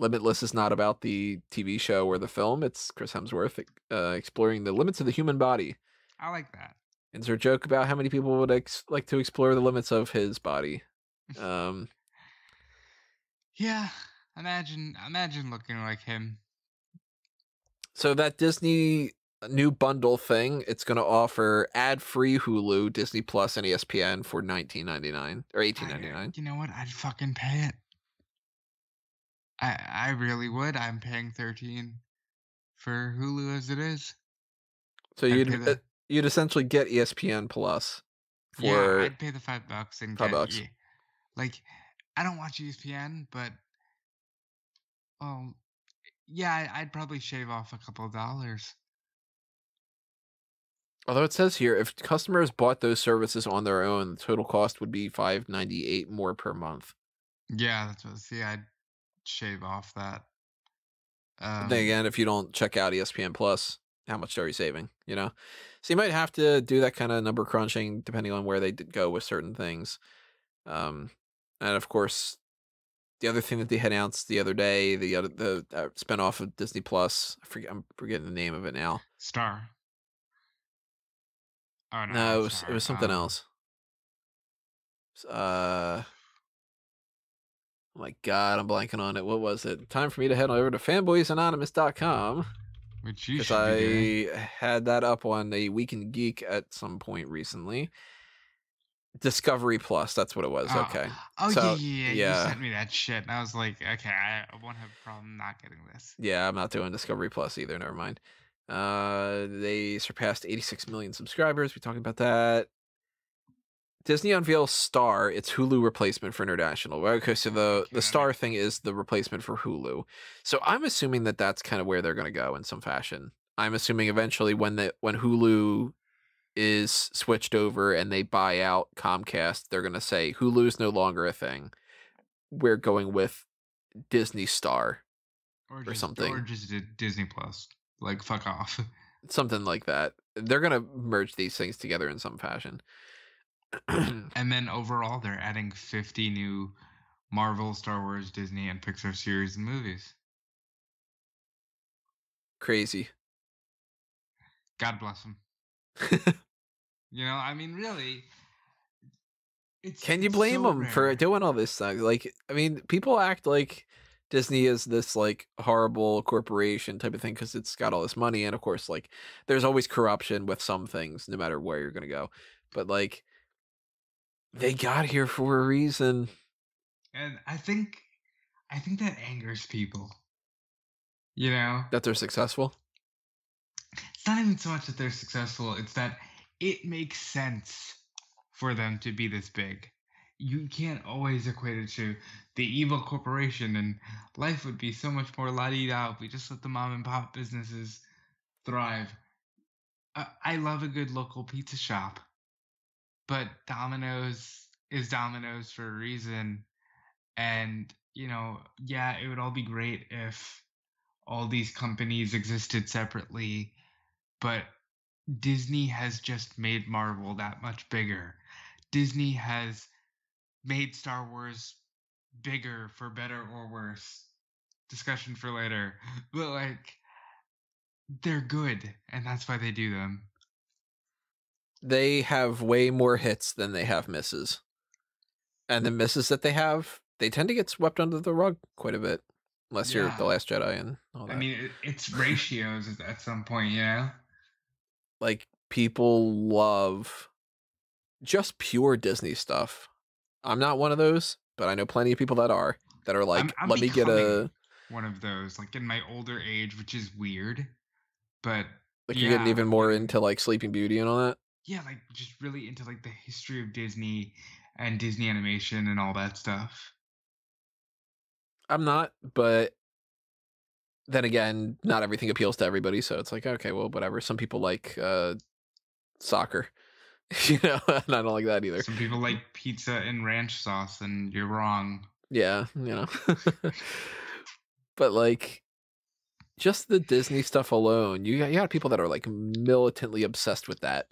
Limitless is not about the TV show or the film. It's Chris Hemsworth uh, exploring the limits of the human body. I like that. Is there a joke about how many people would ex- like to explore the limits of his body? Um, Yeah. Imagine imagine looking like him. so that Disney new bundle thing, it's going to offer ad-free Hulu, Disney Plus, and ESPN for nineteen ninety nine or eighteen ninety nine. You know what? I'd fucking pay it. I I really would. I'm paying 13 for Hulu as it is. So I'd you'd uh, you'd essentially get E ESPN Plus yeah, for I'd pay the five bucks and Five get bucks. ye- like I don't watch E ESPN, but well, yeah, I'd probably shave off a couple of dollars. Although it says here, if customers bought those services on their own, the total cost would be five ninety eight more per month. Yeah, that's what. See, I'd shave off that. Um, then again, if you don't check out E ESPN Plus, how much are you saving? You know, so you might have to do that kind of number crunching depending on where they did go with certain things. Um, and of course, the other thing that they had announced the other day, the other the uh, spinoff of Disney Plus, I forget, I'm forgetting the name of it now. Star. Oh no, No, it was it was something um, else. Uh, oh my god, I'm blanking on it. What was it? Time for me to head over to fanboysanonymous.com Which you should. I had that up on a Weekend Geek at some point recently. Discovery Plus, that's what it was. Oh, Okay. Oh So, yeah, yeah, yeah. You sent me that shit, and I was like, okay, I I won't have a problem not getting this. Yeah, I'm not doing Discovery Plus either. Never mind. Uh, they surpassed 86 million subscribers. We talked about that. Disney unveils Star, its Hulu replacement for international. Okay, so the the Star thing is the replacement for Hulu. So I'm assuming that that's kind of where they're going to go in some fashion. I'm assuming eventually when the when Hulu is switched over and they buy out Comcast, they're going to say Hulu's no longer a thing. we're going with Disney Star or, or something. or just Disney Plus. Like fuck off. something like that. They're gonna merge these things together in some fashion. and then overall, they're adding 50 new Marvel, Star Wars, Disney, and Pixar series and movies. Crazy. God bless them. You know, I mean, really. It's, Can you blame so them for doing all this stuff? Like, I mean, people act like Disney is this like horrible corporation type of thing because it's got all this money, and of course, like, there's always corruption with some things, no matter where you're gonna go. But like, they got here for a reason. And I think, I think that angers people. You know, That they're successful. it's not even so much that they're successful; it's that it makes sense for them to be this big. You can't always equate it to the evil corporation, and life would be so much more la di da if we just let the mom and pop businesses thrive. I, I love a good local pizza shop, but Domino's is Domino's for a reason. And, you know, yeah, it would all be great if all these companies existed separately, but Disney has just made Marvel that much bigger. Disney has made Star Wars bigger for better or worse. Discussion for later. But like they're good and that's why they do them. They have way more hits than they have misses, and the mm. misses that they have, they tend to get swept under the rug quite a bit, unless you're the Last Jedi and all that. I mean, it's ratios at- some point, you know? like people love just pure Disney stuff. I'm not one of those, but I know plenty of people that are that are like, I'm let me get a One of those, like in my older age, which is weird. But like you're getting even more into like Sleeping Beauty and all that. Yeah, like just really into like the history of Disney and Disney animation and all that stuff. I'm not, but then again, not everything appeals to everybody, so it's like okay, well, whatever. Some people like uh soccer, you know, and I don't like that either. Some people like pizza and ranch sauce, and you're wrong. Yeah, you know. but like just the Disney stuff alone, you got you got people that are like militantly obsessed with that.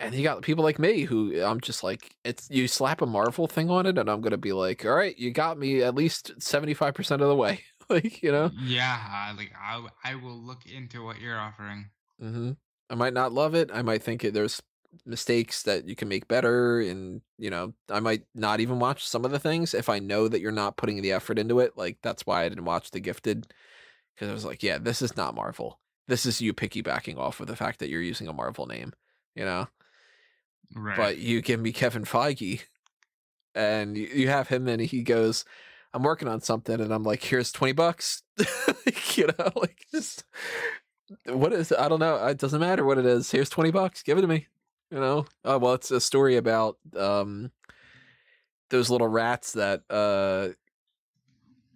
And you got people like me who I'm just like it's you slap a Marvel thing on it and I'm going to be like, "All right, you got me at least 75% of the way." like, you know. Yeah, I- like I, I will look into what you're offering. hmm I might not love it. I might think it, there's mistakes that you can make better, and you know, I might not even watch some of the things if I know that you're not putting the effort into it. Like that's why I didn't watch The Gifted because I was like, yeah, this is not Marvel. This is you piggybacking off of the fact that you're using a Marvel name, you know. Right. But you give me Kevin Feige, and you, you have him, and he goes, "I'm working on something," and I'm like, "Here's twenty bucks," you know, like just what is I don't know. It doesn't matter what it is. Here's twenty bucks. Give it to me. You know. Oh well, it's a story about um those little rats that uh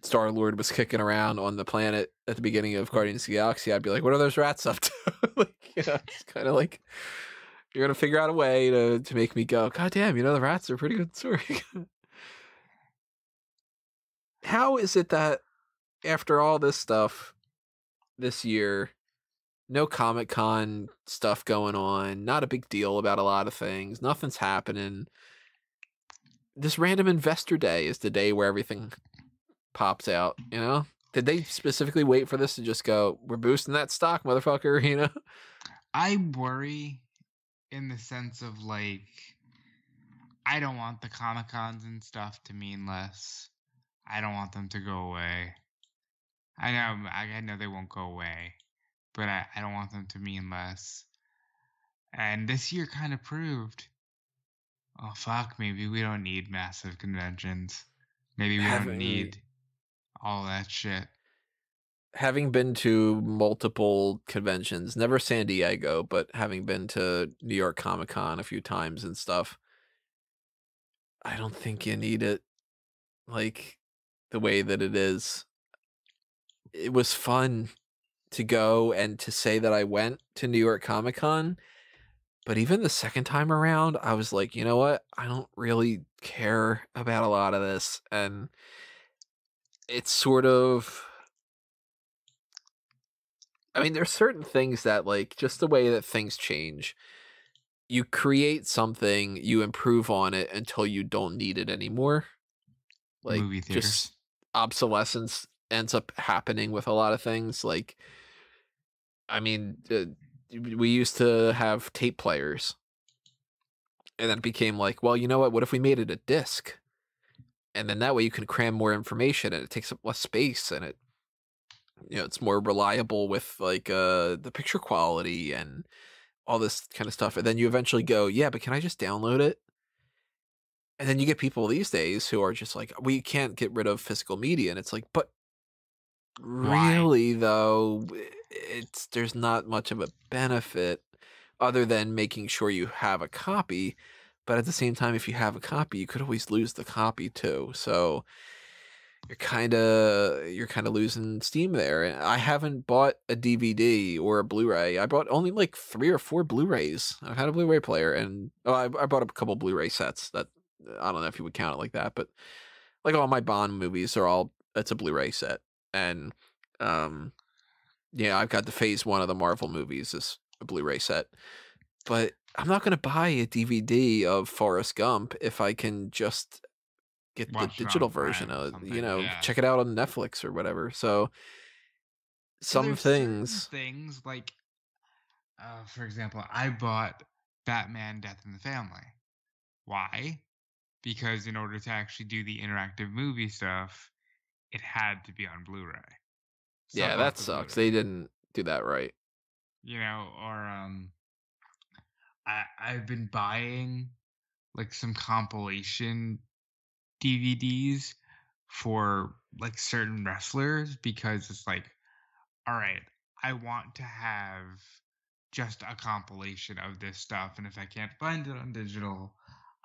Star Lord was kicking around on the planet at the beginning of Guardians of the Galaxy. I'd be like, what are those rats up to? like, you know, it's kind of like you're gonna figure out a way to to make me go, God damn, you know the rats are a pretty good story. How is it that after all this stuff this year, no Comic Con stuff going on, not a big deal about a lot of things, nothing's happening. This random investor day is the day where everything pops out, you know? Did they specifically wait for this to just go, we're boosting that stock, motherfucker, you know? I worry in the sense of like I don't want the Comic Cons and stuff to mean less. I don't want them to go away. I know I, I know they won't go away, but I, I don't want them to mean less. And this year kind of proved. Oh fuck, maybe we don't need massive conventions. Maybe we don't need all that shit. Having been to multiple conventions, never San Diego, but having been to New York Comic Con a few times and stuff, I don't think you need it like the way that it is. It was fun to go and to say that I went to New York Comic Con. But even the second time around, I was like, you know what? I don't really care about a lot of this. And it's sort of. I mean, there's certain things that, like, just the way that things change, you create something, you improve on it until you don't need it anymore. Like, Movie theaters. just obsolescence ends up happening with a lot of things. Like, I mean, uh, we used to have tape players, and then it became like, well, you know what? What if we made it a disc? And then that way you can cram more information, and it takes up less space, and it, you know, it's more reliable with like uh the picture quality and all this kind of stuff. And then you eventually go, yeah, but can I just download it? And then you get people these days who are just like, we can't get rid of physical media, and it's like, but really though, it's there's not much of a benefit other than making sure you have a copy. But at the same time, if you have a copy, you could always lose the copy too. So you're kind of you're kind of losing steam there. And I haven't bought a DVD or a Blu-ray. I bought only like three or four Blu-rays. I've had a Blu-ray player, and oh, I, I bought a couple Blu-ray sets. That I don't know if you would count it like that, but like all my Bond movies are all it's a Blu-ray set, and um, yeah, I've got the Phase One of the Marvel movies is a Blu-ray set, but I'm not gonna buy a DVD of Forrest Gump if I can just get the Watch on digital version of you know yeah. check it out on Netflix or whatever. So So some things, things like, uh, for example, I bought Batman: Death in the Family. Why? Because in order to actually do the interactive movie stuff, it had to be on Blu-ray. So yeah, that sucks. Blu-ray. They didn't do that right. you know, or um, I I've been buying like some compilation DVDs for like certain wrestlers because it's like, all right, I want to have just a compilation of this stuff, and if I can't find it on digital,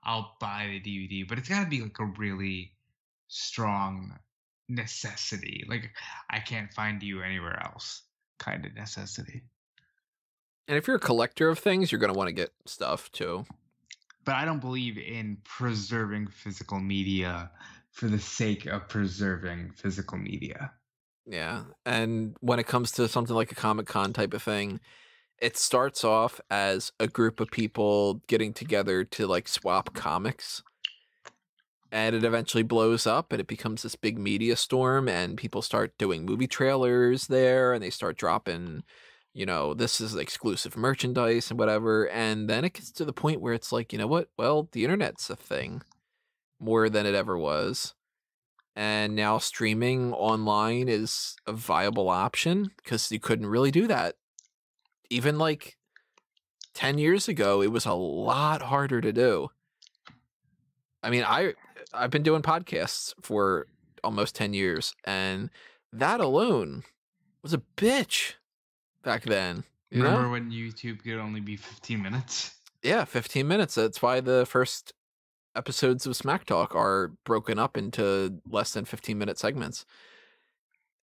I'll buy the DVD. But it's got to be like a really strong necessity, like I can't find you anywhere else kind of necessity. And if you're a collector of things, you're gonna want to get stuff too. But I don't believe in preserving physical media for the sake of preserving physical media. Yeah. And when it comes to something like a Comic Con type of thing, it starts off as a group of people getting together to like swap comics. And it eventually blows up and it becomes this big media storm and people start doing movie trailers there and they start dropping, you know, this is exclusive merchandise and whatever. And then it gets to the point where it's like, you know what? Well, the internet's a thing more than it ever was and now streaming online is a viable option because you couldn't really do that even like 10 years ago it was a lot harder to do i mean i i've been doing podcasts for almost 10 years and that alone was a bitch back then you Remember know? when YouTube could only be 15 minutes? yeah 15 minutes that's why the first episodes of smack talk are broken up into less than 15 minute segments.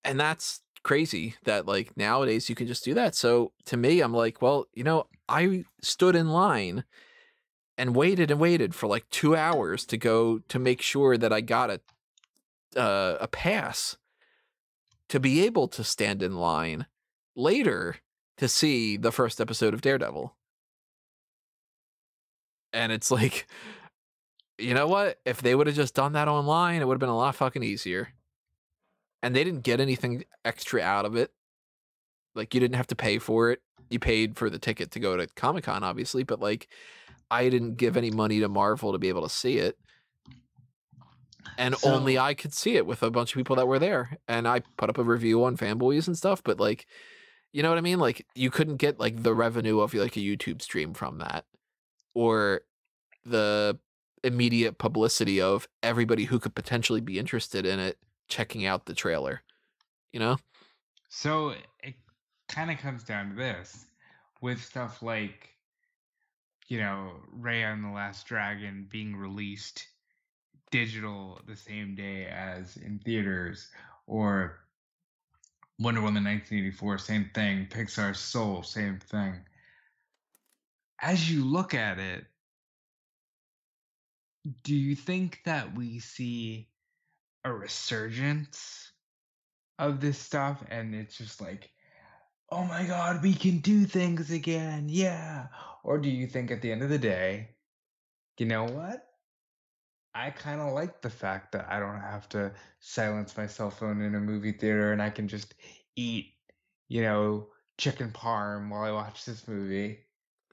And that's crazy that like nowadays you can just do that. So to me i'm like well you know i stood in line and waited and waited for like two hours to go to make sure that i got a uh, a pass to be able to stand in line later to see the first episode of daredevil and it's like you know what if they would have just done that online it would have been a lot fucking easier and they didn't get anything extra out of it. Like you didn't have to pay for it. You paid for the ticket to go to Comic Con, obviously, but like I didn't give any money to Marvel to be able to see it. And So- only I could see it with a bunch of people that were there. And I put up a review on fanboys and stuff, but like you know what I mean? Like you couldn't get like the revenue of like a YouTube stream from that. Or the immediate publicity of everybody who could potentially be interested in it checking out the trailer. You know? So it kind of comes down to this with stuff like, you know, Raya and the Last Dragon being released digital the same day as in theaters, or Wonder Woman 1984, same thing, Pixar's Soul, same thing. as you look at it, do you think that we see a resurgence of this stuff? And it's just like oh my god we can do things again. Yeah. Or do you think at the end of the day you know what i kind of like the fact that i don't have to silence my cell phone in a movie theater and i can just eat you know chicken parm while i watch this movie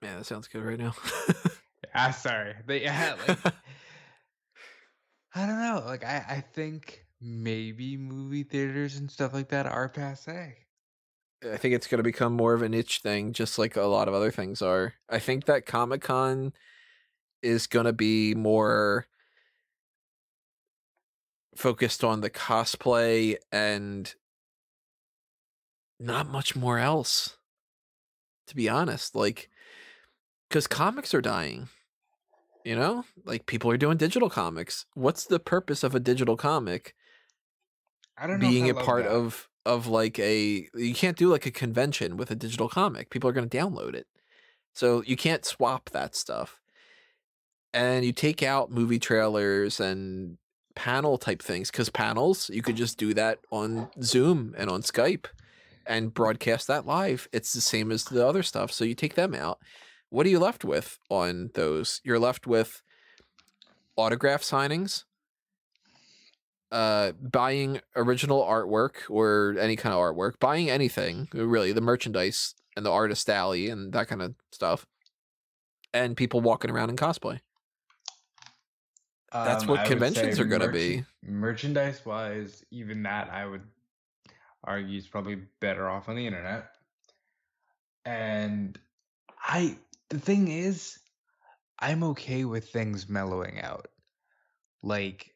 Yeah, that sounds good right now. ah sorry but yeah like i don't know like i i think maybe movie theaters and stuff like that are passe I think it's going to become more of a niche thing, just like a lot of other things are. I think that Comic Con is going to be more focused on the cosplay and not much more else, to be honest. Like, because comics are dying, you know? Like, people are doing digital comics. What's the purpose of a digital comic? i don't know being a part that. of of like a you can't do like a convention with a digital comic people are going to download it so you can't swap that stuff and you take out movie trailers and panel type things because panels you could just do that on zoom and on skype and broadcast that live. It's the same as the other stuff so you take them out. What are you left with on those? You're left with autograph signings uh buying original artwork or any kind of artwork buying anything really the merchandise and the artist alley and that kind of stuff and people walking around in cosplay that's Um, what I conventions are gonna merchan- be. Merchandise wise, even that I would argue is probably better off on the internet. And I, the thing is, I'm okay with things mellowing out. Like,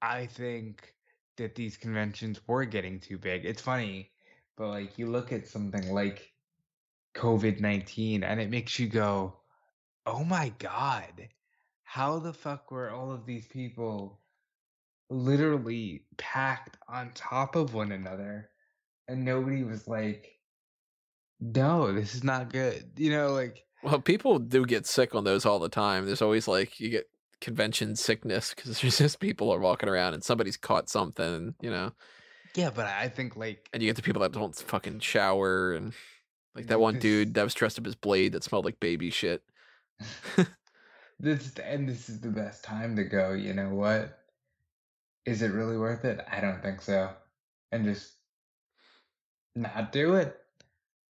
I think that these conventions were getting too big. It's funny, but like you look at something like COVID 19 and it makes you go, oh my God, how the fuck were all of these people literally packed on top of one another? And nobody was like, no, this is not good. You know, like, well people do get sick on those all the time there's always like you get convention sickness because there's just people are walking around and somebody's caught something you know yeah, but I think like and you get the people that don't fucking shower and like that one dude that was dressed up as blade that smelled like baby shit this and this is the best time to go, you know what? Is it really worth it? I don't think so. And just not do it.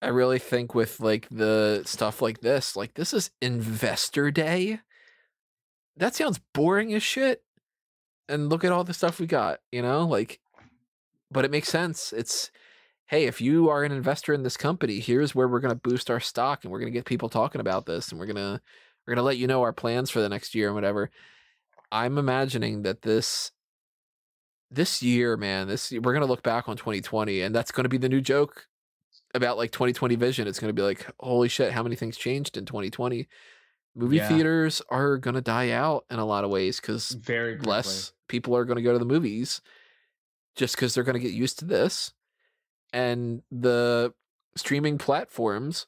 I really think with like the stuff like this, like this is investor day. That sounds boring as shit. And look at all the stuff we got, you know, like, but it makes sense. It's, hey, if you are an investor in this company, here's where we're going to boost our stock and we're going to get people talking about this and we're going to, we're going to let you know our plans for the next year and whatever. I'm imagining that this, this year, man, this, we're going to look back on 2020 and that's going to be the new joke about like 2020 vision it's going to be like holy shit how many things changed in 2020 movie Yeah. theaters are going to die out in a lot of ways because Very quickly. less people are going to go to the movies just because they're going to get used to this and the streaming platforms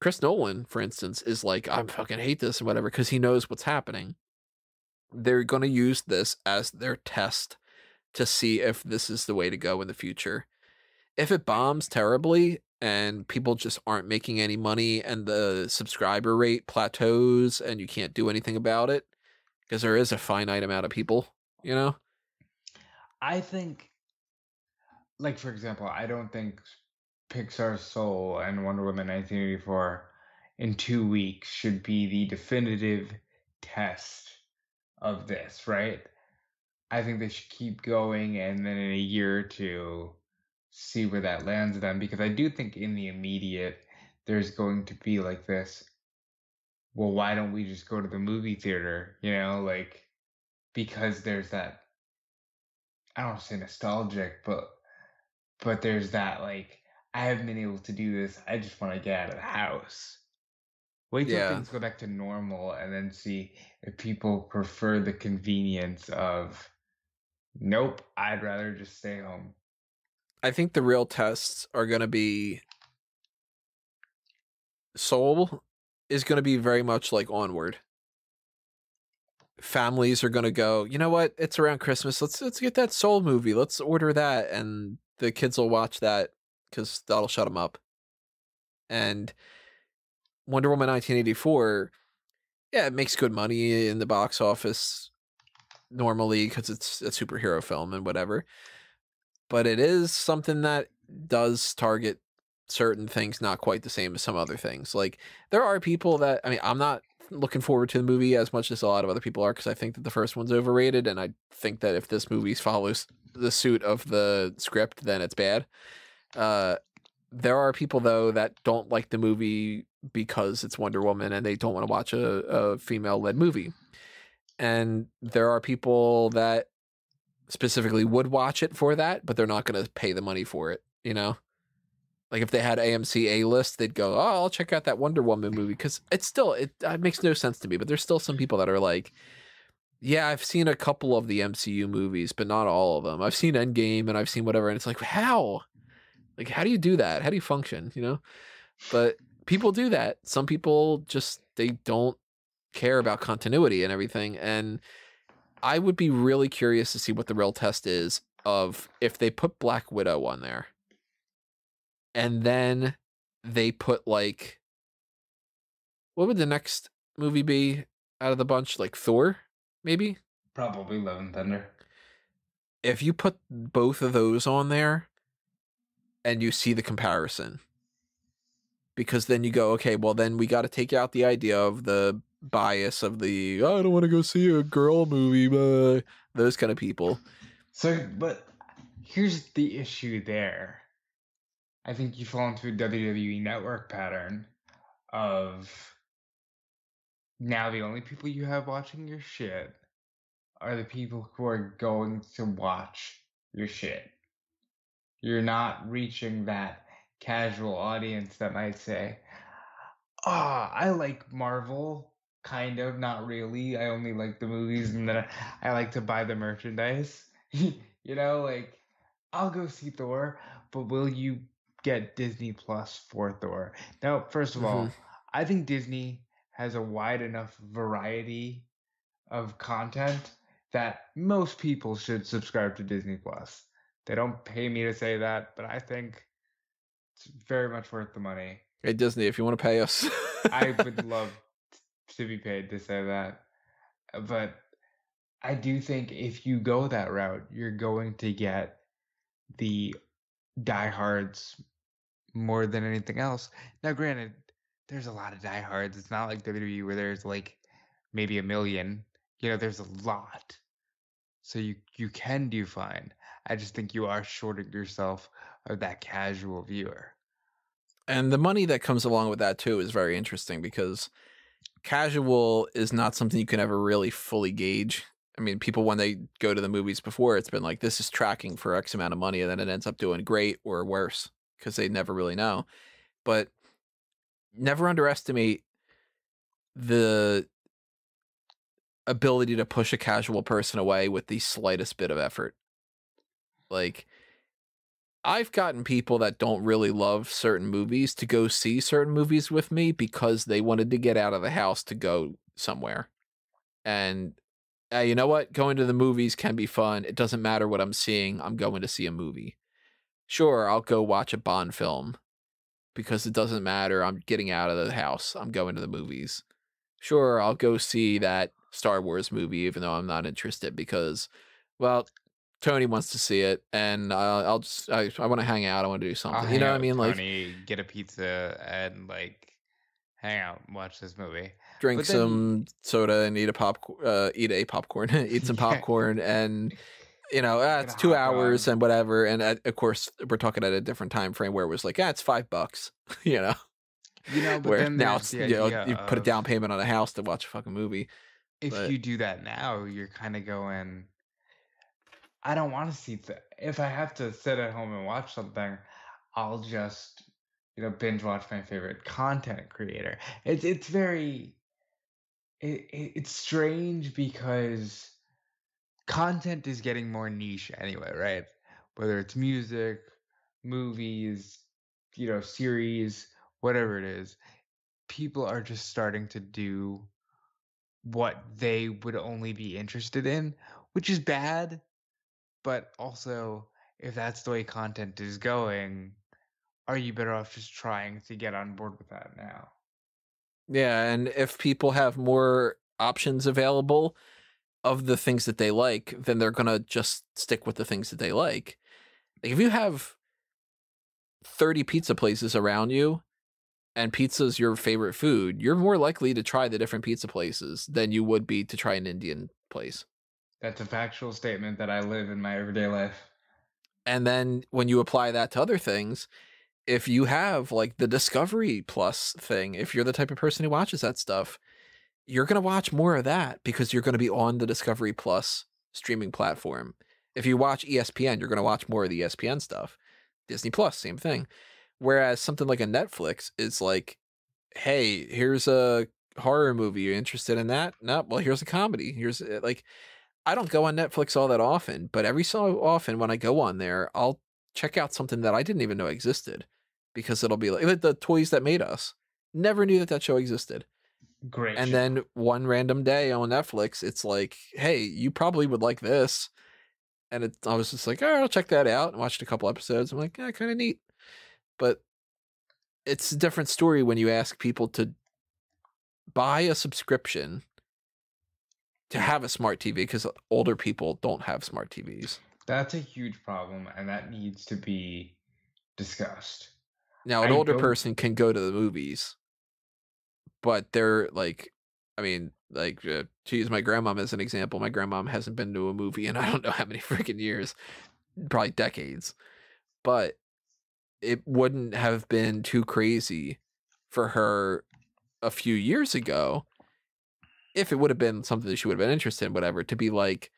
chris nolan for instance is like i fucking hate this and whatever because he knows what's happening they're going to use this as their test to see if this is the way to go in the future if it bombs terribly and people just aren't making any money and the subscriber rate plateaus and you can't do anything about it because there is a finite amount of people, you know? I think, like for example, I don't think Pixar's Soul and Wonder Woman 1984 in two weeks should be the definitive test of this, right? I think they should keep going and then in a year or two see where that lands them because I do think in the immediate there's going to be like this well why don't we just go to the movie theater you know like because there's that I don't say nostalgic, but but there's that like I haven't been able to do this. I just want to get out of the house. Wait till Yeah. things go back to normal, and then see if people prefer the convenience of. Nope, I'd rather just stay home. I think the real tests are going to be Soul is going to be very much like Onward. Families are going to go, you know what? It's around Christmas. Let's let's get that Soul movie. Let's order that, and the kids will watch that because that'll shut them up. And Wonder Woman 1984, yeah, it makes good money in the box office normally because it's a superhero film and whatever. But it is something that does target certain things not quite the same as some other things. Like there are people that I mean, I'm not looking forward to the movie as much as a lot of other people are because I think that the first one's overrated, and I think that if this movie follows the suit of the script, then it's bad. Uh, there are people though that don't like the movie because it's Wonder Woman and they don't want to watch a, a female led movie. And there are people that specifically would watch it for that, but they're not going to pay the money for it, you know? Like if they had AMC A list, they'd go, "Oh, I'll check out that Wonder Woman movie" because it's still it, it makes no sense to me. But there's still some people that are like, "Yeah, I've seen a couple of the MCU movies, but not all of them. I've seen Endgame and I've seen whatever." And it's like, how? Like, how do you do that? How do you function? You know? But people do that. Some people just they don't care about continuity and everything. And I would be really curious to see what the real test is of if they put Black Widow on there and then they put like what would the next movie be out of the bunch? Like Thor, maybe? Probably Love and Thunder. If you put both of those on there and you see the comparison, because then you go, okay, well, then we got to take out the idea of the bias of the, oh, I don't want to go see a girl movie, but those kind of people. So, but here's the issue there I think you fall into a WWE network pattern of now the only people you have watching your shit are the people who are going to watch your shit. You're not reaching that casual audience that might say, Ah, oh, I like Marvel, kind of, not really. I only like the movies and then I like to buy the merchandise. you know, like, I'll go see Thor, but will you get Disney Plus for Thor. Now, first of mm-hmm. all, I think Disney has a wide enough variety of content that most people should subscribe to Disney Plus. They don't pay me to say that, but I think it's very much worth the money. Hey Disney, if you want to pay us, I would love to be paid to say that. Uh, but I do think if you go that route, you're going to get the diehards more than anything else. Now, granted, there's a lot of diehards. It's not like WWE where there's like maybe a million. You know, there's a lot. So you you can do fine. I just think you are shorting yourself of that casual viewer. And the money that comes along with that too is very interesting because casual is not something you can ever really fully gauge. I mean, people when they go to the movies before, it's been like this is tracking for X amount of money, and then it ends up doing great or worse because they never really know. But never underestimate the ability to push a casual person away with the slightest bit of effort. Like, I've gotten people that don't really love certain movies to go see certain movies with me because they wanted to get out of the house to go somewhere. And uh, you know what? Going to the movies can be fun. It doesn't matter what I'm seeing. I'm going to see a movie sure, I'll go watch a Bond film because it doesn't matter. I'm getting out of the house. I'm going to the movies. Sure, I'll go see that Star Wars movie, even though I'm not interested because, well, Tony wants to see it, and I'll, I'll just I, I want to hang out. I want to do something. you know what I mean? Tony, like get a pizza and like hang out, watch this movie, drink then, some soda, and eat a pop uh, eat a popcorn, eat some popcorn, and you know, uh, it's two hours on. and whatever. And uh, of course, we're talking at a different time frame where it was like, yeah, it's five bucks, you know. You know, but where now it's, you know, you put a down payment on a house to watch a fucking movie. If but, you do that now, you're kind of going. I don't want to see. Th- if I have to sit at home and watch something, I'll just you know binge watch my favorite content creator. It's it's very. It, it, it's strange because content is getting more niche anyway, right? Whether it's music, movies, you know, series, whatever it is, people are just starting to do what they would only be interested in, which is bad. But also, if that's the way content is going, are you better off just trying to get on board with that now? Yeah, and if people have more options available of the things that they like, then they're gonna just stick with the things that they like. Like if you have 30 pizza places around you and pizza's your favorite food, you're more likely to try the different pizza places than you would be to try an Indian place. That's a factual statement that I live in my everyday life. And then when you apply that to other things, if you have like the Discovery Plus thing, if you're the type of person who watches that stuff, you're going to watch more of that because you're going to be on the Discovery Plus streaming platform. If you watch ESPN, you're going to watch more of the ESPN stuff. Disney Plus, same thing. Whereas something like a Netflix is like, hey, here's a horror movie. You're interested in that? No, well, here's a comedy. Here's uh, like, I don't go on Netflix all that often, but every so often when I go on there, I'll check out something that I didn't even know existed because it'll be like, the toys that made us. Never knew that that show existed. Great. And show. then one random day on Netflix, it's like, hey, you probably would like this. And it, I was just like, all right, I'll check that out. And watched a couple episodes. I'm like, yeah, kind of neat. But it's a different story when you ask people to buy a subscription to have a smart TV because older people don't have smart TVs. That's a huge problem, and that needs to be discussed. Now, an I older don't- person can go to the movies, but they're like, I mean, like uh, to use my grandmom as an example, my grandmom hasn't been to a movie in I don't know how many freaking years, probably decades. But it wouldn't have been too crazy for her a few years ago if it would have been something that she would have been interested in, whatever, to be like,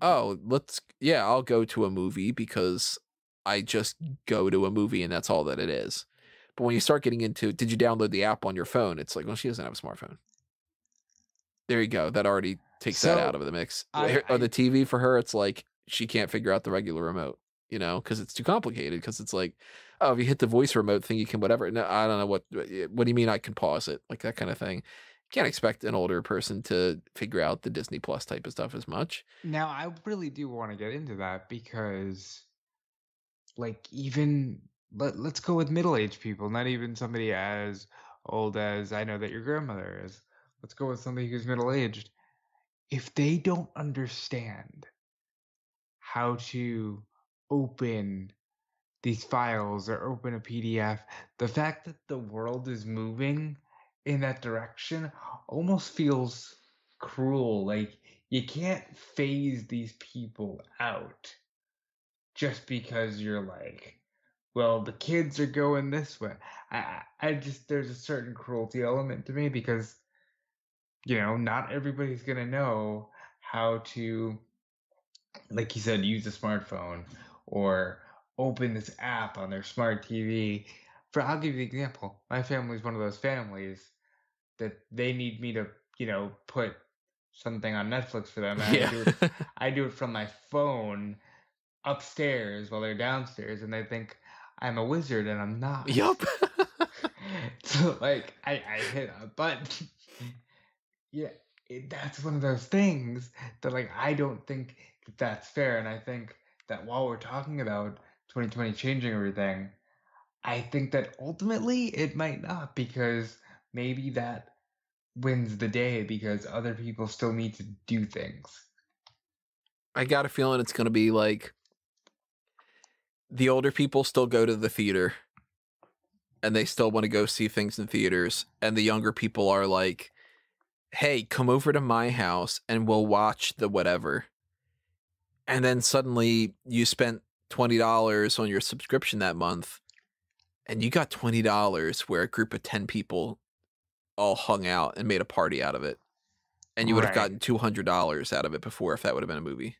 oh, let's, yeah, I'll go to a movie because I just go to a movie and that's all that it is. But when you start getting into, did you download the app on your phone? It's like, well, she doesn't have a smartphone. There you go. That already takes that out of the mix. I- on the TV for her, it's like she can't figure out the regular remote, you know, because it's too complicated. Because it's like, oh, if you hit the voice remote thing, you can whatever. No, I don't know what. What eh, do you mean? I can pause it, like that kind of thing. Can't expect an older person to figure out the Disney Plus type of stuff as much. Now, I really do want to get into that because, like, even let, let's go with middle aged people, not even somebody as old as I know that your grandmother is. Let's go with somebody who's middle aged. If they don't understand how to open these files or open a PDF, the fact that the world is moving in that direction almost feels cruel. Like you can't phase these people out just because you're like, well, the kids are going this way. I I just there's a certain cruelty element to me because you know, not everybody's gonna know how to like you said, use a smartphone or open this app on their smart TV. For I'll give you the example. My family's one of those families that they need me to, you know, put something on Netflix for them. I do it I do it from my phone upstairs while they're downstairs and they think I'm a wizard and I'm not. yup. so like I, I hit a button. yeah, it, that's one of those things that like I don't think that that's fair, and I think that while we're talking about 2020 changing everything, I think that ultimately it might not because maybe that wins the day because other people still need to do things. I got a feeling it's going to be like the older people still go to the theater and they still want to go see things in theaters. And the younger people are like, hey, come over to my house and we'll watch the whatever. And then suddenly you spent $20 on your subscription that month and you got $20 where a group of 10 people all hung out and made a party out of it. And you would have Right. gotten $200 out of it before if that would have been a movie.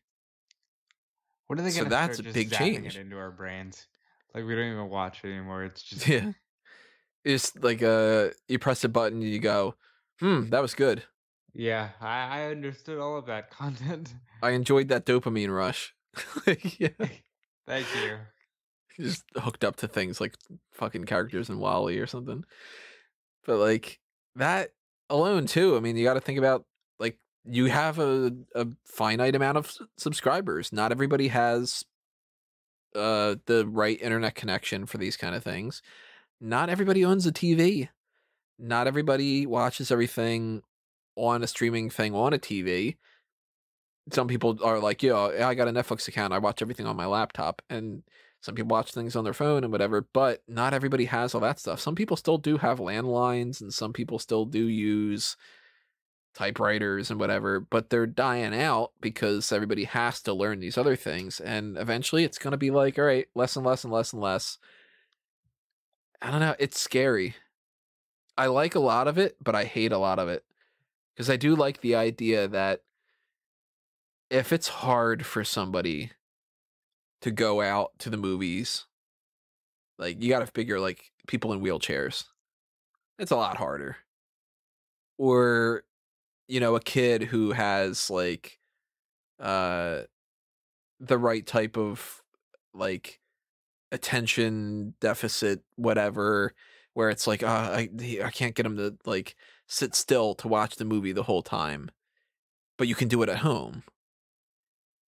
What are they So gonna that's start a big change. into our brains? Like we don't even watch it anymore. It's just Yeah. It's like uh you press a button and you go, hmm, that was good. yeah. I, I understood all of that content. I enjoyed that dopamine rush. Yeah. Thank you. Just hooked up to things like fucking characters in WALL-E or something. But like That alone too, I mean, you gotta think about, like, you have a a finite amount of subscribers. Not everybody has uh, the right internet connection for these kind of things. Not everybody owns a TV. Not everybody watches everything on a streaming thing on a TV. Some people are like, "Yo, I got a Netflix account. I watch everything on my laptop." And some people watch things on their phone and whatever, but not everybody has all that stuff. Some people still do have landlines and some people still do use typewriters and whatever, but they're dying out because everybody has to learn these other things. And eventually it's going to be like, all right, less and less and less and less. I don't know. It's scary. I like a lot of it, but I hate a lot of it because I do like the idea that if it's hard for somebody to go out to the movies, like you got to figure like people in wheelchairs. It's a lot harder. Or you know, a kid who has like uh the right type of like attention deficit whatever where it's like uh, I I can't get him to like sit still to watch the movie the whole time but you can do it at home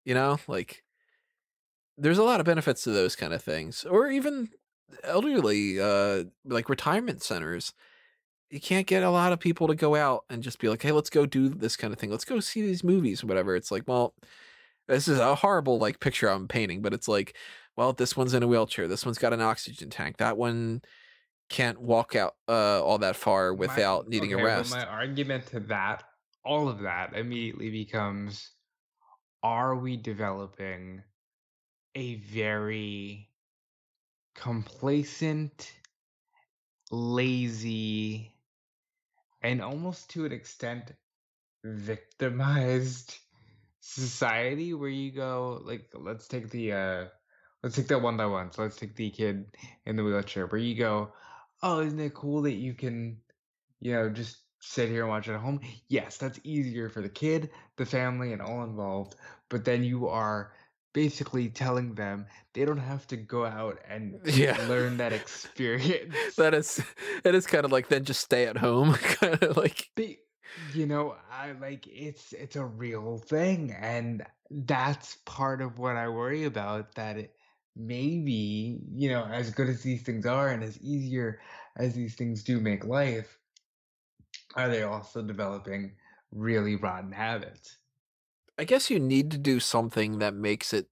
you know like there's a lot of benefits to those kind of things or even elderly uh like retirement centers you can't get a lot of people to go out and just be like, "Hey, let's go do this kind of thing. Let's go see these movies or whatever." It's like, well, this is a horrible like picture I'm painting, but it's like, well, this one's in a wheelchair. This one's got an oxygen tank. That one can't walk out uh, all that far without My needing okay, a well, rest. my argument to that, all of that immediately becomes: Are we developing a very complacent, lazy, and almost to an extent victimized society where you go like let's take the uh let's take that one by one. So let's take the kid in the wheelchair where you go oh isn't it cool that you can you know just sit here and watch it at home? Yes that's easier for the kid the family and all involved but then you are basically telling them they don't have to go out and Yeah. learn that experience that is it is kind of like then just stay at home kind of like Be, you know, I like it's it's a real thing, and that's part of what I worry about. That it maybe you know, as good as these things are, and as easier as these things do make life, are they also developing really rotten habits? I guess you need to do something that makes it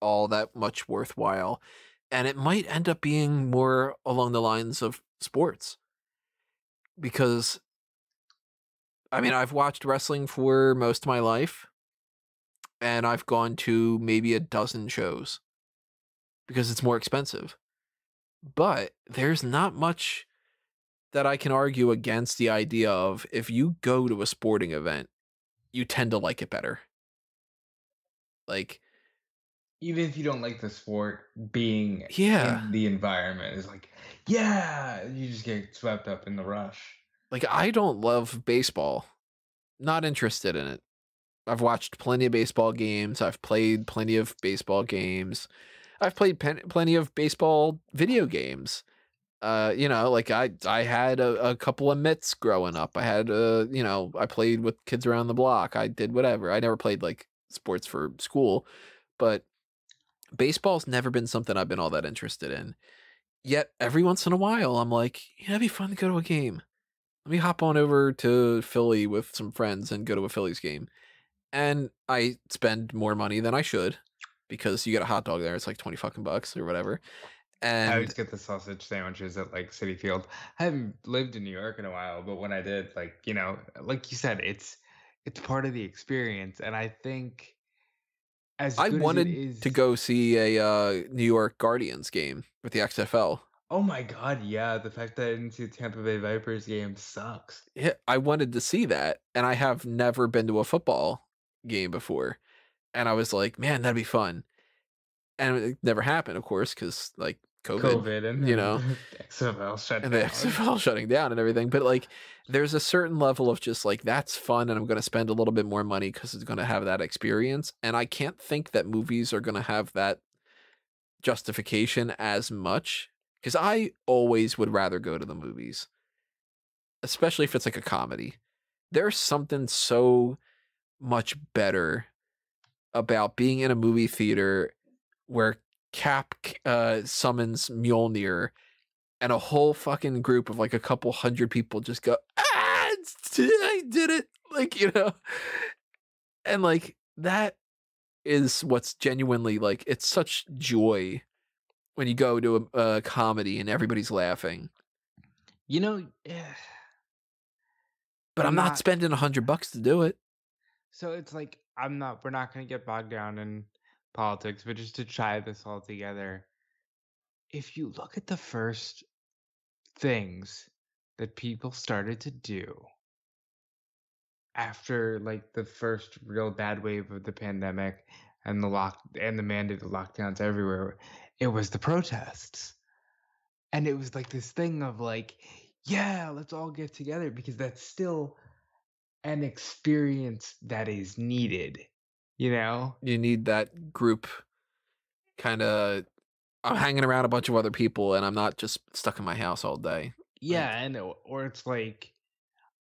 all that much worthwhile. And it might end up being more along the lines of sports. Because I mean, I've watched wrestling for most of my life and I've gone to maybe a dozen shows because it's more expensive. But there's not much that I can argue against the idea of if you go to a sporting event, you tend to like it better. Like, Even if you don't like the sport, being yeah, in the environment is like, yeah, you just get swept up in the rush. like I don't love baseball. Not interested in it. I've watched plenty of baseball games. I've played plenty of baseball games. I've played pen- plenty of baseball video games. Uh, you know, like I I had a, a couple of mitts growing up. I had uh, you know, I played with kids around the block. I did whatever. I never played like sports for school, but baseball's never been something I've been all that interested in. Yet every once in a while, I'm like, yeah, it'd be fun to go to a game. Let me hop on over to Philly with some friends and go to a Phillies game. And I spend more money than I should because you get a hot dog there. It's like 20 fucking bucks or whatever. And I always get the sausage sandwiches at like Citi Field. I haven't lived in New York in a while, but when I did, like, you know, like you said, it's it's part of the experience. And I think as I good as it wanted to go see a uh, New York Guardians game with the XFL. oh my God, yeah, the fact that I didn't see the Tampa Bay Vipers game sucks. Yeah, I wanted to see that. And I have never been to a football game before. And I was like, man, that'd be fun. And it never happened, of course, because like COVID. COVID and you know, XFL shut and the down. XFL shutting down and everything. But like, there's a certain level of just like that's fun, and I'm going to spend a little bit more money because it's going to have that experience. And I can't think that movies are going to have that justification as much because I always would rather go to the movies. especially if it's like a comedy. There's something so much better about being in a movie theater where Cap uh, summons Mjolnir and a whole fucking group of like a couple hundred people just go, ah, I did it. Like, you know, and like that is what's genuinely like, it's such joy when you go to a, a comedy and everybody's laughing. You know, yeah. But I'm, I'm not, not- spending a hundred bucks to do it. So it's like I'm not. We're not going to get bogged down in politics, but just to tie this all together. If you look at the first things that people started to do after like the first real bad wave of the pandemic and the lock and the mandated lockdowns everywhere, it was the protests. And it was like this thing of like, yeah, let's all get together because that's still an experience that is needed, you know? You need that group kind of. I'm hanging around a bunch of other people and I'm not just stuck in my house all day. Yeah, and or it's like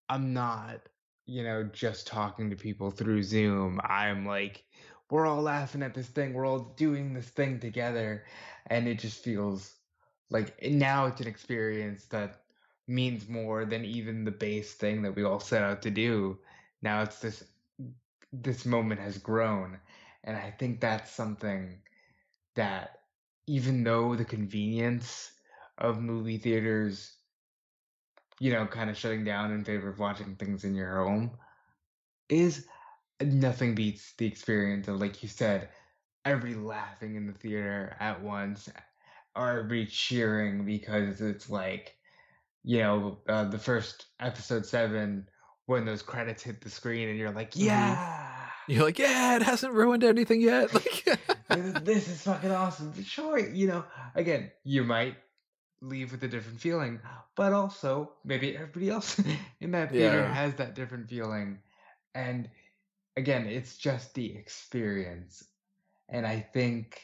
I'm not, you know, just talking to people through Zoom. I'm like we're all laughing at this thing. We're all doing this thing together and it just feels like eh, now it's an experience that means more than even the base thing that we all set out to do. Now it's this this moment has grown and I think that's something that even though the convenience of movie theaters you know, kind of shutting down in favor of watching things in your home is nothing beats the experience of, like you said, every laughing in the theater at once or everybody cheering because it's like, you know, uh, the first episode seven when those credits hit the screen and you're like, Mhm. yeah. You're like, yeah, it hasn't ruined anything yet. Like, this, is fucking awesome. Sure, you know, again, you might leave with a different feeling, but also maybe everybody else in that theater Yeah. has that different feeling. And again, it's just the experience. And I think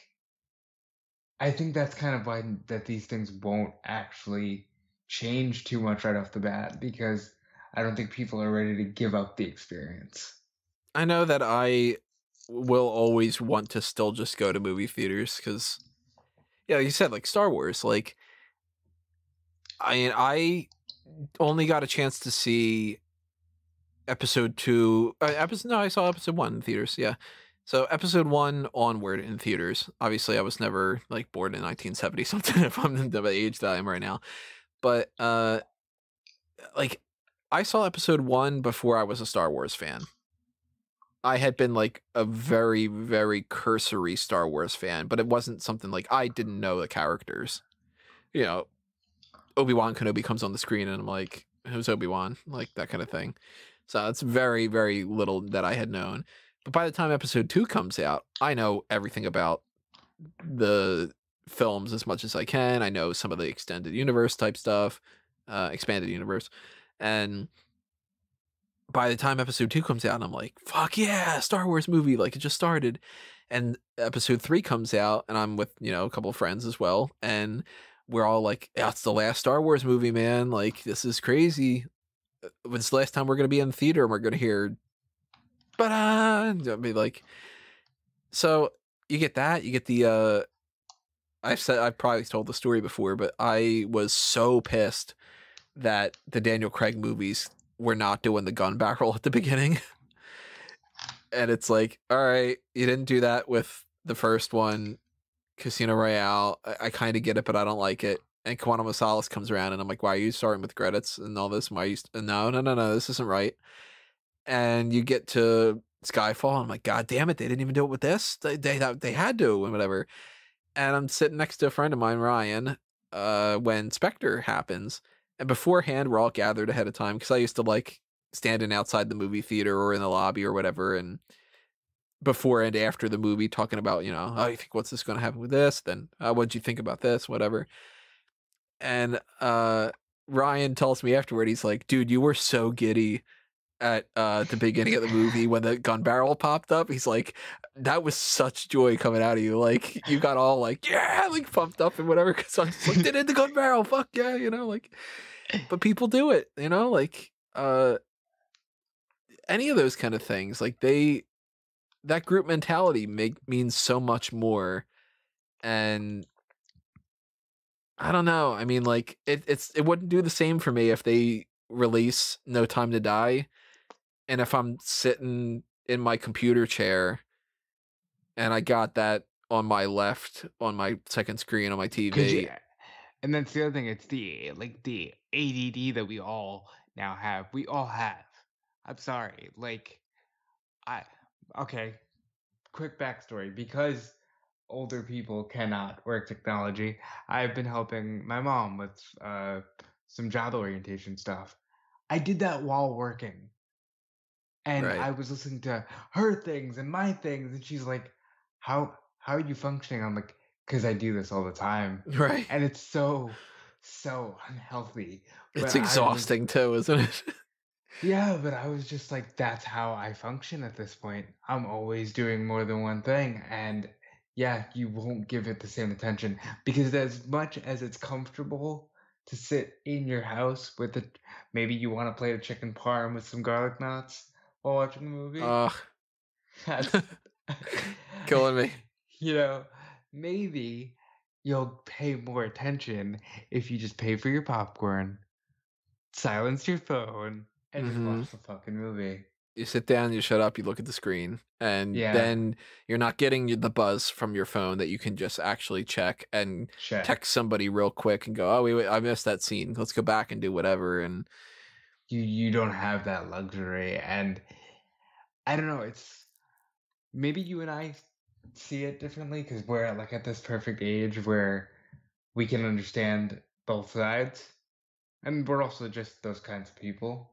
I think that's kind of why that these things won't actually change too much right off the bat because I don't think people are ready to give up the experience. I know that I will always want to still just go to movie theaters because, yeah, you said, like Star Wars, like, I mean, I only got a chance to see episode two. Uh, episode no, I saw episode one in theaters. Yeah, so episode one onward in theaters. Obviously, I was never like born in 1970 something. If I'm the age that I am right now, but uh, like I saw episode one before I was a Star Wars fan. I had been like a very, very cursory Star Wars fan, but it wasn't something like I didn't know the characters. You know, Obi Wan Kenobi comes on the screen, and I'm like, "Who's Obi Wan?" Like that kind of thing. So it's very, very little that I had known. But by the time Episode Two comes out, I know everything about the films as much as I can. I know some of the extended universe type stuff, uh, expanded universe, and by the time episode two comes out, I'm like, fuck yeah, Star Wars movie, like it just started. And episode three comes out, and I'm with, you know, a couple of friends as well. And we're all like, yeah, the last Star Wars movie, man. Like, this is crazy. Uh, When's the last time we're going to be in the theater and we're going to hear, but I mean, like, so you get that. You get the, uh, I've said, I've probably told the story before, but I was so pissed that the Daniel Craig movies were not doing the gun barrel at the beginning. and it's like, all right, you didn't do that with the first one, Casino Royale. I, I kind of get it, but I don't like it. And Quantum of Solace comes around, and I'm like, why are you starting with credits and all this? Why are you? St- no, no, no, no, this isn't right. And you get to Skyfall, and I'm like, God damn it, they didn't even do it with this. They they they had to, and whatever. And I'm sitting next to a friend of mine, Ryan, uh, when Spectre happens, and beforehand, we're all gathered ahead of time because I used to like standing outside the movie theater or in the lobby or whatever, and before and after the movie, talking about, you know, oh, you think what's this going to happen with this? Then, uh, what'd you think about this? Whatever. And uh, Ryan tells me afterward, he's like, dude, you were so giddy at uh, the beginning of the movie when the gun barrel popped up. He's like, that was such joy coming out of you. Like you got all like, yeah, like pumped up and whatever. Cause I'm just like, did it the gun barrel. Fuck yeah, you know, like but people do it, you know, like uh any of those kind of things. Like they that group mentality make means so much more. And I don't know. I mean, like it, it's it wouldn't do the same for me if they release No Time to Die, and if I'm sitting in my computer chair, and I got that on my left on my second screen on my TV. and that's the other thing. It's the like the ADD that we all now have. We all have. I'm sorry. Like, I okay. Quick backstory because older people cannot work technology. I've been helping my mom with uh, some job orientation stuff. I did that while working. And Right. I was listening to her things and my things, and she's like, "How how are you functioning?" I'm like, "Cause I do this all the time, Right. and it's so so unhealthy." It's I was- exhausting too, isn't it? yeah, but I was just like, that's how I function at this point. I'm always doing more than one thing. And yeah, you won't give it the same attention because as much as it's comfortable to sit in your house with it, maybe you want to play a chicken parm with some garlic knots while watching a movie. Ugh, that's killing me. You know, maybe you'll pay more attention if you just pay for your popcorn, silence your phone, and just Mhm. watch the fucking movie. You sit down, you shut up, you look at the screen, and Yeah. then you're not getting the buzz from your phone that you can just actually check and Check. text somebody real quick and go, "Oh, wait, wait, I missed that scene. Let's go back and do whatever." And You you don't have that luxury, and I don't know. It's maybe you and I see it differently because we're at, like at this perfect age where we can understand both sides, and we're also just those kinds of people.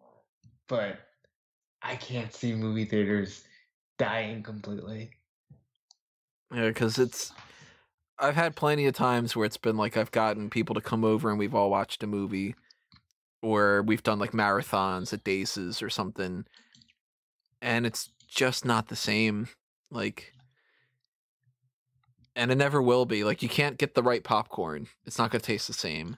But I can't see movie theaters dying completely. yeah, because it's I've had plenty of times where it's been like I've gotten people to come over and we've all watched a movie, or we've done like marathons at Daces or something, and it's just not the same. Like, and it never will be. Like, you can't get the right popcorn; it's not going to taste the same.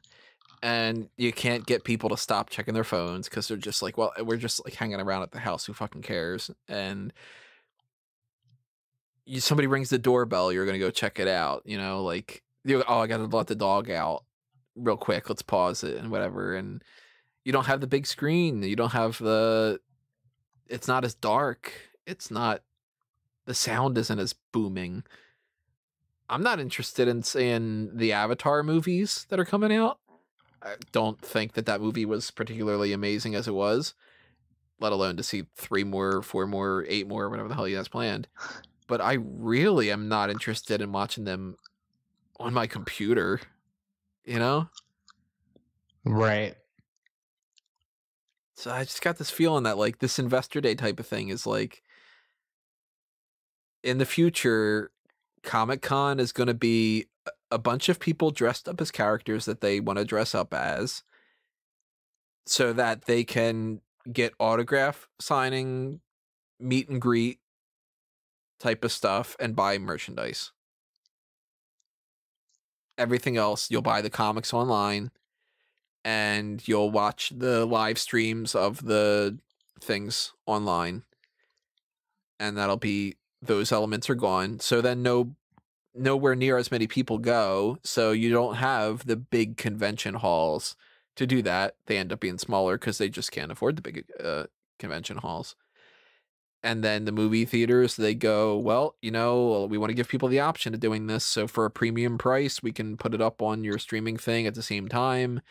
And you can't get people to stop checking their phones because they're just like, well, we're just like hanging around at the house. Who fucking cares? And you somebody rings the doorbell, you're gonna go check it out. You know, like you oh, I gotta let the dog out real quick. Let's pause it and whatever. And you don't have the big screen. You don't have the. It's not as dark. It's not. The sound isn't as booming. I'm not interested in seeing the Avatar movies that are coming out. I don't think that that movie was particularly amazing as it was, let alone to see three more, four more, eight more, whatever the hell he has planned. But I really am not interested in watching them on my computer. You know? Right. So I just got this feeling that like this investor day type of thing is like in the future, Comic Con is going to be a- bunch of people dressed up as characters that they want to dress up as so that they can get autograph signing, meet and greet type of stuff and buy merchandise. Everything else, you'll buy the comics online and you'll watch the live streams of the things online and that'll be those elements are gone so then no nowhere near as many people go so you don't have the big convention halls to do that. They end up being smaller because they just can't afford the big uh, convention halls. And then the movie theaters they go well you know we want to give people the option of doing this so for a premium price we can put it up on your streaming thing at the same time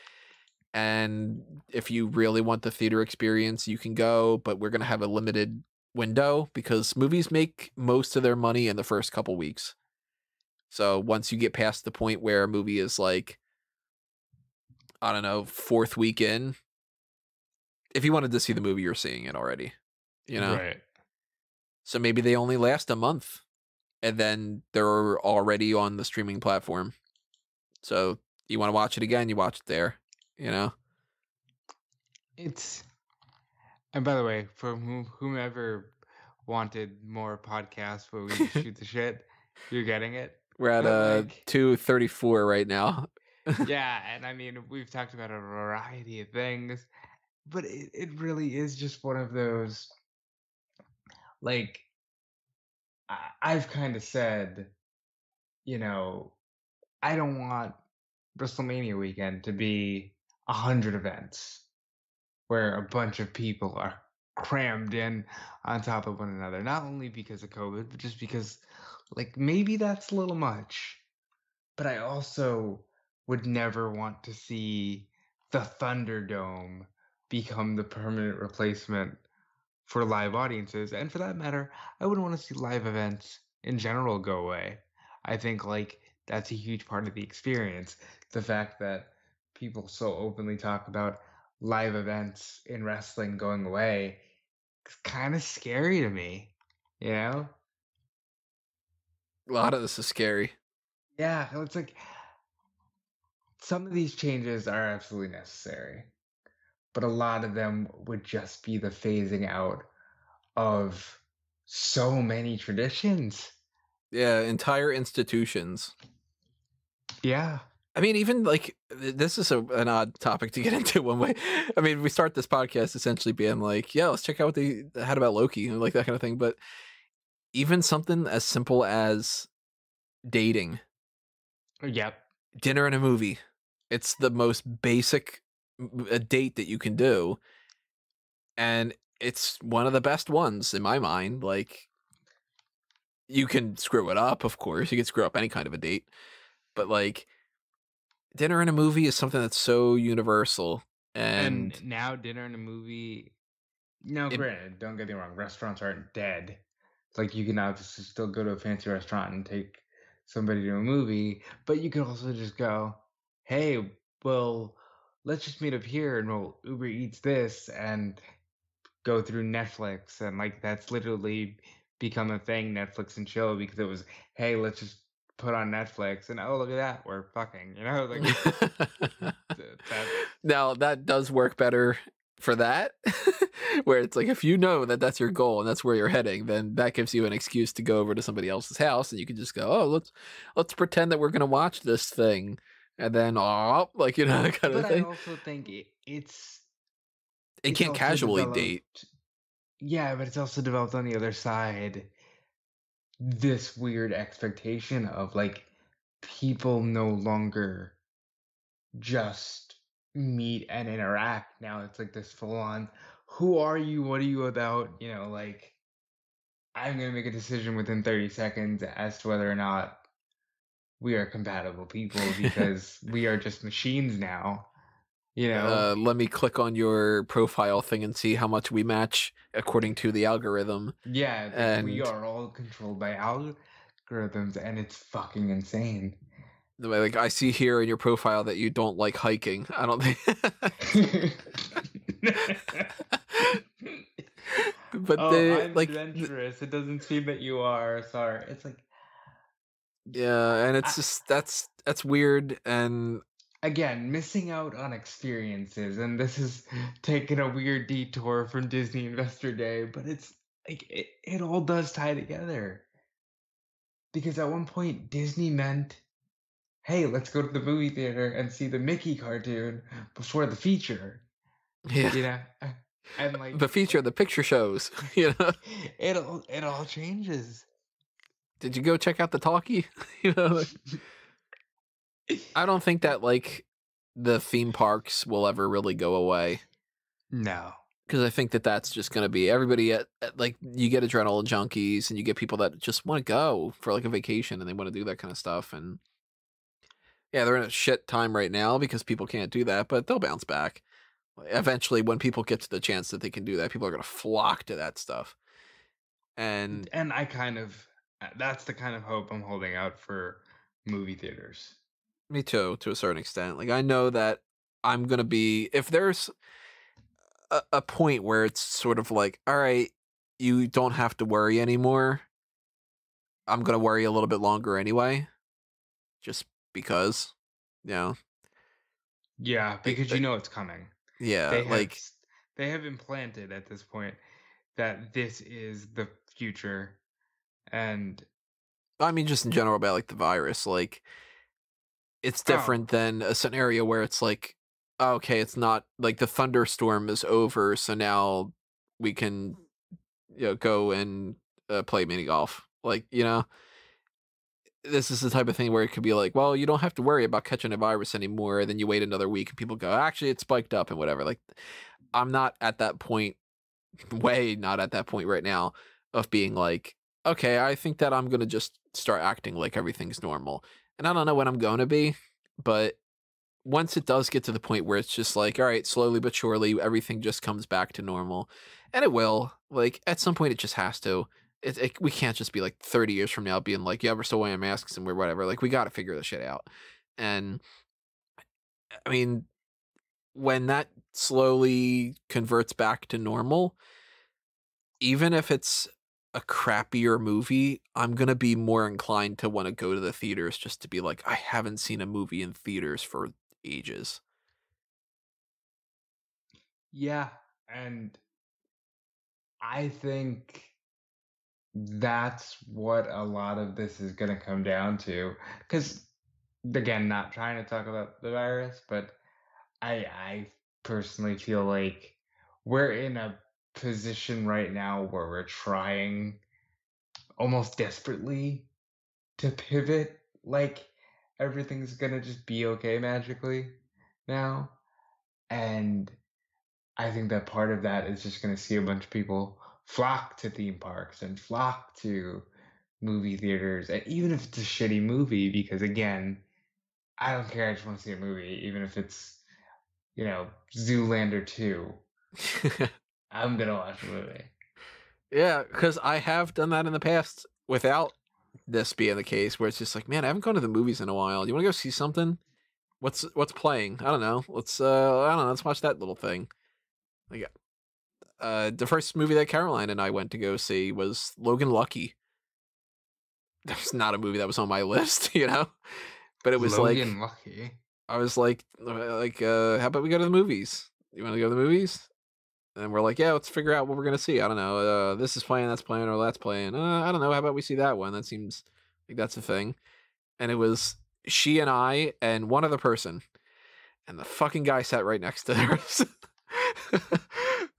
and if you really want the theater experience you can go but we're going to have a limited window because movies make most of their money in the first couple weeks so once you get past the point where a movie is like i don't know fourth week in if you wanted to see the movie you're seeing it already you know Right. so maybe they only last a month and then they're already on the streaming platform. So you want to watch it again, you watch it there, you know? It's and by the way, for whomever wanted more podcasts where we shoot the shit. You're getting it. We're at uh like- two thirty four right now. yeah, and I mean, we've talked about a variety of things, but it, it really is just one of those. Like, I, I've kind of said, you know, I don't want WrestleMania weekend to be a hundred events where a bunch of people are crammed in on top of one another. Not only because of COVID, but just because, like, maybe that's a little much. But I also would never want to see the Thunderdome become the permanent replacement for live audiences. And for that matter, I wouldn't want to see live events in general go away. I think like that's a huge part of the experience. The fact that people so openly talk about live events in wrestling going away is kind of scary to me, you know? A lot of this is scary. Yeah, it's like some of these changes are absolutely necessary, but a lot of them would just be the phasing out of so many traditions. Yeah, entire institutions. Yeah. I mean, even like this is a, an odd topic to get into one way. I mean, we start this podcast essentially being like, yeah, let's check out what they had about Loki and like that kind of thing. But even something as simple as dating, Yep. dinner and a movie, it's the most basic a date that you can do. And it's one of the best ones in my mind. Like, you can screw it up, of course. You can screw up any kind of a date. But like, dinner and a movie is something that's so universal. And, And, now dinner and a movie. No, It- granted, don't get me wrong. Restaurants aren't dead. It's like you can obviously still go to a fancy restaurant and take somebody to a movie, but you can also just go, "Hey, well, let's just meet up here and we'll Uber Eats this and go through Netflix." And like that's literally become a thing, Netflix and chill, because it was, "Hey, let's just put on Netflix," and oh look at that, we're fucking, you know, like that's now that does work better for that where it's like if you know that that's your goal and that's where you're heading then that gives you an excuse to go over to somebody else's house and you can just go oh let's let's pretend that we're going to watch this thing and then oh like you know that kind of but I also think it, it's it it's can't casually developed- date. Yeah, but it's also developed on the other side this weird expectation of like people no longer just meet and interact. Now it's like this full on who are you? What are you about? You know, like I'm gonna make a decision within 30 seconds as to whether or not we are compatible people because we are just machines now. You know? uh, let me click on your profile thing and see how much we match according to the algorithm Yeah, like we are all controlled by algorithms, and it's fucking insane. The way, like i see here in your profile that you don't like hiking i don't think but oh, the I'm like adventurous. It doesn't seem that you are. Sorry. It's like Yeah, and it's just that's that's weird and again missing out on experiences, and this is taking a weird detour from Disney Investor Day, but it's like it, it all does tie together. Because at one point Disney meant, hey, let's go to the movie theater and see the Mickey cartoon before the feature. yeah, You know? And like the feature, the picture shows. You know, it all it all changes. did you go check out the talkie? you know, I don't think that like the theme parks will ever really go away No. because I think that that's just going to be everybody at, at like you get adrenaline junkies and you get people that just want to go for like a vacation and they want to do that kind of stuff and yeah, they're in a shit time right now because people can't do that, but they'll bounce back. Eventually, when people get to the chance that they can do that, people are going to flock to that stuff. And And I kind of uh, that's the kind of hope I'm holding out for movie theaters. Me too, to a certain extent. Like I know that I'm gonna be if there's a, a point where it's sort of like, all right, you don't have to worry anymore. I'm gonna worry a little bit longer anyway, just because, you know. Yeah, because they- you know it's coming. Yeah, they have like they have implanted at this point that this is the future, and I mean, just in general about like the virus, like it's oh, different than a scenario where it's like, "Oh, okay, it's not like the thunderstorm is over, so now we can you know go and uh, play mini golf. Like you know, this is the type of thing where it could be like, well, you don't have to worry about catching a virus anymore. Then you wait another week and people go, actually, it's spiked up and whatever. Like, I'm not at that point, way not at that point right now of being like, okay, I think that I'm going to just start acting like everything's normal. And I don't know when I'm going to be, but once it does get to the point where it's just like, all right, slowly but surely, everything just comes back to normal. And it will. Like, at some point, it just has to it, it, we can't just be like 30 years from now being like, yeah, we're still wearing masks and we're whatever. Like, we got to figure this shit out. And I mean, when that slowly converts back to normal, even if it's a crappier movie, I'm going to be more inclined to want to go to the theaters just to be like, I haven't seen a movie in theaters for ages. yeah, and I think that's what a lot of this is going to come down to. Because, again, not trying to talk about the virus, but I I personally feel like we're in a position right now where we're trying almost desperately to pivot like everything's gonna just be okay magically now. And i think that part of that is just gonna see a bunch of people flock to theme parks and flock to movie theaters and even if it's a shitty movie because again i don't care i just want to see a movie even if it's you know zoolander 2 i'm gonna watch a movie yeah, because I have done that in the past without this being the case, where it's just like, man, I haven't gone to the movies in a while. You want to go see something? What's what's playing? I don't know. Let's uh, I don't know. Let's watch that little thing. Like, uh, the first movie that Caroline and I went to go see was Logan Lucky. That's not a movie that was on my list, you know, but it was like logan like lucky I was like, uh, like, uh, how about we go to the movies? You want to go to the movies? And we're like, yeah, let's figure out what we're gonna see. I don't know. Uh, this is playing, that's playing, or that's playing. Uh, I don't know. How about we see that one? That seems like that's a thing. And it was she and I and one other person, and the fucking guy sat right next to her.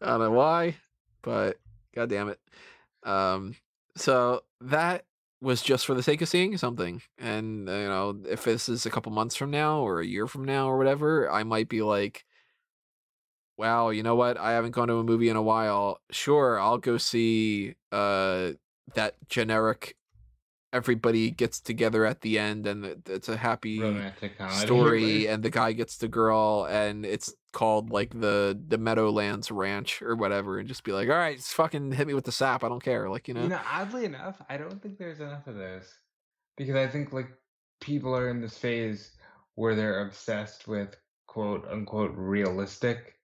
I don't know why, but god damn it. Um, so that was just for the sake of seeing something. And you know, if this is a couple months from now or a year from now or whatever, I might be like, wow, you know what? I haven't gone to a movie in a while. Sure, I'll go see uh that generic everybody gets together at the end and it's a happy romantic story and the guy gets the girl and it's called like the the Meadowlands Ranch or whatever and just be like, "All right, just fucking hit me with the sap. I don't care." Like, you know. You know, oddly enough, I don't think there's enough of those because I think like people are in this phase where they're obsessed with quote unquote realistic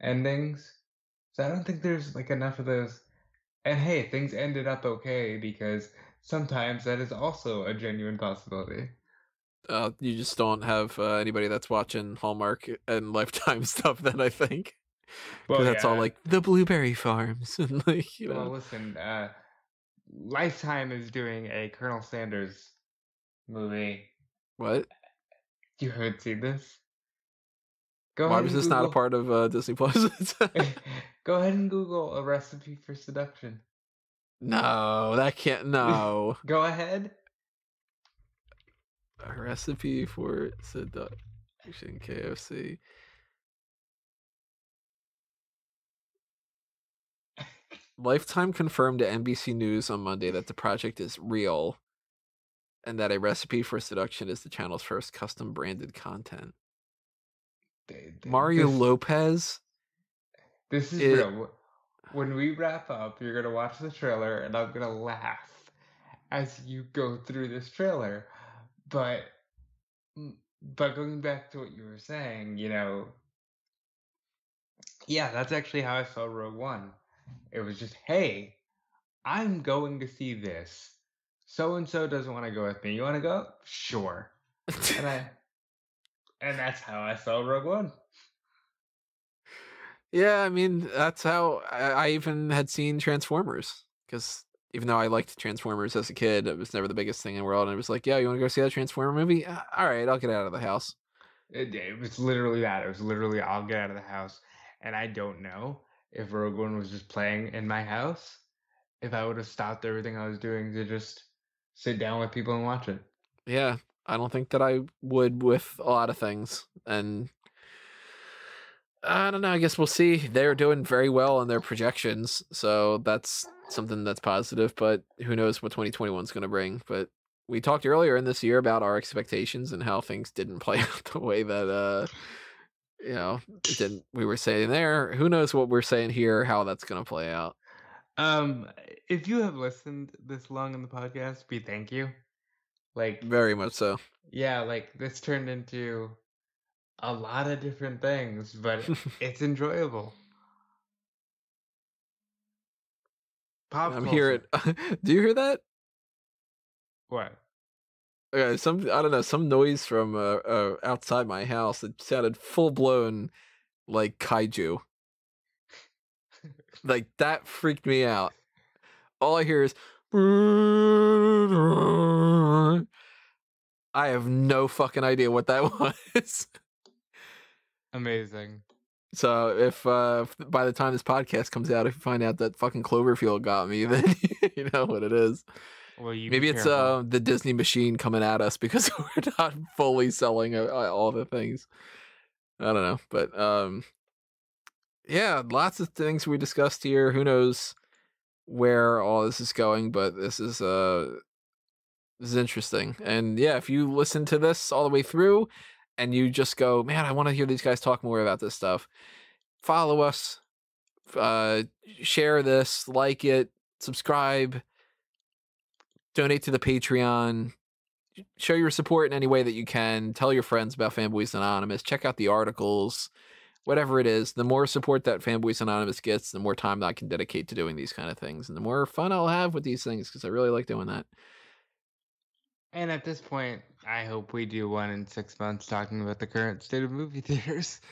endings. So I don't think there's like enough of those. And hey, things ended up okay because sometimes that is also a genuine possibility. Uh, you just don't have uh, anybody that's watching Hallmark and Lifetime stuff. Then I think Well, that's all like the blueberry farms and like you Well, know listen, uh, Lifetime is doing a Colonel Sanders movie. what? You haven't seen this? Go Why was this not a part of uh, Disney Plus? Go ahead and Google a recipe for seduction. no, that can't. No, Go ahead. a recipe for seduction KFC. Lifetime confirmed to NBC News on Monday that the project is real and that a recipe for seduction is the channel's first custom branded content. Th- th- Mario this, Lopez? This is it- real. When we wrap up, you're gonna watch the trailer, and I'm gonna laugh as you go through this trailer. But, mm, but going back to what you were saying, you know, yeah, that's actually how I saw Rogue One. It was just, hey, I'm going to see this. So and so doesn't want to go with me. You want to go? Sure. And I, and that's how I saw Rogue One. yeah, I mean, that's how I, even had seen Transformers because even though I liked Transformers as a kid, it was never the biggest thing in the world. And it was like, yeah, you want to go see that Transformer movie? Uh, all right, I'll get out of the house. It, it was literally that. It was literally I'll get out of the house, and I don't know if Rogue One was just playing in my house, if I would have stopped everything I was doing to just sit down with people and watch it. Yeah, I don't think that I would with a lot of things, and I don't know. I guess we'll see. They're doing very well in their projections, so that's something that's positive. But who knows what 2021 is going to bring? But we talked earlier in this year about our expectations and how things didn't play out the way that uh you know didn't we were saying there. Who knows what we're saying here? How that's going to play out? Um, if you have listened this long in the podcast, we thank you. Like very much so. Yeah, like this turned into a lot of different things, but it's enjoyable. Pop I'm hearing. Do you hear that? What? Okay, some I don't know some noise from uh, uh outside my house. It sounded full blown like kaiju. like that freaked me out. All I hear is. I have no fucking idea what that was. Amazing. So if uh by the time this podcast comes out, if you find out that fucking Cloverfield got me, then you know what it is. Well, you maybe it's uh the Disney machine coming at us because we're not fully selling uh, all the things. I don't know, but um, yeah, lots of things we discussed here. Who knows where all this is going? But this is uh this is interesting, and yeah, if you listen to this all the way through, and you just go, man, I want to hear these guys talk more about this stuff, follow us, uh, share this, like it, subscribe, donate to the Patreon, show your support in any way that you can. Tell your friends about Fanboys Anonymous. Check out the articles, whatever it is. The more support that Fanboys Anonymous gets, the more time that I can dedicate to doing these kind of things, and the more fun I'll have with these things because I really like doing that. And at this point, I hope we do one in six months talking about the current state of movie theaters.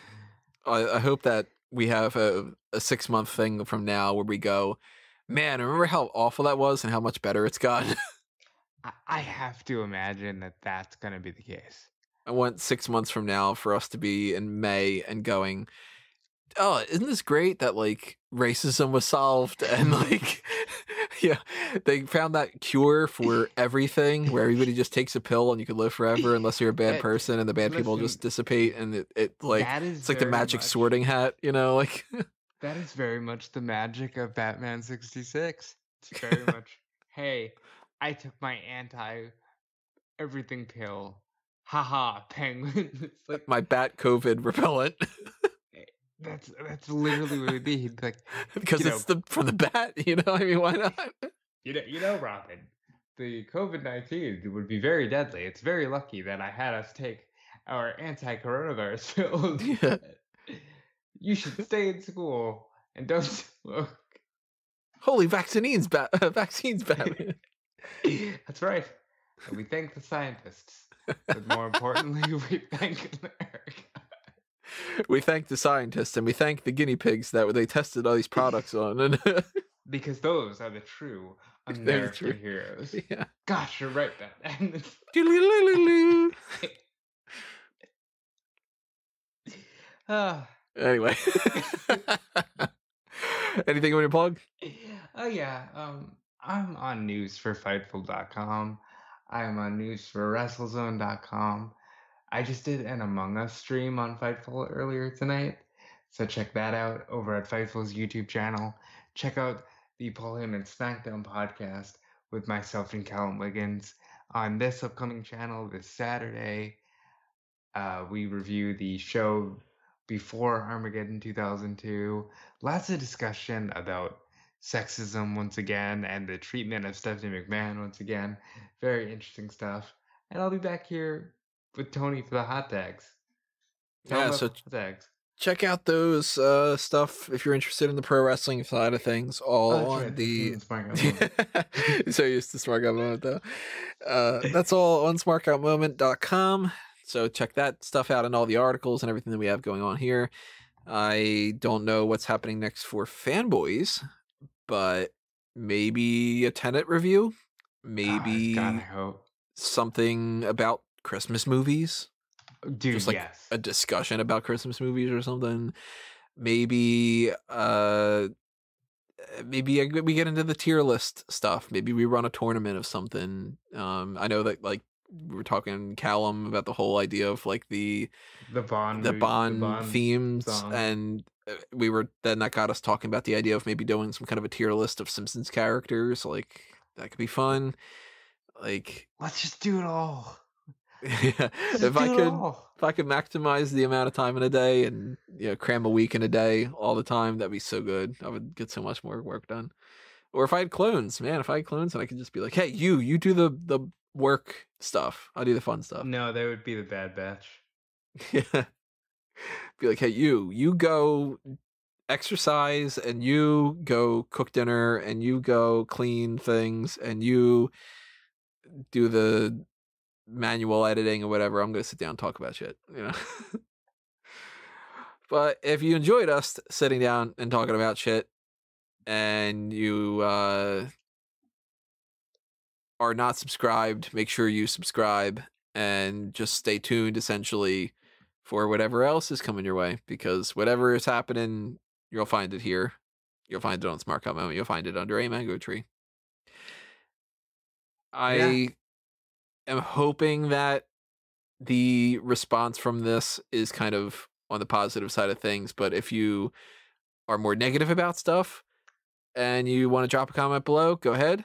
I, I hope that we have a, a six month thing from now where we go, man, remember how awful that was and how much better it's gotten? I have to imagine that that's going to be the case. I want six months from now for us to be in May and going, oh, isn't this great that like racism was solved and like yeah, they found that cure for everything where everybody just takes a pill and you can live forever unless you're a bad person and the bad people just dissipate and it, it like it's like the magic much, sorting hat, you know, like that is very much the magic of Batman 66. It's very much hey, I took my anti everything pill. Haha, penguin. like my bat COVID repellent. Eh, that's that's literally what it'd be. He'd be like because it's know, the for the bat, you know. I mean, why not? You know, you know, Robin. The COVID nineteen would be very deadly. It's very lucky that I had us take our anti-coronavirus pills. Yeah. You should stay in school and don't smoke. Holy vaccines, bat vaccines, Batman. That's right. And we thank the scientists, but more importantly, we thank America we thank the scientists and we thank the guinea pigs that they tested all these products on and because those are the true American true. heroes. Yeah. Gosh, you're right, Batman. uh, anyway. Anything you want to plug? Oh yeah. Um I'm on news for Fightful.com. I'm on news for WrestleZone.com. I just did an Among Us stream on Fightful earlier tonight. So check that out over at Fightful's YouTube channel. Check out the Paul Heyman SmackDown podcast with myself and Callum Wiggins on this upcoming channel this Saturday. Uh, we review the show before Armageddon 2002. Lots of discussion about sexism once again and the treatment of Stephanie McMahon once again. Very interesting stuff. And I'll be back here with Tony for the hot tags. Tell yeah, so tags. check out those uh, stuff if you're interested in the pro wrestling side of things. All oh, on right. the so used to smart moment though. Uh, that's all on smarkoutmoment.com. So check that stuff out and all the articles and everything that we have going on here. I don't know what's happening next for fanboys, but maybe a Tenet review, Oh, maybe God, something about Christmas movies, Dude, just like yes. a discussion about Christmas movies or something. Maybe uh maybe I- we get into the tier list stuff. Maybe we run a tournament of something. Um I know that like we were talking Callum about the whole idea of like the the Bond. the movie- Bond, themes song. and uh, we were then that got us talking about the idea of maybe doing some kind of a tier list of Simpsons characters like that could be fun. Like Let's just do it all. yeah. if I could all. if I could maximize the amount of time in a day and you know cram a week in a day all the time, that'd be so good. I would get so much more work done. Or if I had clones, man, if I had clones and I could just be like, hey, you, you do the the work stuff. I'll do the fun stuff. No, they would be the Bad Batch. Yeah. Be like, hey, you, you go exercise and you go cook dinner and you go clean things and you do the manual editing or whatever. I'm gonna sit down and talk about shit, you know. but if you enjoyed us sitting down and talking about shit and you uh are not subscribed, make sure you subscribe and just stay tuned essentially for whatever else is coming your way because whatever is happening, you'll find it here. You'll find it on Smart. You'll find it under a mango tree. I am hoping that the response from this is kind of on the positive side of things, but if you are more negative about stuff and you want to drop a comment below, go ahead.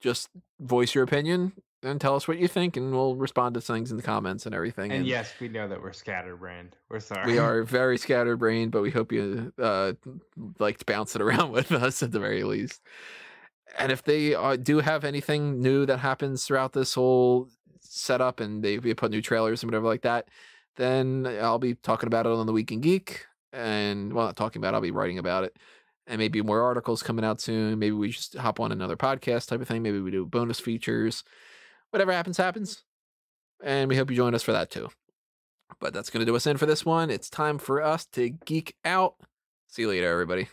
Just voice your opinion and tell us what you think, and we'll respond to things in the comments and everything. And yes, we know that we're scatterbrained. We're sorry. we are very scatterbrained, but we hope you uh, to bounce it around with us at the very least. And if they uh, do have anything new that happens throughout this whole setup, and they, they put new trailers and whatever like that, then I'll be talking about it on the Weekend Geek. And well, not talking about, it, I'll be writing about it. And maybe more articles coming out soon. Maybe we just hop on another podcast type of thing. Maybe we do bonus features. Whatever happens, happens. And we hope you join us for that too. But that's going to do us in for this one. It's time for us to geek out. See you later, everybody.